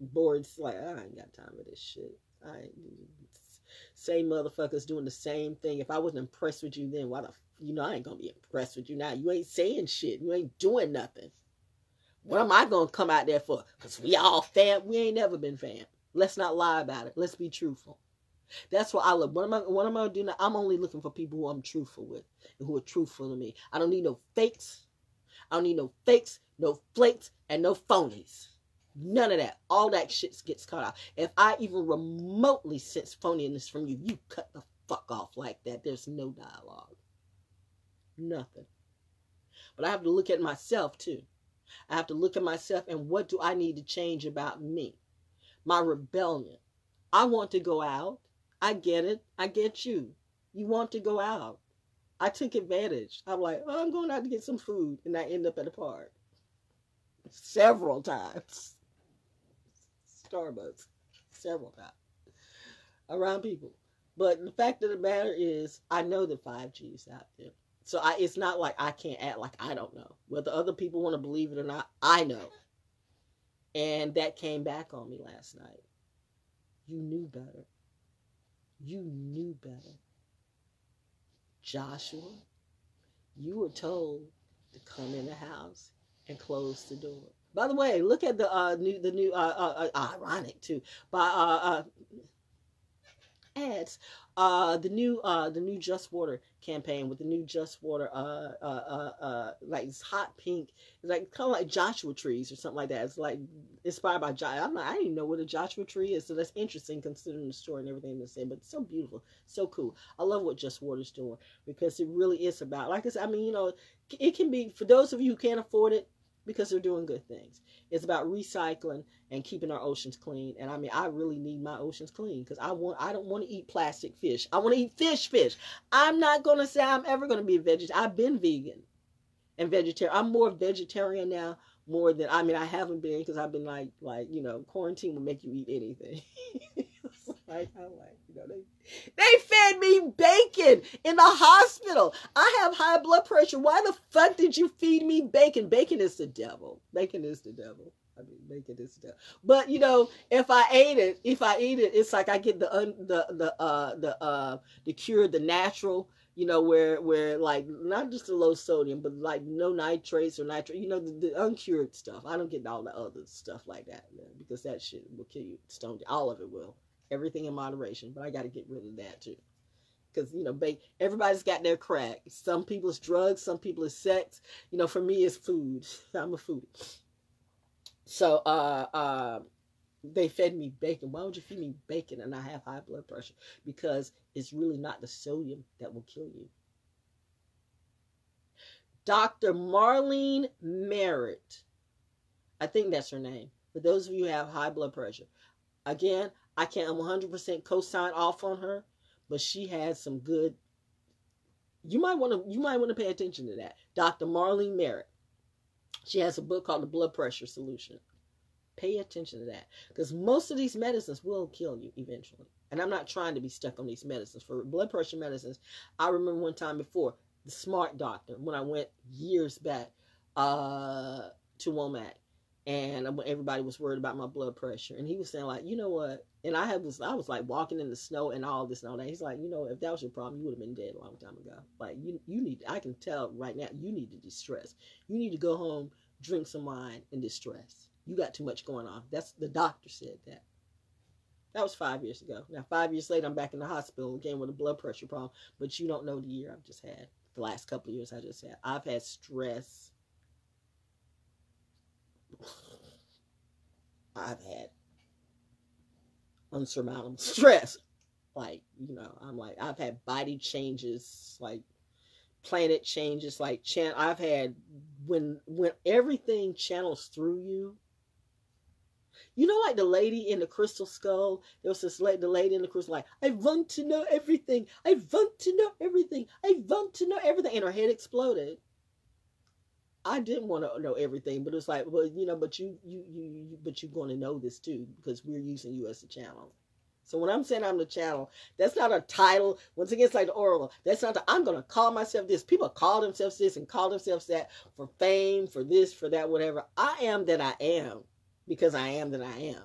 bored. Like I ain't got time for this shit. I ain't, same motherfuckers doing the same thing. If I wasn't impressed with you then, why the you know I ain't gonna be impressed with you now. You ain't saying shit. You ain't doing nothing. What am I gonna come out there for? Cause we all fam. We ain't never been fam. Let's not lie about it. Let's be truthful. That's what I look. What am I? What am I doing? I'm only looking for people who I'm truthful with and who are truthful to me. I don't need no fakes. I don't need no fakes, no flakes, and no phonies. None of that. All that shit gets cut off. If I even remotely sense phoniness from you, you cut the fuck off like that. There's no dialogue. Nothing. But I have to look at myself too. I have to look at myself and what do I need to change about me? My rebellion. I want to go out. I get it. I get you. You want to go out. I took advantage. I'm like, oh, I'm going out to get some food. And I end up at a park several times. Starbucks several times around people. But the fact of the matter is, I know that 5G is out there. So I, it's not like I can't act like I don't know. Whether other people want to believe it or not, I know. And that came back on me last night. You knew better. You knew better. Joshua, you were told to come in the house and close the door. By the way, look at the uh, new the new uh, uh, uh ironic too. By uh, uh ads uh the new uh the new just water campaign with the new just water uh uh uh, uh like it's hot pink. It's like kind of like joshua trees or something like that. It's like inspired by joshua i'm not i didn't know what a joshua tree is so that's interesting considering the story and everything they say but it's so beautiful so cool. I love what just water's doing because it really is about like i said i mean you know it can be for those of you who can't afford it because they're doing good things. It's about recycling and keeping our oceans clean. And I mean, I really need my oceans clean because I want I don't want to eat plastic fish. I want to eat fish fish. I'm not to say I'm ever to be a vegetarian. I've been vegan and vegetarian. I'm more vegetarian now more than I mean I haven't been because I've been like like, you know, quarantine will make you eat anything. like, I'm like, you know, they they fed me bacon in the hospital. I have high blood pressure. Why the fuck did you feed me bacon? Bacon is the devil. Bacon is the devil. I mean, bacon is the devil. But you know, if I ate it, if I eat it, it's like I get the un, the the uh the uh the cure, the natural you know, where where like not just the low sodium, but like no nitrates or nitrate, you know, the, the, uncured stuff. I don't get all the other stuff like that man, because that shit will kill you. Stone, all of it will. Everything in moderation, but I got to get rid of that too. Because you know, everybody's got their crack. Some people it's drugs, some people it's sex. You know, for me it's food. I'm a foodie. So, uh, uh, they fed me bacon. Why would you feed me bacon and I have high blood pressure? Because it's really not the sodium that will kill you. Dr. Marlene Merritt. I think that's her name. For those of you who have high blood pressure. Again, I can't 100% co-sign off on her, but she has some good you might want to you might want to pay attention to that. Dr. Marlene Merritt. She has a book called The Blood Pressure Solution. Pay attention to that because most of these medicines will kill you eventually. And I'm not trying to be stuck on these medicines. For blood pressure medicines, I remember one time before, the smart doctor, when I went years back uh, to Womack, and everybody was worried about my blood pressure. And he was saying, like, you know what? And I had was I was like walking in the snow and all this and all that. He's like, you know, if that was your problem, you would have been dead a long time ago. Like you you need I can tell right now you need to distress. You need to go home, drink some wine and distress. You got too much going on. That's the doctor said that. That was five years ago. Now, five years later, I'm back in the hospital again with a blood pressure problem. But you don't know the year I've just had. The last couple years I just had. I've had stress. I've had unsurmountable stress. Like, you know, I'm like, I've had body changes, like planet changes, like, chan- I've had when when everything channels through you you know, like the lady in the crystal skull. There was this lady, the lady in the crystal, like, I want to know everything. I want to know everything. I want to know everything. And her head exploded. I didn't want to know everything, but it's like, well, you know, but you, you, you, you but you're going to know this too because we're using you as a channel. So when I'm saying I'm the channel, that's not a title. Once again, it's like the oracle. That's not. The, I'm going to call myself this. People call themselves this and call themselves that for fame, for this, for that, whatever. I am that I am because I am that I am.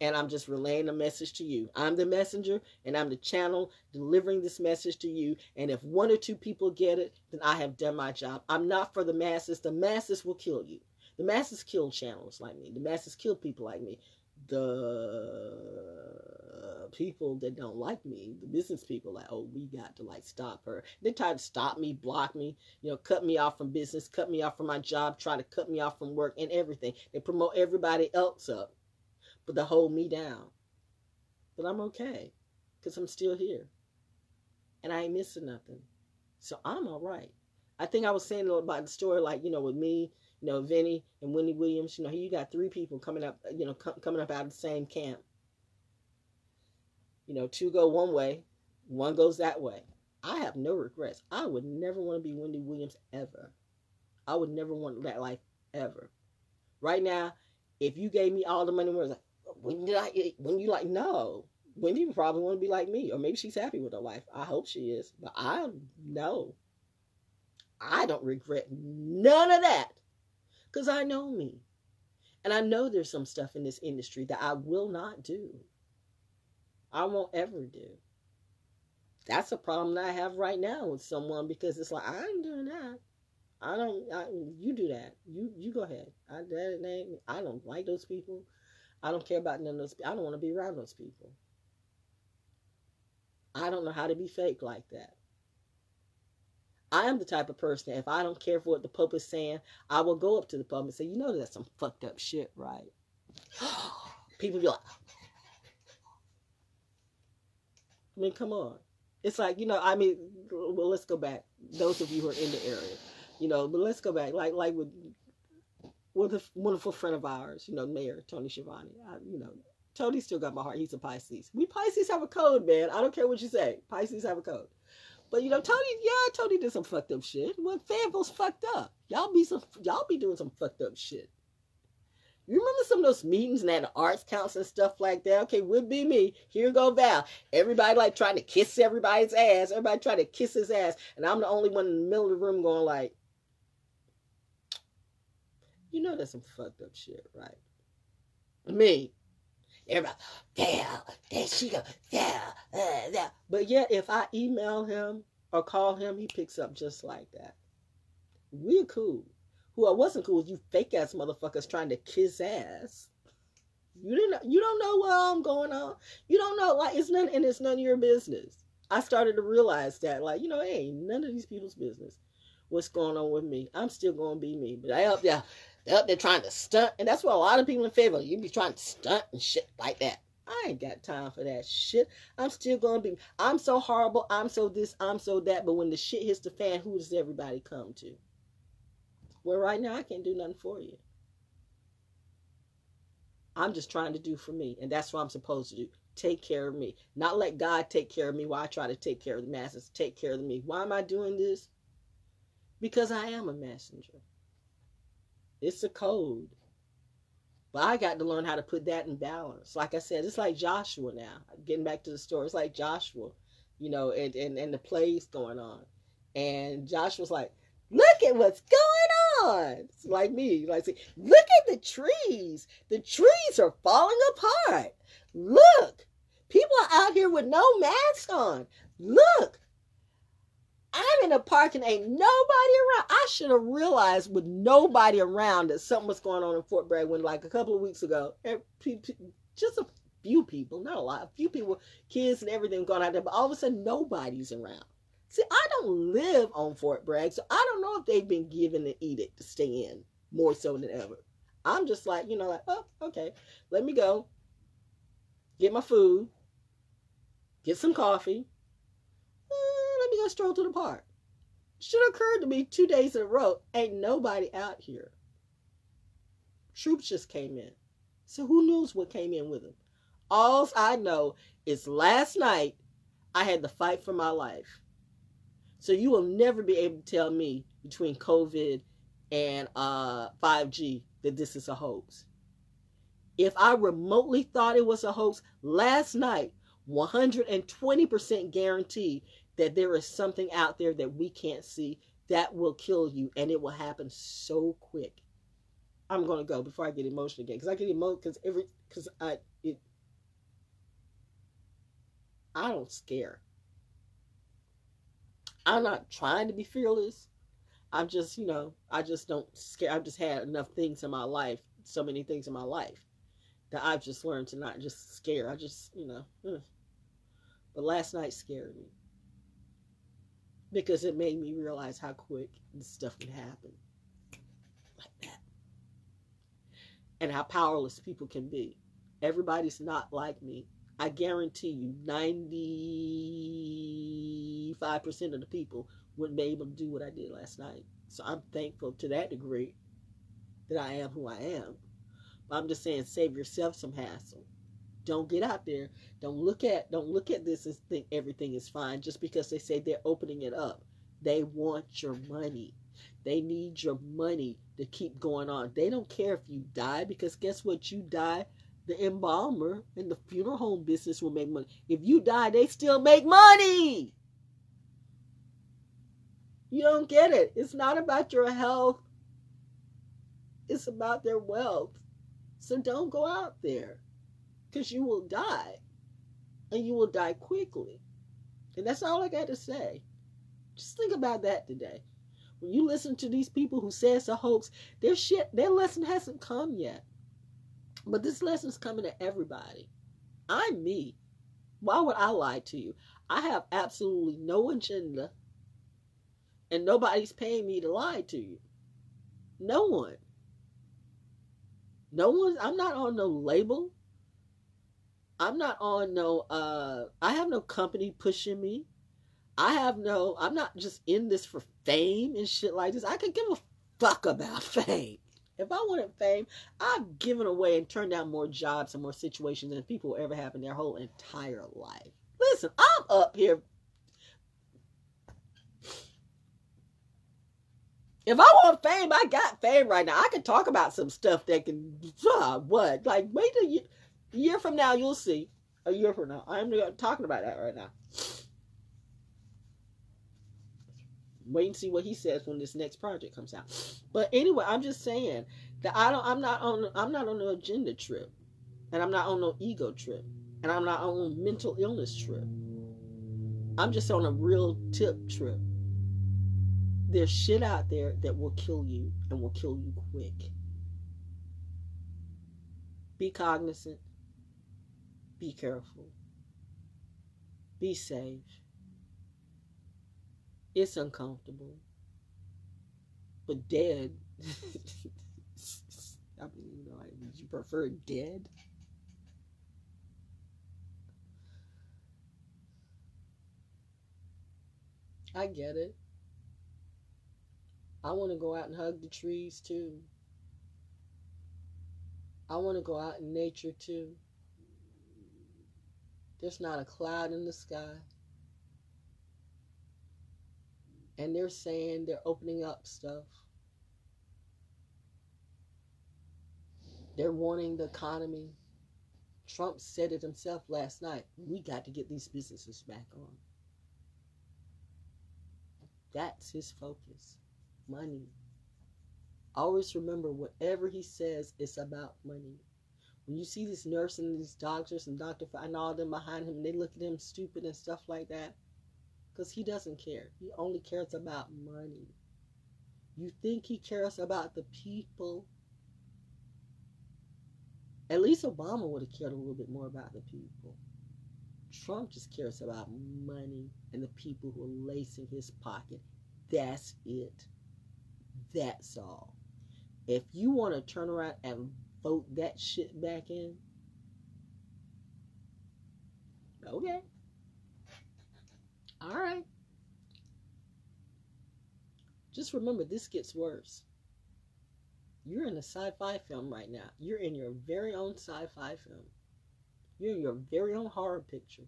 And I'm just relaying a message to you. I'm the messenger and I'm the channel delivering this message to you. And if one or two people get it, then I have done my job. I'm not for the masses. The masses will kill you. The masses kill channels like me. The masses kill people like me. The people that don't like me, the business people, like, oh, we got to like stop her. They try to stop me, block me, you know, cut me off from business, cut me off from my job, try to cut me off from work and everything. They promote everybody else up, but to hold me down. But I'm okay because I'm still here and I ain't missing nothing. So I'm all right. I think I was saying about the story, like, you know, with me, you know, Vinny and Wendy Williams, you know, you got three people coming up, you know, com- coming up out of the same camp. You know, two go one way, one goes that way. I have no regrets. I would never want to be Wendy Williams ever. I would never want that life ever. Right now, if you gave me all the money, was like, when did I? When you like, no. Wendy would probably want to be like me, or maybe she's happy with her life. I hope she is, but I know. I don't regret none of that because I know me. And I know there's some stuff in this industry that I will not do. I won't ever do. That's a problem that I have right now with someone because it's like I ain't doing that. I don't. I, you do that. You you go ahead. I that name. I don't like those people. I don't care about none of those. I don't want to be around those people. I don't know how to be fake like that. I am the type of person if I don't care for what the Pope is saying, I will go up to the Pope and say, you know that's some fucked up shit, right? People be like, I mean, come on. It's like, you know, I mean, well, let's go back. Those of you who are in the area, you know, but let's go back. Like, like with, wonderful friend of ours, you know, Mayor Tony Chavonne. I, you know, Tony still got my heart. He's a Pisces. We Pisces have a code, man. I don't care what you say. Pisces have a code. But you know, Tony, yeah, Tony did some fucked up shit. Well, Fayetteville's fucked up. Y'all be some, y'all be doing some fucked up shit. You remember some of those meetings and at the arts council and stuff like that? Okay, would be me. Here go Val. Everybody like trying to kiss everybody's ass. Everybody trying to kiss his ass. And I'm the only one in the middle of the room going like, you know that's some fucked up shit, right? Me. Everybody, yeah, there she go, yeah, uh, yeah. But yet, if I email him or call him, he picks up just like that. We're cool. Who I wasn't cool with you fake ass motherfuckers trying to kiss ass. You didn't. You don't know what I'm going on. You don't know. Like it's none, and it's none of your business. I started to realize that, like, you know, hey, none of these people's business. What's going on with me? I'm still going to be me. But I up there, they're up there trying to stunt, and that's what a lot of people in favor. You be trying to stunt and shit like that. I ain't got time for that shit. I'm still gonna be. I'm so horrible. I'm so this. I'm so that. But when the shit hits the fan, who does everybody come to? Well, right now I can't do nothing for you. I'm just trying to do for me, and that's what I'm supposed to do. Take care of me, not let God take care of me while I try to take care of the masses. Take care of me. Why am I doing this? Because I am a messenger. It's a code. But I got to learn how to put that in balance. Like I said, it's like Joshua now. Getting back to the story, it's like Joshua, you know, and, and, and the plays going on. And Joshua's like, look at what's going on. It's like me. Like, say, look at the trees. The trees are falling apart. Look, people are out here with no mask on. Look, I'm in a park and ain't nobody around. I should have realized with nobody around that something was going on in Fort Bragg when, like, a couple of weeks ago, just a few people, not a lot, a few people, kids and everything going out there, but all of a sudden nobody's around. See, I don't live on Fort Bragg, so I don't know if they've been given an edict to stay in more so than ever. I'm just like, you know, like, oh, okay, let me go get my food, get some coffee, let me go stroll to the park. Should have occurred to me two days in a row. Ain't nobody out here. Troops just came in. So who knows what came in with them? All I know is last night I had to fight for my life. So you will never be able to tell me between COVID and uh, 5G that this is a hoax. If I remotely thought it was a hoax, last night, 120% guaranteed that there is something out there that we can't see that will kill you and it will happen so quick. I'm gonna go before I get emotional again because I get emotional because every because I it I don't scare. I'm not trying to be fearless. I'm just you know I just don't scare. I've just had enough things in my life, so many things in my life that I've just learned to not just scare. I just you know. Ugh. But last night scared me because it made me realize how quick this stuff can happen. Like that. And how powerless people can be. Everybody's not like me. I guarantee you 95% of the people wouldn't be able to do what i did last night. So i'm thankful to that degree that i am who i am. But i'm just saying save yourself some hassle don't get out there. Don't look at don't look at this and think everything is fine just because they say they're opening it up. They want your money. They need your money to keep going on. They don't care if you die because guess what? You die, the embalmer and the funeral home business will make money. If you die, they still make money. You don't get it. It's not about your health. It's about their wealth. So don't go out there because you will die and you will die quickly. And that's all I got to say. Just think about that today. When you listen to these people who say it's a hoax, their shit, their lesson hasn't come yet. But this lesson's coming to everybody. I'm me. Why would I lie to you? I have absolutely no agenda, and nobody's paying me to lie to you. No one. No one. I'm not on no label. I'm not on no uh I have no company pushing me. I have no I'm not just in this for fame and shit like this. I could give a fuck about fame. If I wanted fame, I've given away and turned down more jobs and more situations than people will ever have in their whole entire life. Listen, I'm up here If I want fame, I got fame right now. I can talk about some stuff that can, uh, what? Like, wait a year, from now, you'll see. A year from now. I'm talking about that right now. Wait and see what he says when this next project comes out. But anyway, I'm just saying that I don't. I'm not on. I'm not on no agenda trip, and I'm not on no ego trip, and I'm not on a mental illness trip. I'm just on a real tip trip. There's shit out there that will kill you and will kill you quick. Be cognizant. Be careful. Be safe. It's uncomfortable. But dead. I mean, you know, would you prefer dead? I get it. I want to go out and hug the trees too. I want to go out in nature too. There's not a cloud in the sky. And they're saying they're opening up stuff. They're warning the economy. Trump said it himself last night. We got to get these businesses back on. That's his focus. Money. Always remember whatever he says, it's about money. You see these nurses and these doctors and Dr. and all them behind him, they look at him stupid and stuff like that. Because he doesn't care. He only cares about money. You think he cares about the people? At least Obama would have cared a little bit more about the people. Trump just cares about money and the people who are lacing his pocket. That's it. That's all. If you want to turn around and vote that shit back in, okay. All right. Just remember, this gets worse. You're in a sci fi film right now. You're in your very own sci fi film. You're in your very own horror picture.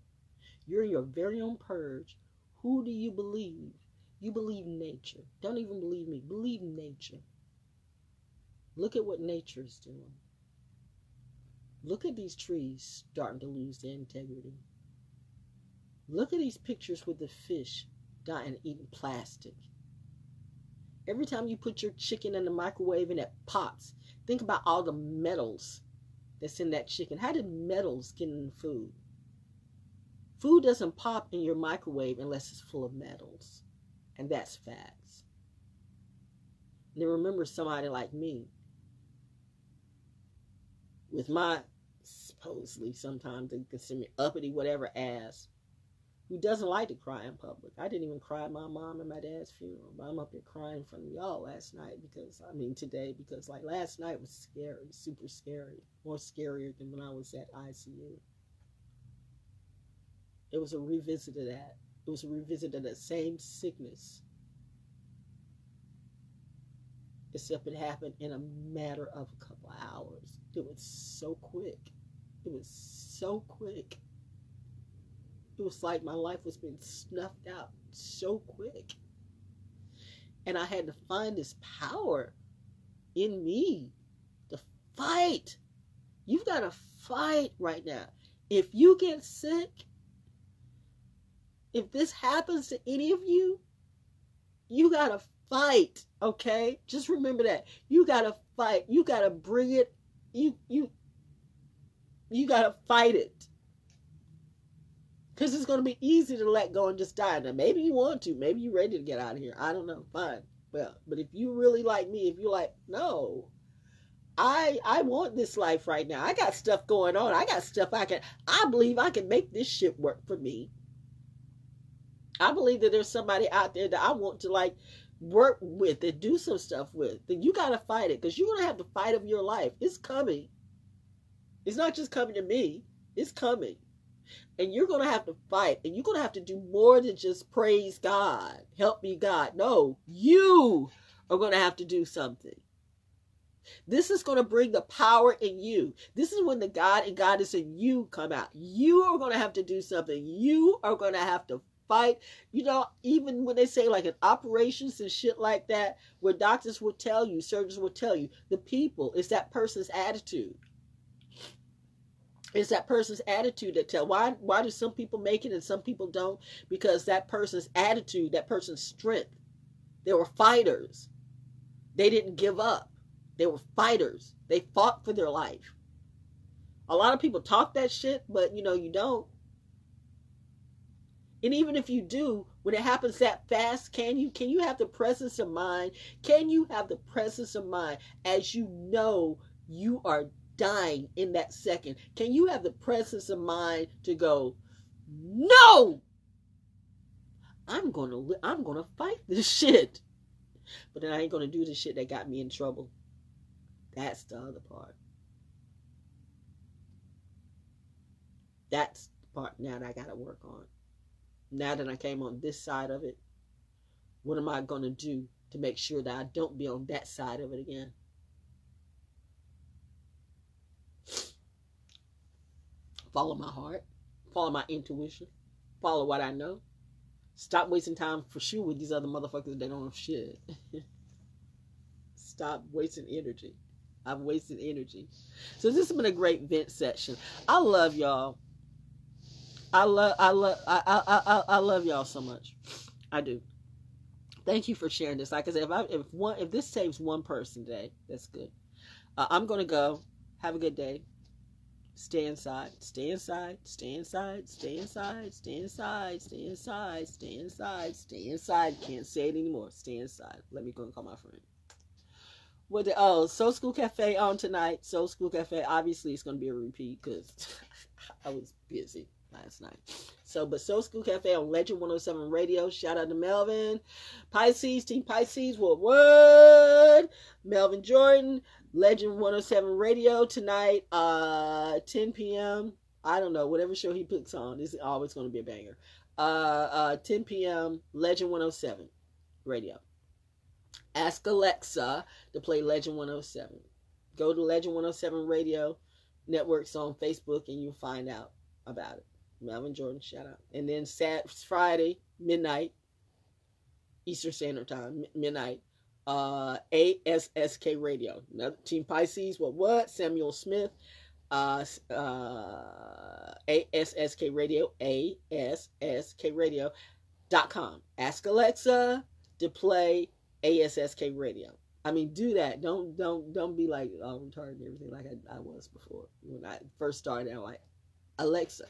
You're in your very own purge. Who do you believe? You believe nature. Don't even believe me. Believe nature. Look at what nature is doing. Look at these trees starting to lose their integrity. Look at these pictures with the fish dying eating plastic. Every time you put your chicken in the microwave and it pops, think about all the metals that's in that chicken. How did metals get in food? Food doesn't pop in your microwave unless it's full of metals. And that's facts. Now remember somebody like me with my supposedly sometimes they consider me uppity whatever ass who doesn't like to cry in public. I didn't even cry at my mom and my dad's funeral, but I'm up here crying of y'all last night because I mean today because like last night was scary, super scary, more scarier than when I was at ICU. It was a revisit of that. It was a revisit of that same sickness. Except it happened in a matter of a couple hours. It was so quick. It was so quick. It was like my life was being snuffed out so quick. And I had to find this power in me to fight. You've got to fight right now. If you get sick, if this happens to any of you, you got to fight, okay? Just remember that. You got to fight. You got to bring it. You you you got to fight it. Because it's going to be easy to let go and just die. Now, maybe you want to. Maybe you're ready to get out of here. I don't know. Fine. Well, but if you really like me, if you're like, no, I I want this life right now. I got stuff going on. I got stuff I can. I believe I can make this shit work for me. I believe that there's somebody out there that I want to like work with and do some stuff with. Then you got to fight it because you're gonna have to fight of your life. It's coming. It's not just coming to me. It's coming and you're going to have to fight and you're going to have to do more than just praise God. Help me, God. No, you are going to have to do something. This is going to bring the power in you. This is when the God and God is in you come out. You are going to have to do something. You are going to have to fight. You know, even when they say like in operations and shit like that, where doctors will tell you, surgeons will tell you, the people, it's that person's attitude. It's that person's attitude that tell why why do some people make it and some people don't? Because that person's attitude, that person's strength. They were fighters. They didn't give up. They were fighters. They fought for their life. A lot of people talk that shit, but you know, you don't. And even if you do, when it happens that fast, can you can you have the presence of mind? Can you have the presence of mind as you know you are dying in that second? Can you have the presence of mind to go, "No! I'm to I'm to fight this shit." But then I ain't to do the shit that got me in trouble. That's the other part. That's the part now that I got to work on. Now that I came on this side of it, what am I to do to make sure that I don't be on that side of it again? Follow my heart, follow my intuition, follow what I know. Stop wasting time for sure with these other motherfuckers that don't know shit. Stop wasting energy. I've wasted energy. So this has been a great vent session. I love y'all. I love I love I I I, I love y'all so much. I do. Thank you for sharing this. Like I said, if I if one if this saves one person today, that's good. Uh, I'm gonna go. Have a good day. Stay inside, stay inside, stay inside, stay inside, stay inside, stay inside, stay inside, stay inside. Can't say it anymore. Stay inside. Let me go and call my friend. What the oh Soul School Cafe on tonight. Soul School Cafe. Obviously it's gonna be a repeat because I was busy last night. So, but Soul School Cafe on Legend 107 Radio. Shout out to Melvin. Pisces, Team Pisces, What Word. Melvin Jordan, Legend 107 Radio tonight, uh, 10 p.m. I don't know, whatever show he puts on, is always going to be a banger. Uh, uh, 10 p.m. Legend 107 Radio. Ask Alexa to play Legend 107. Go to Legend 107 Radio networks on Facebook and you'll find out about it. Melvin Jordan, shout out. And then Sat Friday, midnight, Eastern Standard Time, midnight, uh, ASSK Radio. Another Team Pisces, what, what? Samuel Smith, uh, uh, ASSK Radio, ASSK Radio dot com. Ask Alexa to play ASSK Radio. I mean, do that. Don't don't don't be like oh, retarded and everything like I, I was before when I first started. I'm like, Alexa,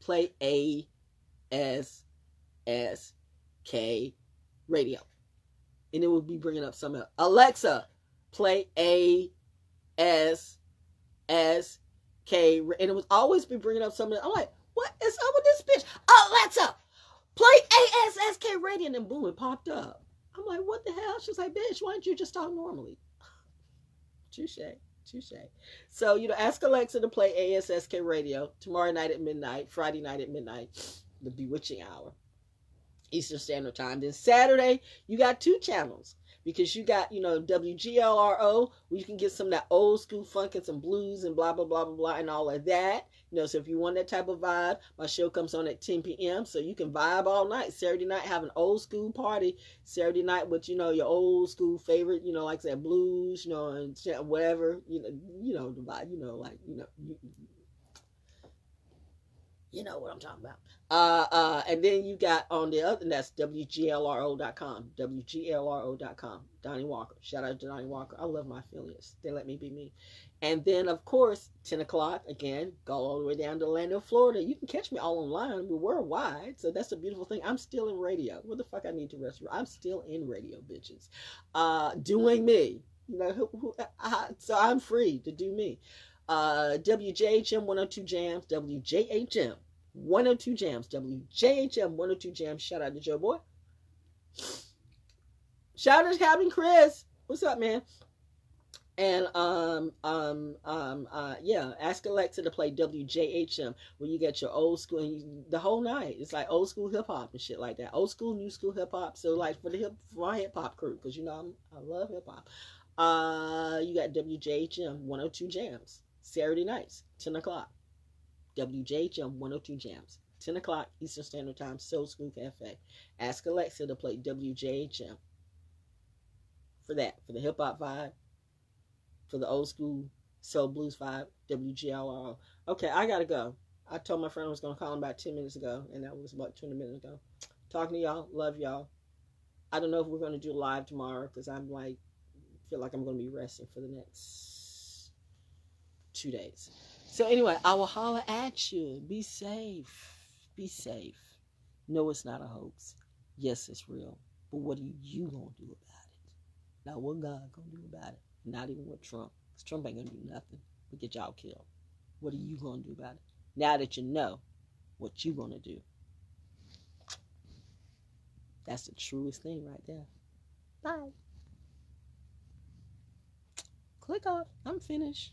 play A S S K radio. And it will be bringing up something else. Alexa, play A S S K. And it was always be bringing up something. I'm like, what is up with this bitch? Alexa, play A S S K radio. And boom, it popped up. I'm like, what the hell? She's like, bitch, why don't you just talk normally? Touche. Touche. So, you know, ask Alexa to play ASSK radio tomorrow night at midnight, Friday night at midnight, the bewitching hour, Eastern Standard Time. Then Saturday, you got two channels because you got, you know, WGLRO, where you can get some of that old school funk and some blues and blah, blah, blah, blah, blah, and all of that. You know, so if you want that type of vibe, my show comes on at 10 p.m. So you can vibe all night. Saturday night, have an old school party. Saturday night with, you know, your old school favorite, you know, like said, blues, you know, and whatever, you know, you know, the vibe, you know, like, you know, you, you know what I'm talking about. Uh, uh, and then you got on the other, that's WGLRO.com, WGLRO.com, Donnie Walker. Shout out to Donnie Walker. I love my affiliates. They let me be me. And then, of course, 10 o'clock, again, go all the way down to Orlando, Florida. You can catch me all online. We're worldwide. So that's a beautiful thing. I'm still in radio. What the fuck I need to rest? I'm still in radio, bitches. Uh, doing me. You know, who, who, I, so I'm free to do me. Uh, WJHM 102 Jams, WJHM 102 Jams, WJHM 102 Jams. Shout out to Joe Boy. Shout out to Captain Chris. What's up, man? And um um um uh yeah, ask Alexa to play WJHM when you get your old school you, the whole night. It's like old school hip hop and shit like that. Old school, new school hip hop. So like for the hip for my hip hop crew, because you know I'm, I love hip hop. Uh, you got WJHM 102 Jams Saturday nights, 10 o'clock. WJHM 102 Jams. 10 o'clock Eastern Standard Time, Soul School Cafe. Ask Alexa to play WJHM. For that, for the hip hop vibe, for the old school soul blues vibe, WGLR. Okay, I gotta go. I told my friend I was gonna call him about 10 minutes ago, and that was about 20 minutes ago. Talking to y'all, love y'all. I don't know if we're gonna do live tomorrow because I'm like, feel like I'm gonna be resting for the next two days. So anyway, I will holler at you. Be safe. Be safe. No, it's not a hoax. Yes, it's real. But what are you gonna do about it? Now, what God gonna do about it? Not even with Trump. Because Trump ain't gonna do nothing but get y'all killed. What are you gonna do about it? Now that you know what you gonna do. That's the truest thing right there. Bye. Click off. I'm finished.